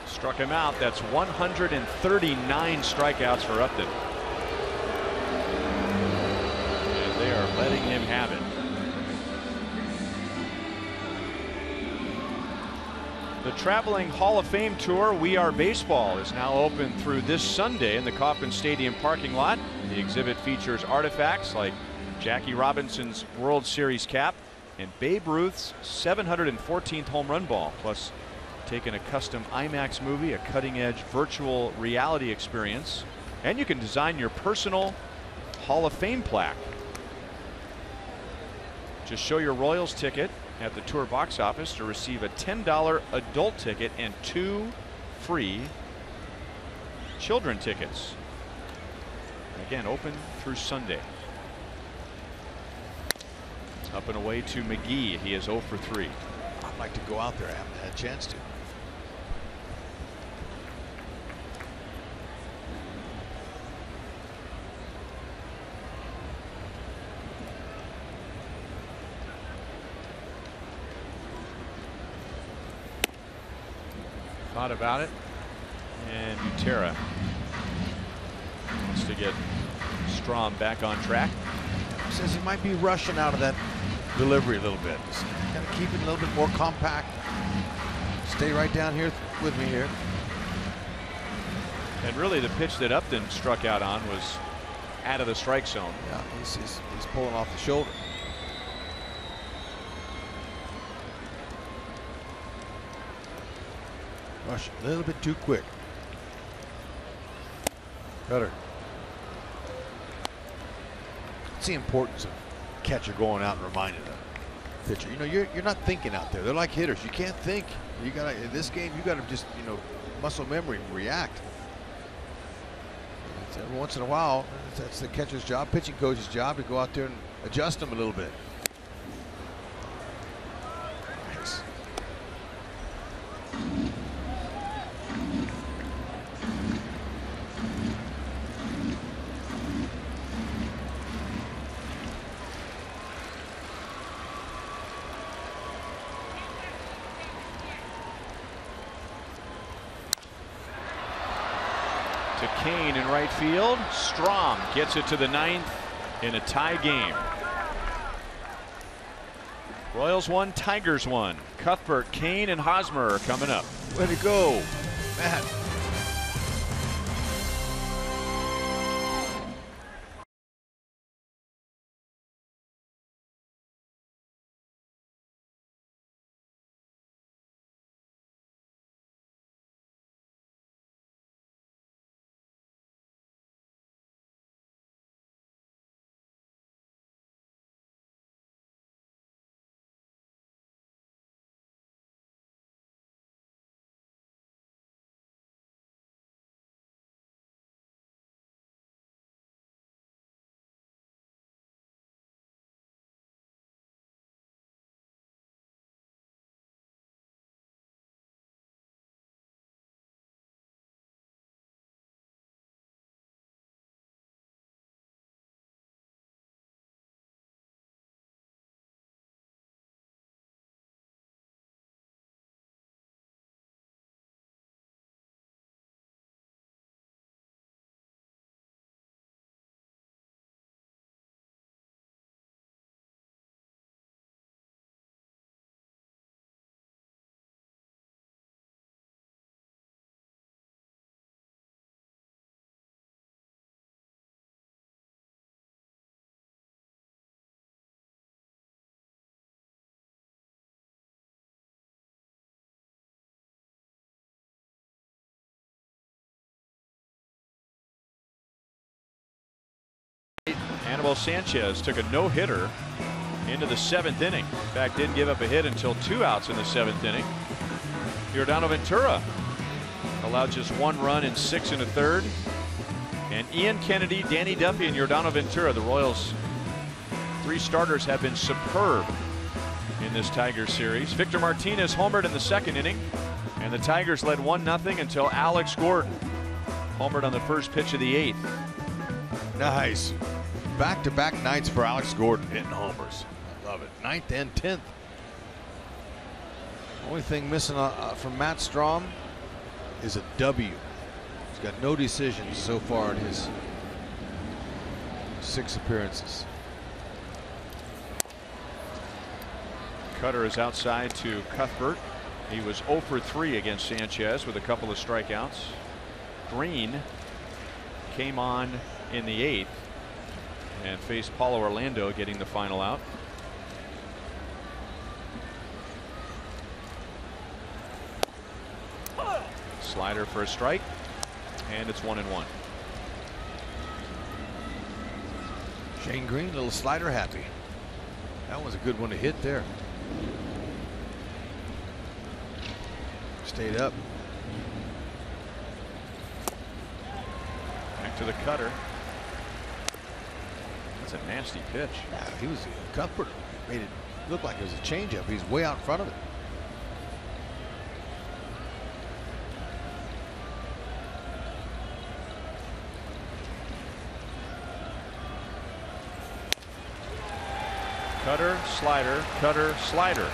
Struck him out. That's 139 strikeouts for Upton. And they are letting him have it. The traveling Hall of Fame tour, We Are Baseball, is now open through this Sunday in the Kauffman Stadium parking lot. The exhibit features artifacts like Jackie Robinson's World Series cap and Babe Ruth's 714th home run ball, plus taking a custom IMAX movie, a cutting edge virtual reality experience, and you can design your personal Hall of Fame plaque. Just show your Royals ticket at the tour box office to receive a $10 adult ticket and two free children tickets. Again, open through Sunday. Up and away to McGehee. He is 0 for 3. I'd like to go out there. I haven't had a chance to. Thought about it. And Butera wants to get Strahm back on track. Says he might be rushing out of that delivery a little bit. Just kind of keep it a little bit more compact. Stay right down here with me here. And really the pitch that Upton struck out on was out of the strike zone. Yeah, he's, he's, he's pulling off the shoulder. Rush a little bit too quick. Better. It's the importance of catcher going out and reminding the pitcher. You know, you're you're not thinking out there. They're like hitters. You can't think. You gotta in this game. You gotta just you know muscle memory and react. It's every once in a while, that's the catcher's job, pitching coach's job to go out there and adjust them a little bit. Nice. to Field. Strahm gets it to the ninth in a tie game. Royals won, Tigers won. Cuthbert, Cain, and Hosmer are coming up. Way to go, Matt. Anibal Sanchez took a no hitter into the seventh inning. In fact, didn't give up a hit until two outs in the seventh inning. Yordano Ventura allowed just one run in six and a third. And Ian Kennedy, Danny Duffy, and Yordano Ventura, the Royals' three starters, have been superb in this Tigers series. Victor Martinez homered in the second inning. And the Tigers led 1 0 until Alex Gordon homered on the first pitch of the eighth. Nice. Back to back nights for Alex Gordon hitting homers. I love it. Ninth and 10th. Only thing missing uh, uh, from Matt Strahm is a W. He's got no decisions so far in his six appearances. Cutter is outside to Cuthbert. He was 0 for 3 against Sanchez with a couple of strikeouts. Greene came on in the eighth and face Paulo Orlando getting the final out. Slider for a strike and it's one and one. Shane Greene, little slider happy. That was a good one to hit there. Stayed up. Back to the cutter. That's a nasty pitch. Yeah, he was Cuthbert made it look like it was a changeup. He's way out in front of it. Cutter, slider, cutter, slider.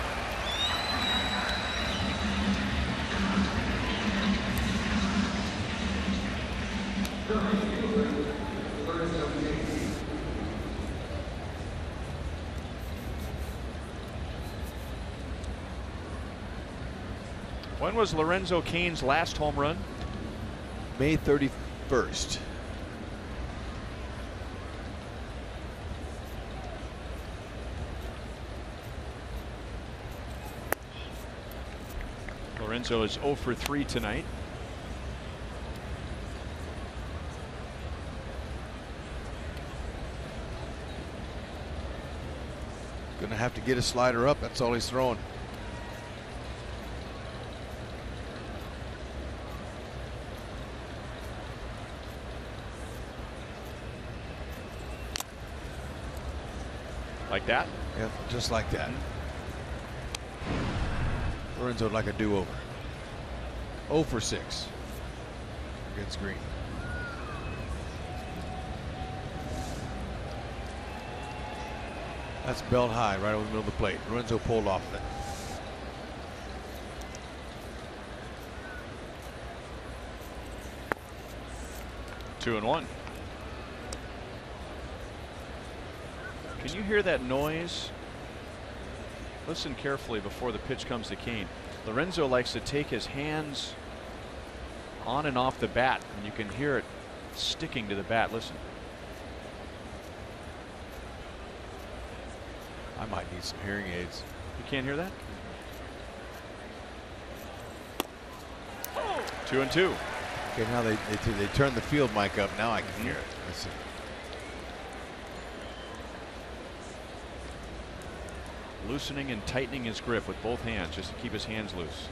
Was Lorenzo Cain's last home run? May 31st. Lorenzo is 0 for 3 tonight. Going to have to get a slider up. That's all he's throwing. Like that? Yeah, just like that. Lorenzo would like a do-over. 0 for 6 against Greene. That's belt high right over the middle of the plate. Lorenzo pulled off of it. Two and one. Can you hear that noise? Listen carefully before the pitch comes to Cain. Lorenzo likes to take his hands on and off the bat, and you can hear it sticking to the bat. Listen. I might need some hearing aids. You can't hear that? Two and two. Okay, now they they, they turn the field mic up. Now I can hear it. Listen. Loosening and tightening his grip with both hands just to keep his hands loose.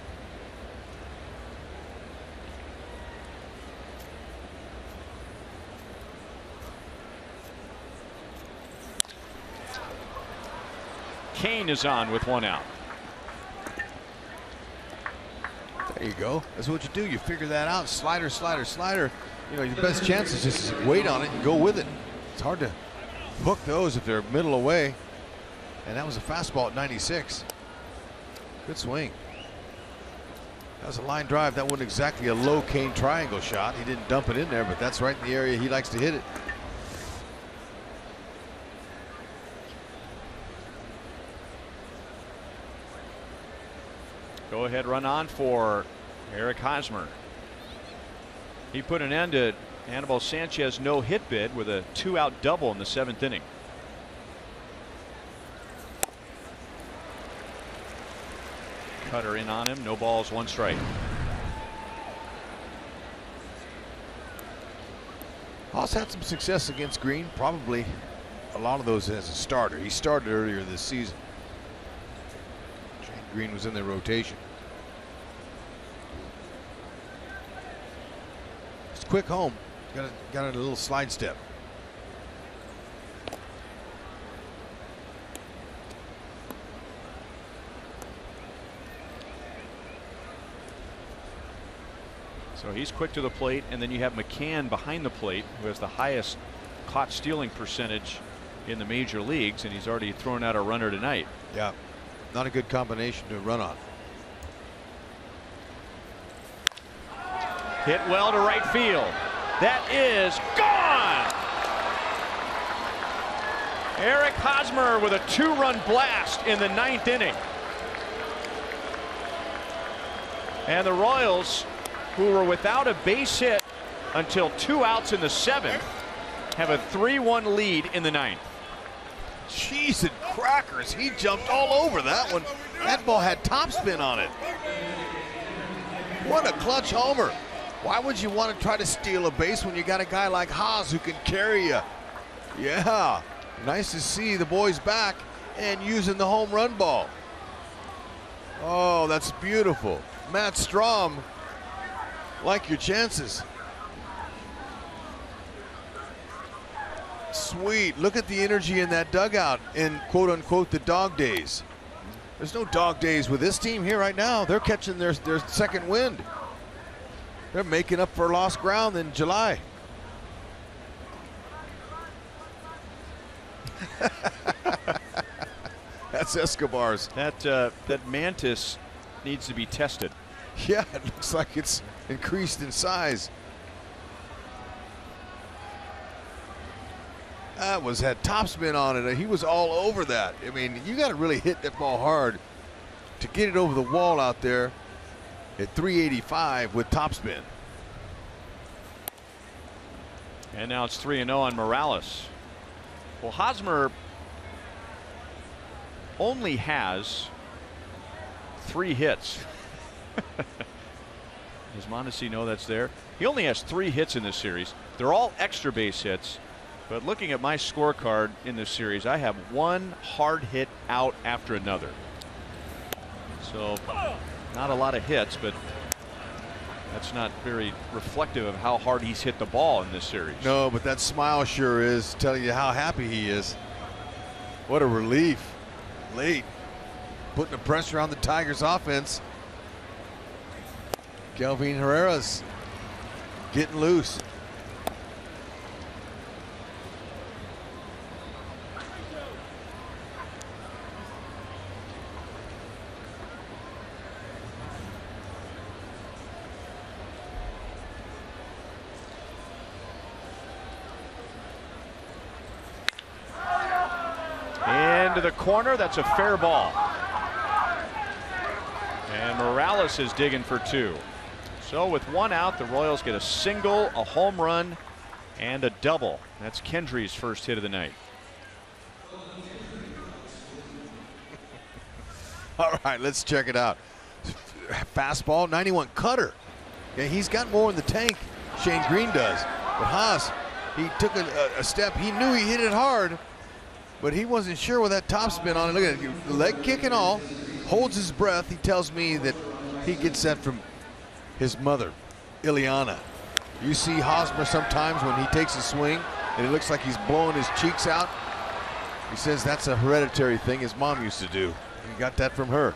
Cain is on with one out. There you go. That's what you do. You figure that out. Slider, slider, slider. You know, your best chance is just wait on it and go with it. It's hard to hook those if they're middle away. And that was a fastball at 96. Good swing. That was a line drive. That wasn't exactly a low Cain triangle shot. He didn't dump it in there, but that's right in the area he likes to hit it. Go ahead run on for Eric Hosmer. He put an end to Anibal Sanchez no hit bid with a two out double in the seventh inning. Cutter in on him. No balls, one strike. Hos had some success against Greene, Probably a lot of those as a starter. He started earlier this season. Greene was in their rotation. It's quick home. Got a, got a little slide step. So he's quick to the plate, and then you have McCann behind the plate, who has the highest caught stealing percentage in the major leagues, and he's already thrown out a runner tonight. Yeah, not a good combination to run on. Hit well to right field. That is gone. Eric Hosmer with a two-run blast in the ninth inning. And the Royals, who were without a base hit until two outs in the seventh, have a 3-1 lead in the ninth. Cheese and crackers. He jumped all over that one. That ball had topspin on it. What a clutch homer. Why would you want to try to steal a base when you got a guy like Hos who can carry you? Yeah, nice to see the boys back and using the home run ball. Oh, that's beautiful. Matt Strahm, like your chances. Sweet. Look at the energy in that dugout in quote unquote the dog days. There's no dog days with this team here right now. They're catching their, their second wind. They're making up for lost ground in July. That's Escobar's. That uh, that mantis needs to be tested. Yeah, it looks like it's increased in size. That was had topspin on it. He was all over that. I mean, you got to really hit that ball hard to get it over the wall out there at 385 with topspin. And now it's 3 0 on Morales. Well, Hosmer only has three hits. Does Mondesi know that's there? He only has three hits in this series. They're all extra base hits. But looking at my scorecard in this series, I have one hard hit out after another. So not a lot of hits, but that's not very reflective of how hard he's hit the ball in this series. No, but that smile sure is telling you how happy he is. What a relief. Late. Putting the pressure on the Tigers offense. Kelvin Herrera's getting loose. Into the corner. That's a fair ball. And Morales is digging for two. So with one out, the Royals get a single, a home run, and a double. That's Kendrys' first hit of the night. All right, let's check it out. Fastball, 91 cutter. Yeah, he's got more in the tank. Shane Greene does. But Hos, he took a, a step. He knew he hit it hard, but he wasn't sure with that topspin on it. Look at it, leg kick and all. Holds his breath. He tells me that he gets that from his mother, Ileana. You see Hosmer sometimes when he takes a swing and it looks like he's blowing his cheeks out. He says that's a hereditary thing his mom used to do. He got that from her.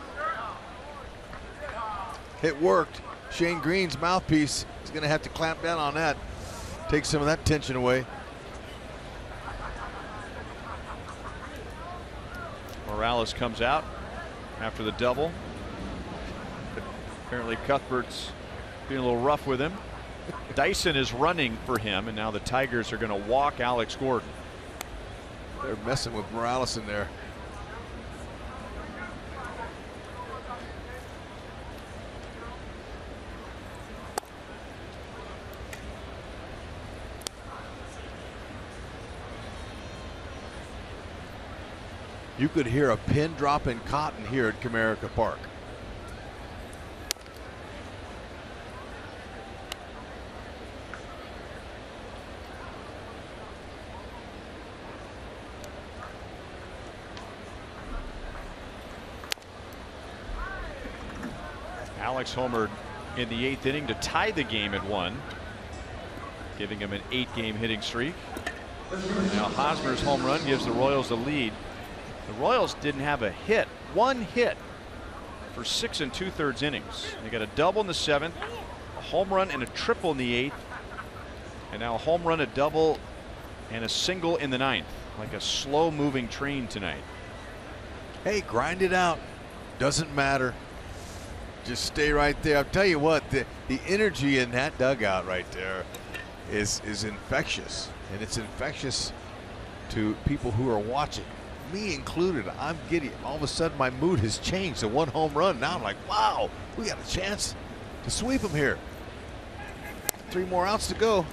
It worked. Shane Greene's mouthpiece is going to have to clamp down on that. Take some of that tension away. Morales comes out after the double. Apparently Cuthbert's being a little rough with him. Dyson is running for him, and now the Tigers are going to walk Alex Gordon. They're messing with Morales in there. You could hear a pin drop in cotton here at Comerica Park. Alex homered in the eighth inning to tie the game at one, giving him an eight game hitting streak. Now Hosmer's home run gives the Royals the lead. The Royals didn't have a hit, one hit for six and two thirds innings. They got a double in the seventh, a home run and a triple in the eighth. And now a home run, a double, and a single in the ninth. Like a slow moving train tonight. Hey, grind it out. Doesn't matter. Just stay right there. I'll tell you what, the, the energy in that dugout right there is is infectious. And it's infectious to people who are watching. Me included. I'm giddy. All of a sudden my mood has changed. A one home run. Now I'm like, wow, we got a chance to sweep them here. Three more outs to go.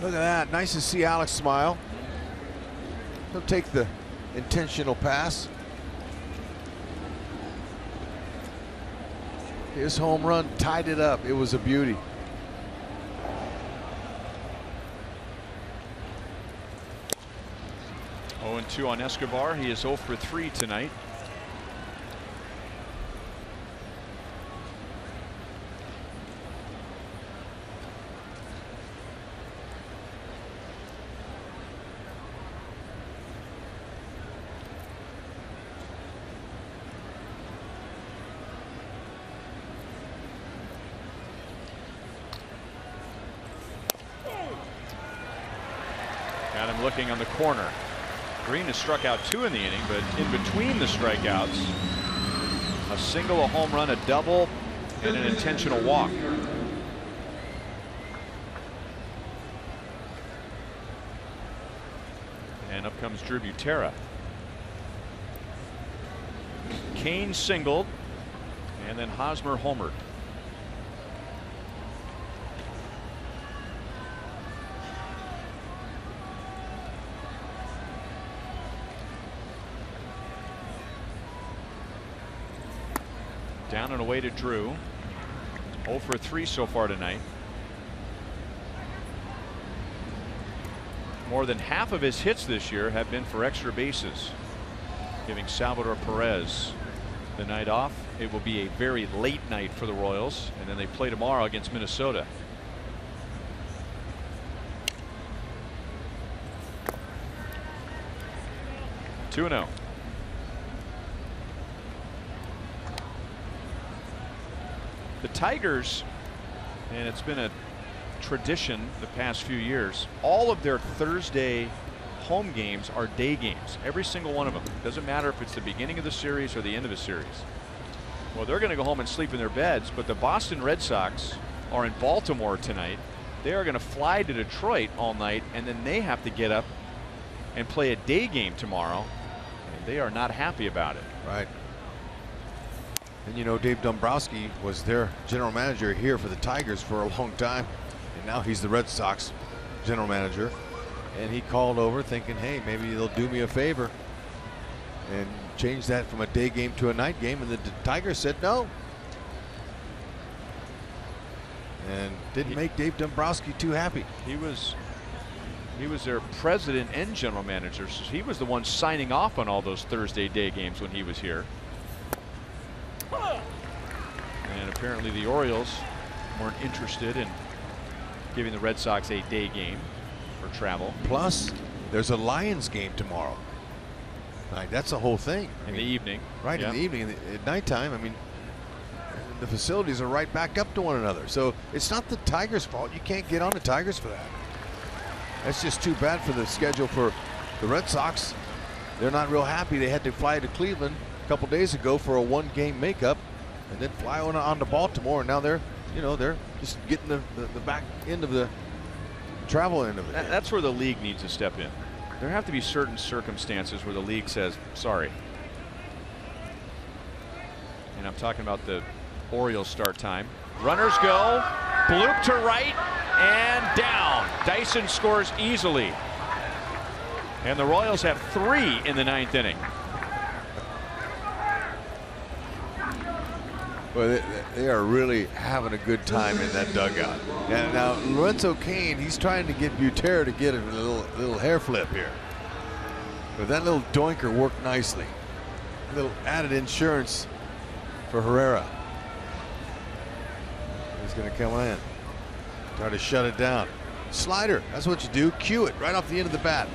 Look at that. Nice to see Alex smile. He'll take the intentional pass. His home run tied it up. It was a beauty. Oh and 2 on Escobar. He is 0 for 3 tonight. Got him looking on the corner. Greene has struck out two in the inning, but in between the strikeouts, a single, a home run, a double, and an intentional walk. And up comes Drew Butera. Cain singled, and then Hosmer homered. Down and away to Drew. 0 for 3 so far tonight. More than half of his hits this year have been for extra bases, giving Salvador Perez the night off. It will be a very late night for the Royals, and then they play tomorrow against Minnesota. Two and oh. The Tigers, and it's been a tradition the past few years, all of their Thursday home games are day games. Every single one of them. Doesn't matter if it's the beginning of the series or the end of the series. Well, they're going to go home and sleep in their beds, but the Boston Red Sox are in Baltimore tonight. They are going to fly to Detroit all night, and then they have to get up and play a day game tomorrow. And they are not happy about it. Right. And you know, Dave Dombrowski was their general manager here for the Tigers for a long time. And now he's the Red Sox general manager. And he called over thinking, hey, maybe they'll do me a favor and change that from a day game to a night game. And the Tigers said no. And didn't make Dave Dombrowski too happy. He was he was their president and general manager, so he was the one signing off on all those Thursday day games when he was here. And apparently the Orioles weren't interested in giving the Red Sox a day game for travel. Plus, there's a Lions game tomorrow. Right, that's the whole thing. In the evening. Right, Yeah. in the evening. The, at nighttime, I mean, the facilities are right back up to one another. So it's not the Tigers' fault. You can't get on the Tigers for that. That's just too bad for the schedule for the Red Sox. They're not real happy. They had to fly to Cleveland a couple days ago for a one-game makeup, and then fly on, on to Baltimore. And now they're, you know, they're just getting the, the, the back end of the travel end of it. That- that's where the league needs to step in. There have to be certain circumstances where the league says, sorry. And I'm talking about the Orioles start time. Runners go, bloop to right, and down. Dyson scores easily. And the Royals have three in the ninth inning. Well, they, they are really having a good time in that dugout. And now Lorenzo Cain, he's trying to get Butera to get a little little hair flip here. But that little doinker worked nicely. A little added insurance for Herrera. He's going to come in. Try to shut it down. Slider, that's what you do. Cue it right off the end of the bat.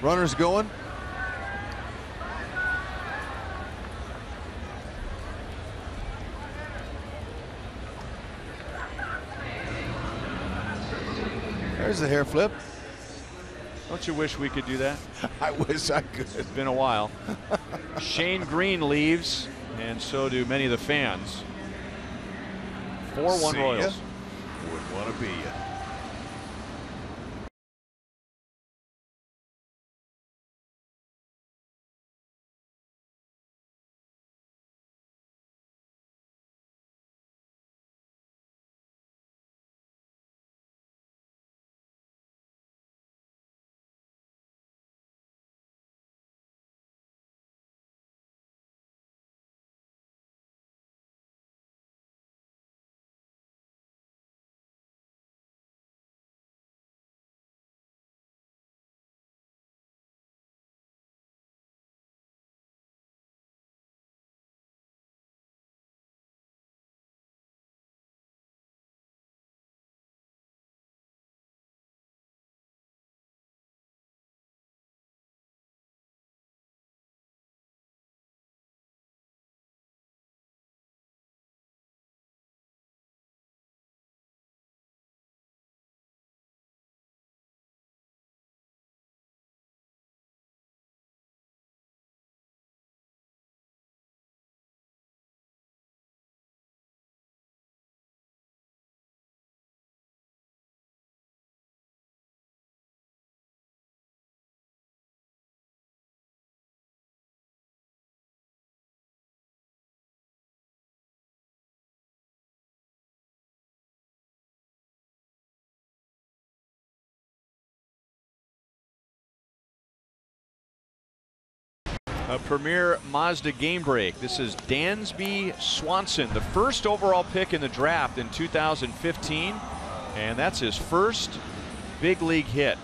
Runners going. There's the hair flip. Don't you wish we could do that? I wish I could. It's been a while. Shane Greene leaves, and so do many of the fans. 4 1 See ya. Royals. Wouldn't want to be you. A premier Mazda game break. This is Dansby Swanson, the first overall pick in the draft in 2015, and that's his first big league hit.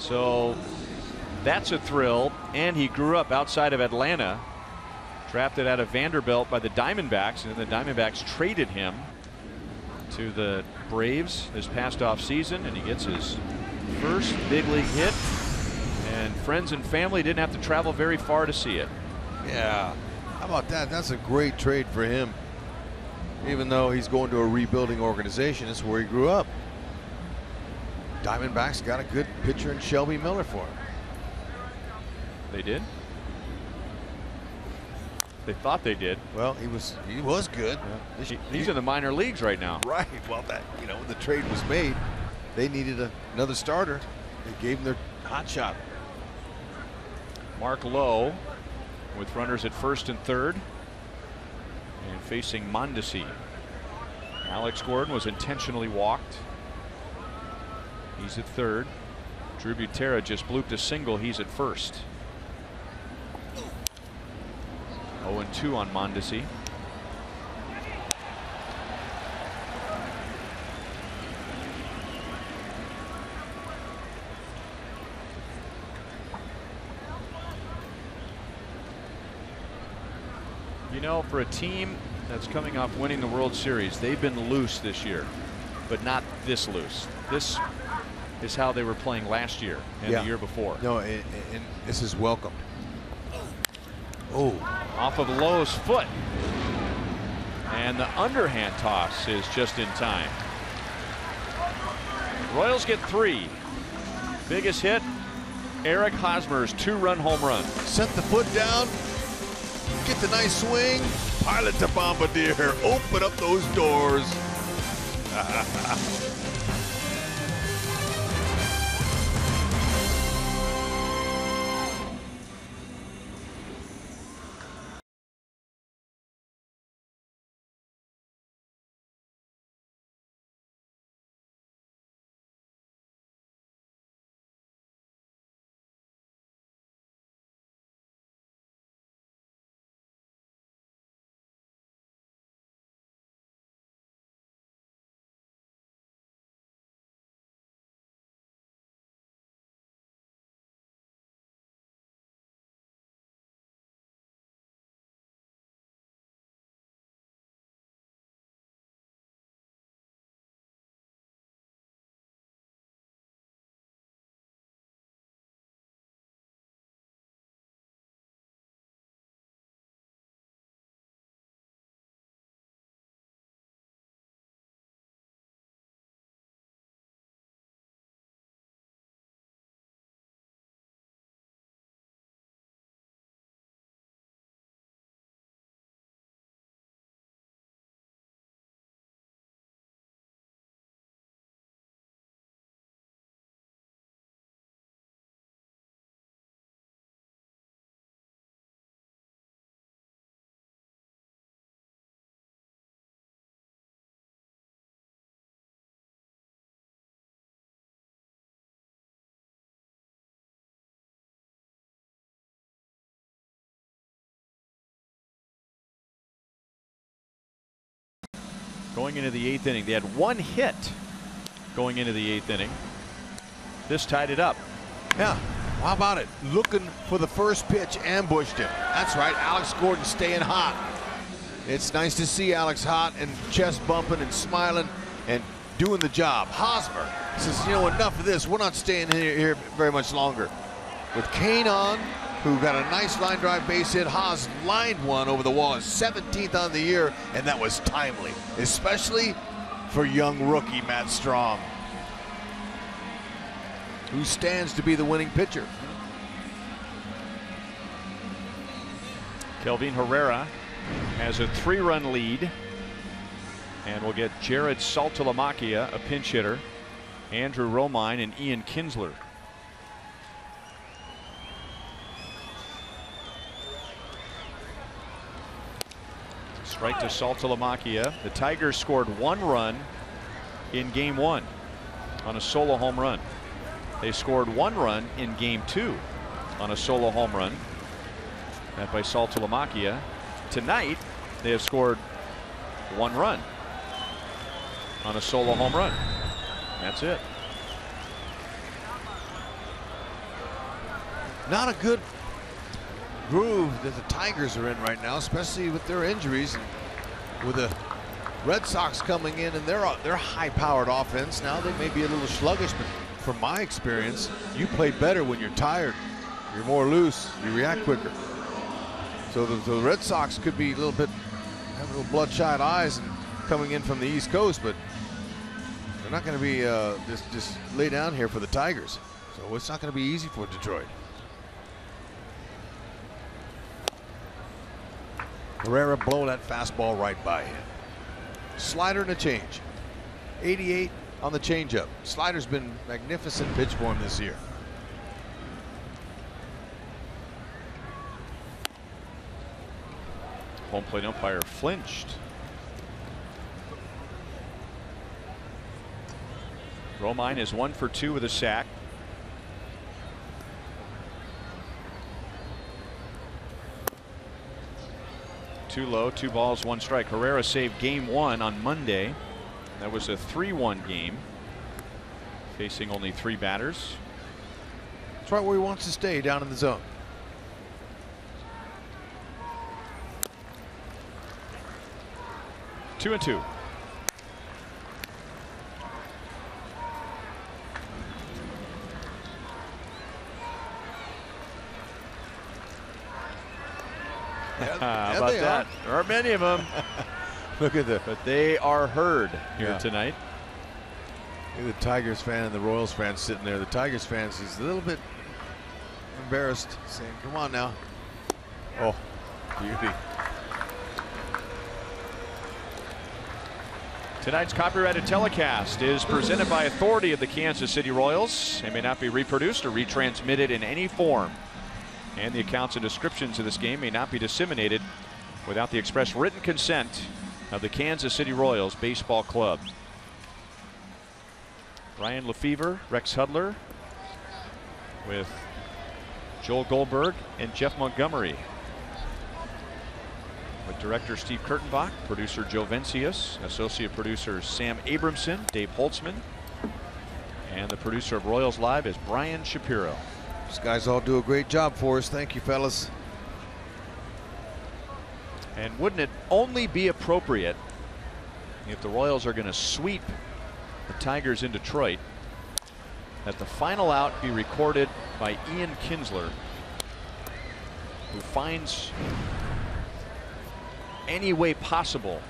So that's a thrill, and he grew up outside of Atlanta, drafted out of Vanderbilt by the Diamondbacks, and the Diamondbacks traded him to the Braves this past off season, and he gets his first big league hit friends and family didn't have to travel very far to see it. Yeah. How about that? That's a great trade for him. Even though he's going to a rebuilding organization, it's where he grew up. Diamondbacks got a good pitcher in Shelby Miller for him. They did. They thought they did. Well, he was he was good. He- he's in the minor leagues right now. Right. Well, that you know, when the trade was made, they needed a, another starter. They gave him their hot shot. Mark Lowe with runners at first and third and facing Mondesi. Alex Gordon was intentionally walked. He's at third. Drew Butera just blooped a single. He's at first. 0 2 on Mondesi. You know, for a team that's coming off winning the World Series, they've been loose this year, but not this loose. This is how they were playing last year and Yeah. the year before. No, and, and this is welcome. Oh, Off of Lowe's foot. And the underhand toss is just in time. Royals get three. Biggest hit, Eric Hosmer's two-run home run. set the foot down, get the nice swing, pilot the bombardier, open up those doors. going into the eighth inning. They had one hit going into the eighth inning. This tied it up. Yeah. How about it? Looking for the first pitch, ambushed him. That's right. Alex Gordon staying hot. It's nice to see Alex hot and chest bumping and smiling and doing the job. Hosmer says, you know, enough of this. We're not staying here, here very much longer. With Cain on, who got a nice line drive base hit, Hos lined one over the wall, his 17th on the year, and that was timely, especially for young rookie Matt Strahm, who stands to be the winning pitcher. Kelvin Herrera has a three-run lead. And we'll get Jared Saltalamacchia, a pinch hitter, Andrew Romine, and Ian Kinsler. Strike to Saltalamacchia. The Tigers scored one run in game one on a solo home run. They scored one run in game two on a solo home run. That by Saltalamacchia. Tonight, they have scored one run on a solo home run. That's it. Not a good groove that the Tigers are in right now, especially with their injuries and with the Red Sox coming in and they're they're high-powered offense. Now they may be a little sluggish, but from my experience, you play better when you're tired. You're more loose. You react quicker. So the, the Red Sox could be a little bit have a little bloodshot eyes and coming in from the East Coast, but they're not going to be uh, just just lay down here for the Tigers. So it's not going to be easy for Detroit. Herrera blow that fastball right by him. Slider and a change. 88 on the changeup. Slider's been magnificent pitch for him this year. Home plate umpire flinched. Romine is one for two with a sack. Too low, two balls, one strike. Herrera saved game one on Monday. That was a 3 1 game. Facing only three batters. That's right where he wants to stay, down in the zone. Two and two. How about that? are. There are many of them, Look at the, but they are heard here Yeah. tonight. look at the Tigers fan and the Royals fan sitting there. The Tigers fans, is a little bit embarrassed, saying, come on now. Oh, beauty. Tonight's copyrighted telecast is presented by authority of the Kansas City Royals. It may not be reproduced or retransmitted in any form. And the accounts and descriptions of this game may not be disseminated without the express written consent of the Kansas City Royals Baseball Club. Ryan Lefebvre, Rex Hudler, with Joel Goldberg and Jeff Montgomery. With director Steve Kurtenbach, producer Joe Vencius, associate producer Sam Abramson, Dave Holtzman, and the producer of Royals Live is Brian Shapiro. These guys all do a great job for us. Thank you, fellas. And wouldn't it only be appropriate if the Royals are going to sweep the Tigers in Detroit that the final out be recorded by Ian Kinsler, who finds any way possible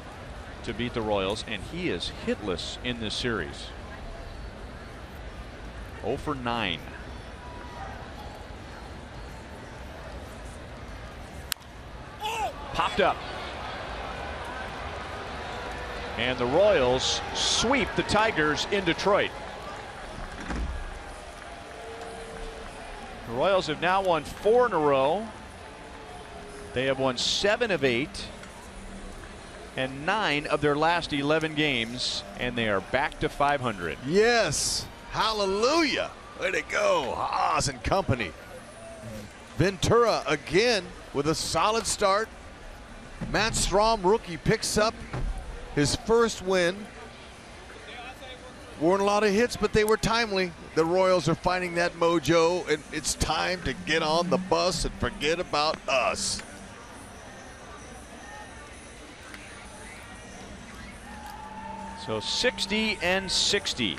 to beat the Royals, and he is hitless in this series. 0 for 9. Popped up. And the Royals sweep the Tigers in Detroit. The Royals have now won four in a row. They have won seven of eight and nine of their last 11 games, and they are back to 500. Yes. Hallelujah. Way to go. Hos and company. Ventura again with a solid start. Matt Strahm, rookie, picks up his first win. Weren't a lot of hits, but they were timely. The Royals are finding that mojo, and it's time to get on the bus and forget about us. So 60 and 60.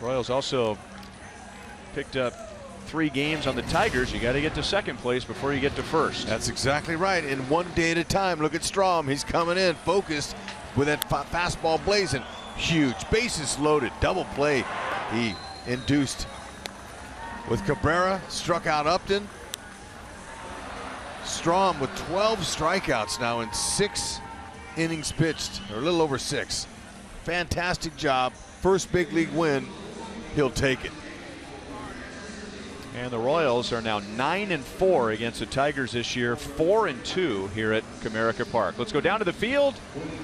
Royals also picked up three games on the Tigers. You got to get to second place before you get to first. That's exactly right. And one day at a time. Look at Strahm. He's coming in focused with that fa fastball blazing. Huge. Bases loaded. Double play. He induced with Cabrera. Struck out Upton. Strahm with 12 strikeouts now in six innings pitched, or a little over six. Fantastic job. First big league win. He'll take it. And the Royals are now 9 and 4 against the Tigers this year, 4 and 2 here at Comerica Park. Let's go down to the field,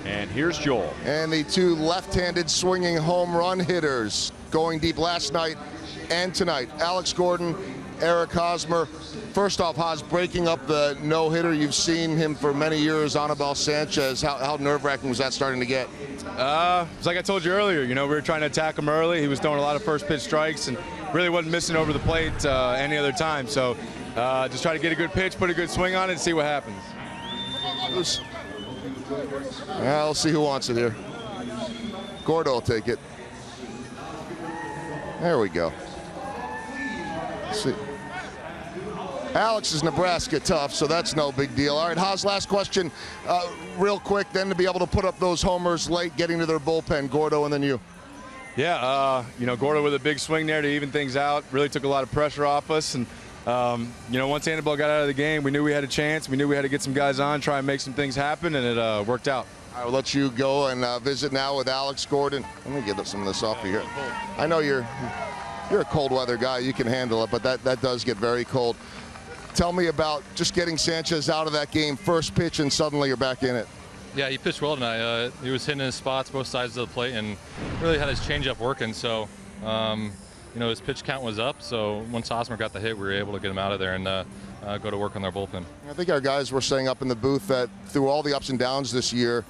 and here's Joel. And the two left-handed swinging home run hitters going deep last night and tonight. Alex Gordon, Eric Hosmer. First off, Hos, breaking up the no-hitter. You've seen him for many years, Anibal Sanchez. How, how nerve-wracking was that starting to get? Uh, it's like I told you earlier, you know, we were trying to attack him early. He was throwing a lot of first pitch strikes and really wasn't missing over the plate uh, any other time. So uh, just try to get a good pitch, put a good swing on it, and see what happens. Well, see who wants it here. Gordo will take it. There we go. Let's see. Alex is Nebraska tough, so that's no big deal. All right, Hos, last question, uh, real quick, then to be able to put up those homers late, getting to their bullpen, Gordo, and then you. Yeah, uh, you know, Gordo with a big swing there to even things out really took a lot of pressure off us. And, um, you know, once Anibal got out of the game, we knew we had a chance. We knew we had to get some guys on, try and make some things happen, and it uh, worked out. I will let you go and uh, visit now with Alex Gordon. Let me get some of this off of here. I know you're you're a cold weather guy. You can handle it, but that, that does get very cold. Tell me about just getting Sanchez out of that game, first pitch, and suddenly you're back in it. Yeah, he pitched well tonight. Uh, he was hitting his spots both sides of the plate and really had his changeup working. So, um, you know, his pitch count was up. So once Hosmer got the hit, we were able to get him out of there and uh, uh, go to work on their bullpen. I think our guys were saying up in the booth that through all the ups and downs this year,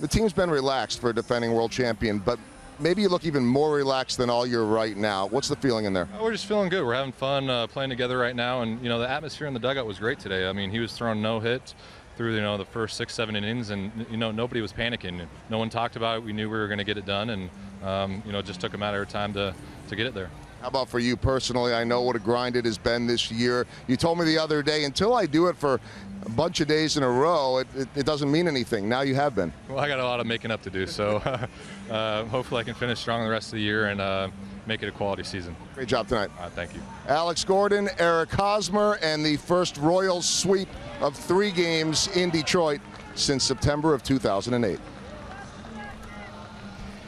the team's been relaxed for a defending world champion, but maybe you look even more relaxed than all you're right now. What's the feeling in there? We're just feeling good. We're having fun uh, playing together right now, and you know the atmosphere in the dugout was great today. I mean, he was throwing no hits through you know the first six, seven innings, and you know nobody was panicking. No one talked about it. We knew we were going to get it done, and um, you know it just took a matter of time to to get it there. How about for you personally? I know what a grind it has been this year. You told me the other day, until I do it for a bunch of days in a row, it, it, it doesn't mean anything. Now you have been. Well, I got a lot of making up to do, so uh, hopefully I can finish strong the rest of the year and uh, make it a quality season. Great job tonight. Uh, thank you. Alex Gordon, Eric Hosmer, and the first Royals sweep of three games in Detroit since September of 2008.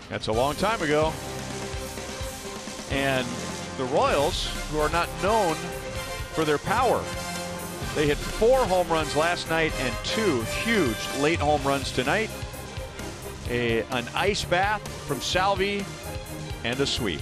That's a long time ago. And the Royals, who are not known for their power, they hit four home runs last night and two huge late home runs tonight. A, an ice bath from Salvi and a sweep.